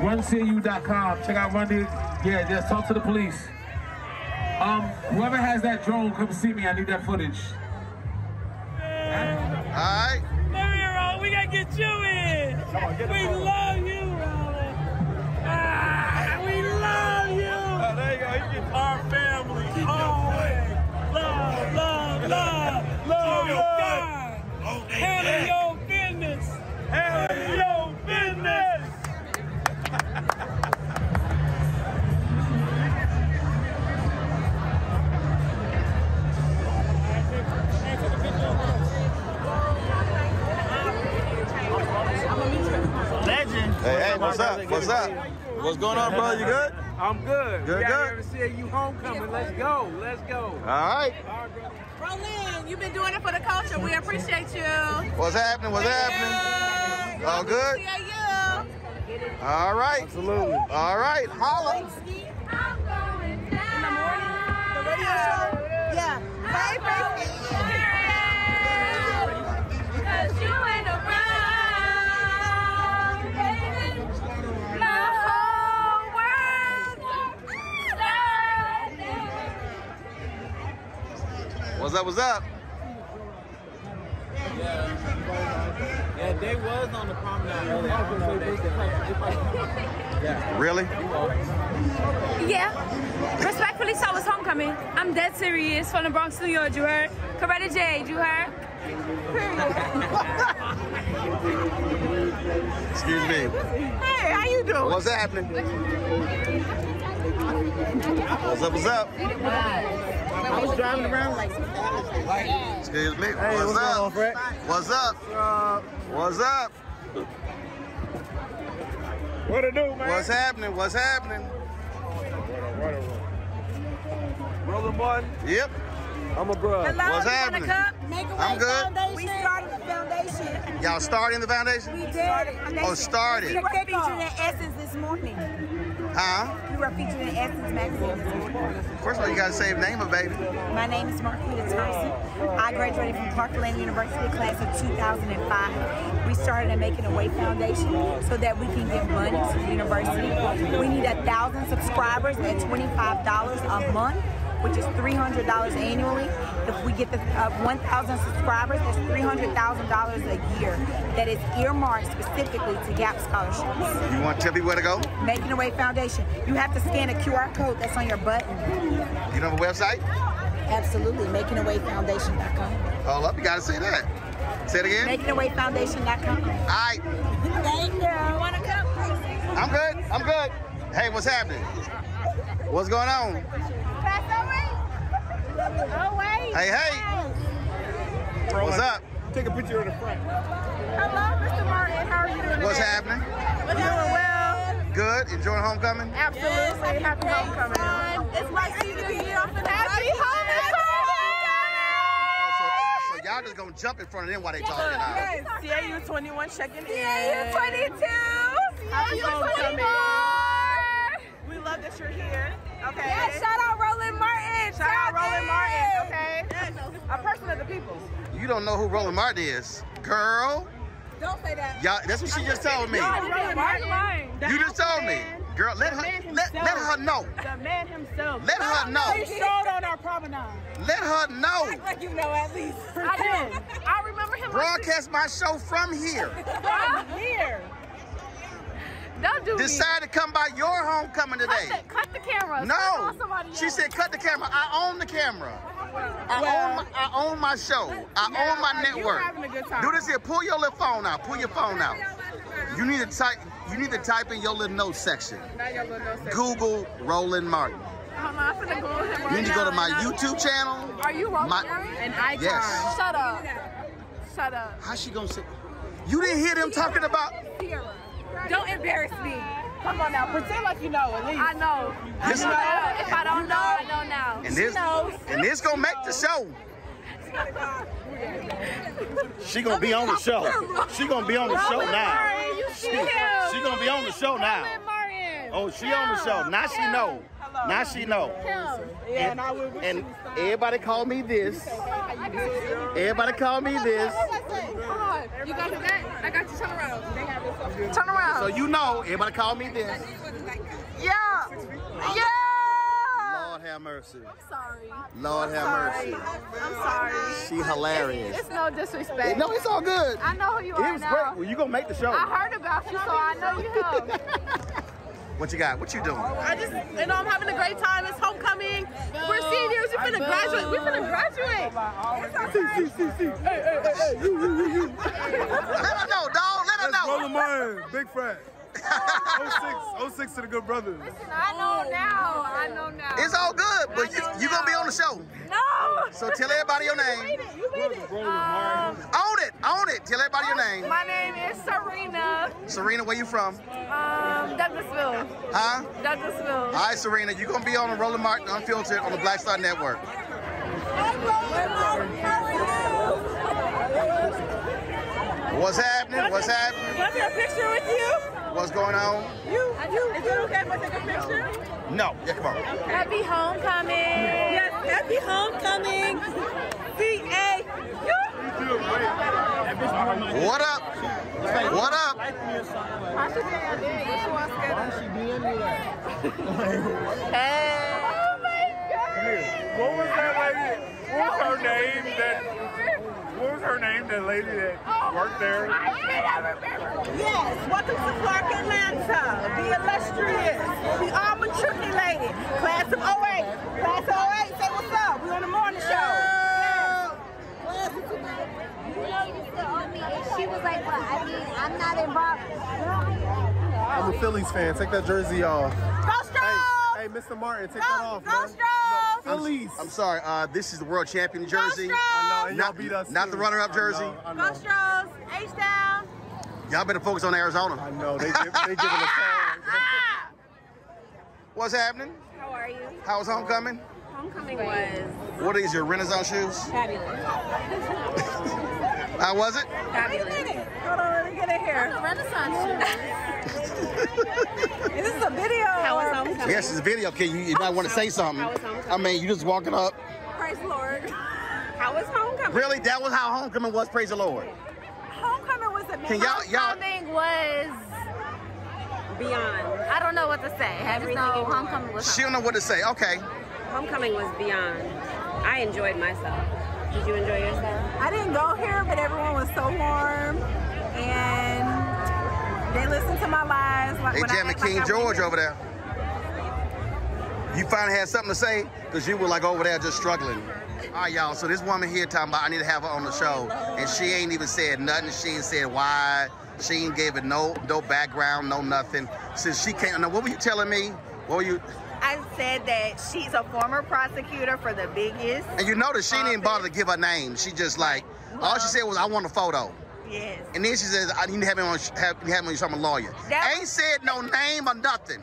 runcu.com. Check out Run yeah, just talk to the police. Um, whoever has that drone, come see me. I need that footage.
What's going on, bro? You good?
I'm good.
Good,
we
good.
Here to see you homecoming. Let's go. Let's go.
All right. All right, bro.
Roland, you've been doing it for the culture. We appreciate you.
What's happening? What's happening? All good.
You.
All right. Absolutely. All right. Holla.
In the morning. The radio show. Yeah.
Bye,
What's up? What's up?
Yeah. they was on the promenade
Really?
Yeah. Respectfully, so was homecoming. I'm dead serious from the Bronx, New York. You heard? Coretta J. You heard?
Excuse me.
Hey, how you doing?
What's happening? What's up? What's up?
I was driving around like.
Excuse me.
Hey,
what's,
what's
up?
going on,
What's up? What's up?
What it do, man?
What's happening? What's happening?
Roland Martin?
Yep.
I'm a bro.
Hello, What's you want a happening? I'm good.
We started the foundation.
Y'all starting the foundation?
We did.
Oh, started.
We were featured in Essence this morning.
Huh?
We were featured in Essence magazine.
First of all, you gotta say the name of baby.
My name is Marquita Thompson. I graduated from Parkland University class of 2005. We started a Making a Way Foundation so that we can give money to the university. We need a thousand subscribers at $25 a month which is $300 annually. If we get the uh, 1,000 subscribers, that's $300,000 a year that is earmarked specifically to GAP scholarships.
You want to tell people where to go?
Making a Way Foundation. You have to scan a QR code that's on your button.
You know the website?
Absolutely, makingawayfoundation.com.
Hold up, you gotta say that. Say it again.
Makingawayfoundation.com.
All right.
Thank you. Want a cup?
I'm good. I'm good. Hey, what's happening? What's going on?
Oh, wait.
Hey, hey. What's up?
Take a picture of the front.
Hello, Mr. Martin. How are you doing
What's
today?
happening?
We're doing well.
Good. Enjoying homecoming?
Absolutely. Happy homecoming. It's my senior year. I'm finna Happy
So y'all just gonna jump in front of them while they talking now.
Yes. CAU 21 checking in. CAU 22. CAU 24.
We love that you're here. Okay.
Yeah, shout out Roland Martin.
Shout out Roland Martin. Okay. A person of the people.
You don't know who Roland Martin is, girl.
Don't say that.
Y'all, that's what she just told me.
No, Roland Martin. The
You just told me, girl. Let
The
her let, let her know.
The man himself.
Let her know.
He showed on our promenade.
Let her know.
Act like you know at least.
I do. I remember him.
Broadcast my show from here.
From here.
Don't do
Decide to come by your homecoming today.
Cut the, cut the camera.
No, she
else.
said cut the camera. I own the camera. I,
Well-
own, my, I own my show. I
Yeah,
own my
you
network.
having a good time.
Do this here. Pull your little phone out. Pull your phone out. You need to type. You need to type in your little notes section.
Your little nose section.
Google Roland Martin.
Hold on, I'm finna go ahead
You need to go to my YouTube channel.
Are you Roland
My-
Martin? An icon.
Yes.
Shut up. Shut up.
How's she gonna say? You didn't hear them talking about?
Don't embarrass me. Come on now, pretend like you know at least.
I know. I know now. If I don't know, I know now.
And this, and this gonna make the show.
She gonna be on the show. She gonna be on the show now.
Martin,
She, she gonna be on the show now. Oh, she on the show. Now she know. Now she know.
Yeah, and I would wish
And
you would stop.
everybody call me this. Everybody call me this.
Hold on. You got that? I got you. Turn around. Turn around.
So you know, everybody call me this.
Yeah. Yeah.
Lord have mercy.
I'm sorry.
Lord have mercy.
I'm sorry.
She hilarious.
It's no disrespect.
No, it's all good.
I know who you are
It was
now.
great. Well, you gonna make the show.
I heard about you, so I know you have. (laughs)
What you got? What you doing?
I just, you know, I'm having a great time. It's homecoming. We're seniors. We're finna graduate. We're finna graduate.
See, see, see, see. Hey, hey, hey, hey, you, you, you, you. (laughs)
Let her know, dog. Let her
That's
know.
Roland Martin, big friend. 06, 06 to the good brothers.
Listen, I know now. I know now.
It's all good, but you you gonna be on the show.
No.
So tell everybody your name.
You made it. Um,
Own it, own it. Tell everybody your name.
my name is Serena.
Serena, where you from?
Um, Douglasville.
Huh?
Douglasville.
All right, Serena, you're gonna be on the Roland Martin Unfiltered on the Black Star Network. What's happening? What's happening?
Can I take a picture with you?
What's going on?
You, you. Is it okay if I take a picture?
No, yeah, come on.
Happy homecoming. Yes, happy homecoming. C-A.
What up? What up?
How she be on there? What she wants to get? Hey. Oh my God.
What was that lady? What was her name that, what was her name, that lady that worked there? I remember.
Yes, welcome to Clark Atlanta. the illustrious. the We all lady,
Class of 08. Class of 08, say
what's up. We on the
morning show. Yeah. Class of 08. You know you still owe me. And she was like, well, I mean,
I'm not involved. I'm a Phillies fan. Take that jersey off.
Go strong!
Hey hey, Mr. Martin, take that off, man.
Stros!
Phillies.
I'm sorry. Uh, this is the world champion jersey.
I know,
Not,
beat us.
not
too.
the runner-up
I
jersey.
know, I
Go. Stros! H down!
Y'all better focus on Arizona.
I know. They, give, they giving us (laughs)
What's happening?
How are you?
How was homecoming?
Homecoming was
What is your Renaissance shoes?
fabulous. (laughs)
How was it?
Fabulous.
Hold on, let me get in here.
Renaissance (laughs)
Is this a video?
How was
or-
homecoming?
Yes, it's a video. Okay, you, you might want to say something.
How?
I mean, you just walking up.
Praise the Lord.
How was homecoming?
Really? That was how homecoming was. Praise the Lord.
Homecoming was a
Can y'all, y'all?
Homecoming was beyond. I don't know what to say. Everything in homecoming was
She don't know what to say. Okay.
homecoming was beyond. I enjoyed myself. Did you enjoy yourself?
I didn't go here, but everyone was so warm, and they listened to my lies. Like
They jamming
act like
King George over there. You finally had something to say? Because you were like over there just struggling. All right, y'all. So this woman here talking about I need to have her on the oh, show. And she ain't even said nothing. She ain't said why. She ain't gave it no no background, no nothing. Since she came, now what were you telling me? What were you?
I said that she's a former prosecutor for the biggest.
And you notice she didn't bother to give her name. She just like, all she said was, I want a photo.
Yes.
And then she says, I need to have him on, have, have me on I'm a lawyer.
That-
ain't said no name or nothing.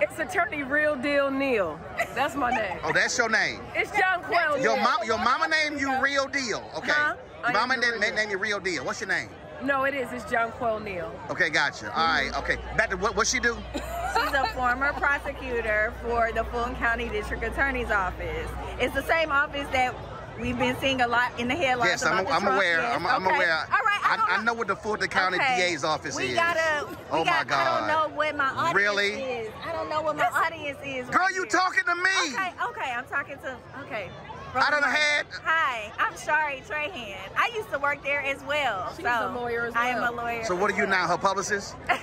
It's attorney Real Deal Neil. That's my name.
Oh, that's your name.
It's John Quell.
Your mom, your mama named you Real Deal. Okay.
Huh?
Your mama
the
named
real
name you Real Deal. What's your name?
No, it is. It's John Quell Neil.
Okay, gotcha. All right. Mm-hmm. Okay. Back to what? What she do?
She's a former prosecutor for the Fulton County District Attorney's Office. It's the same office that we've been seeing a lot in the headlines.
Yes,
about
I'm,
the
I'm aware.
yes,
I'm, I'm
okay.
aware.
All right. I,
I, I know what the Fulton County
Okay.
DA's office
we
is.
Gotta, we
oh
got,
my God.
I don't know what my audience
Really?
is. I don't know what my audience is.
Girl,
right
you
here.
talking to me?
Okay, okay, I'm talking to. Okay.
I done had-
Hi, I'm Shari Trahan. I used to work there as well.
She's
so
a lawyer as well.
I am a lawyer.
So what are you now? Her publicist? (laughs)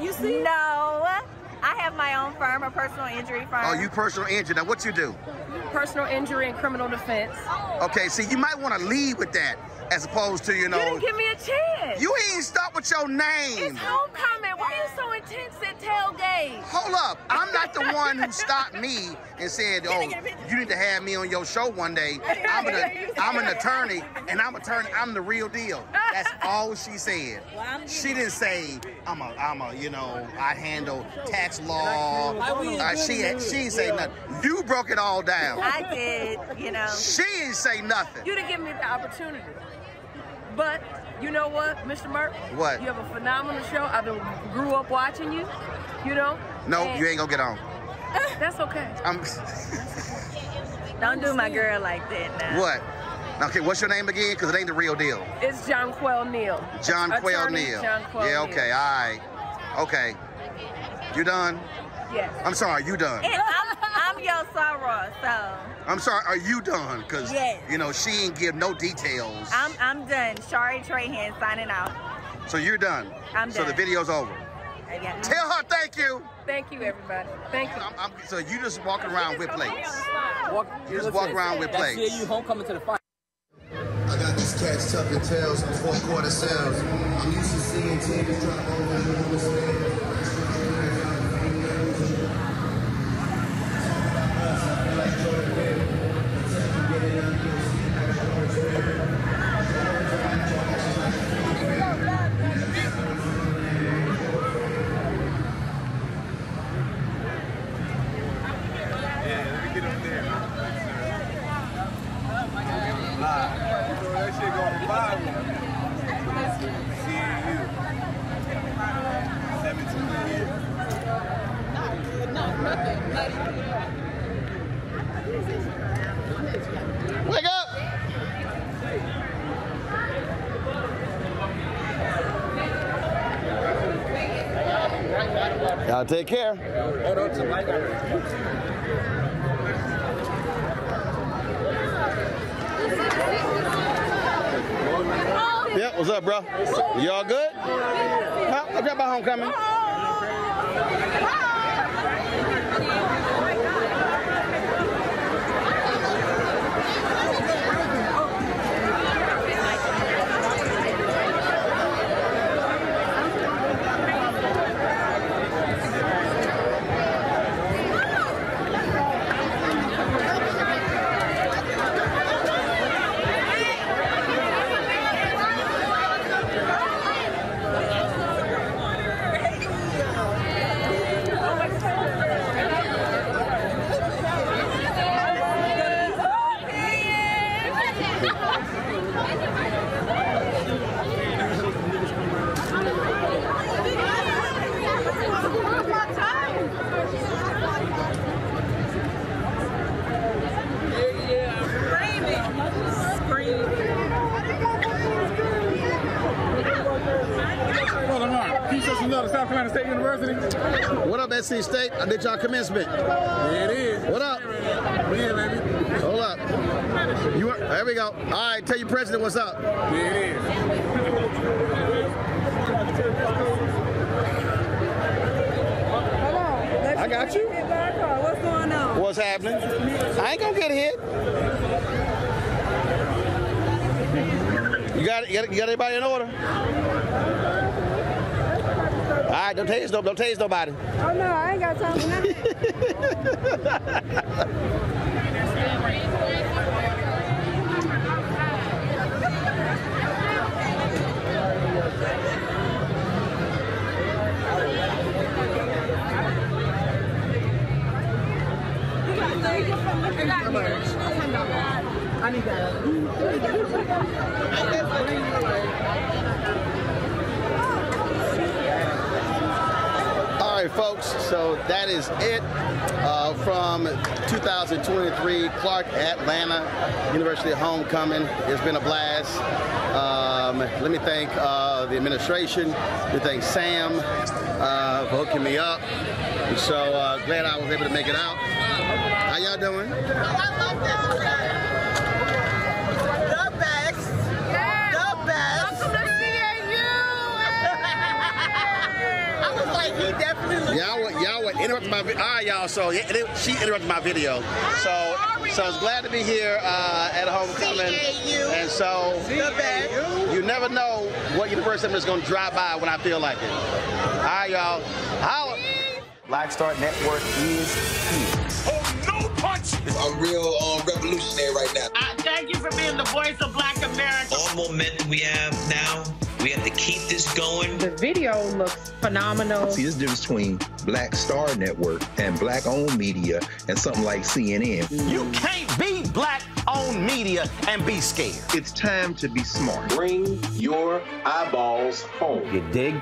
You see? No, I have my own firm, a personal injury firm.
Oh, you personal injury. Now what you do?
Personal injury and criminal defense.
Okay, see, you might want to lead with that as opposed to you know.
You didn't give me a chance.
You ain't start with your name.
It's homecoming. Why are you so intense at tailgate?
Hold up. I'm not the one who stopped me and said, "Oh, you need to have me on your show one day." I'm an I'm an attorney, and I'm attorney. I'm the real deal. That's all she said. She didn't say I'm a I'm a you know I handle tax law. Uh, she had, she didn't say nothing. You broke it all down.
I did, you know.
She didn't say nothing.
You didn't give me the opportunity. But you know what, Mr. Merck?
What?
You have a phenomenal show. I been grew up watching you. You know.
No, you ain't gonna get on.
That's okay.
I'm. (laughs)
Don't do my girl like that now.
What? Okay, what's your name again? Because it ain't the real deal.
It's John Quell Neal.
John
Attorney
Neal.
John Quell
yeah,
Neal.
okay, all right. Okay. You done?
Yes.
I'm sorry, you done?
And I'm, I'm your sorrow, so
I'm sorry, are you done? Because,
Yes.
you know, she ain't give no details.
I'm I'm done. Shari Trahan signing out.
So you're done?
I'm done.
So the video's over.
Yeah.
Tell her thank you.
Thank you, everybody. Thank you.
I'm, I'm, so you just walk around with plates.
Walk,
You just walk around with plates.
you homecoming to the fight.
I got these cats tucking tails on four quarter sales. I'm used to seeing teams drop over and over
take care. Yeah, what's up, bro? You all good? Huh? What's up about homecoming?
South State University.
What up, SC State? I did y'all commencement.
Yeah, it is.
What up?
Yeah, baby.
Hold up. You are, there we go. All right, tell your president what's up.
Yeah, it is.
I got you.
What's going on?
What's happening? I ain't gonna get hit. You got, you got, you got everybody in order? All right, don't tase, no, don't tase nobody.
Oh no, I ain't got time for nothing. I need
All (laughs) right, folks. So that is it uh, from 2023 Clark Atlanta University Homecoming. It's been a blast. Um, let me thank uh, the administration. Let me thank Sam uh, for hooking me up. So uh, glad I was able to make it out. How y'all doing? Y'all were, y'all were interrupting my video. All right, y'all. So yeah, it- she interrupted my video. So so it's glad to be here uh, at homecoming. And so you never know what university I'm just going to drive by when I feel like it. All right, y'all. Holla.
Black Star Network is here.
Oh, no punch!
I'm real um, revolutionary right now.
Uh, thank you for being the voice of Black America.
All momentum we have now, we have to keep this going.
The video looks phenomenal.
See, this difference between Black Star Network and black owned media and something like CNN.
You can't be black owned media and be scared.
It's time to be smart.
Bring your eyeballs home. You dig?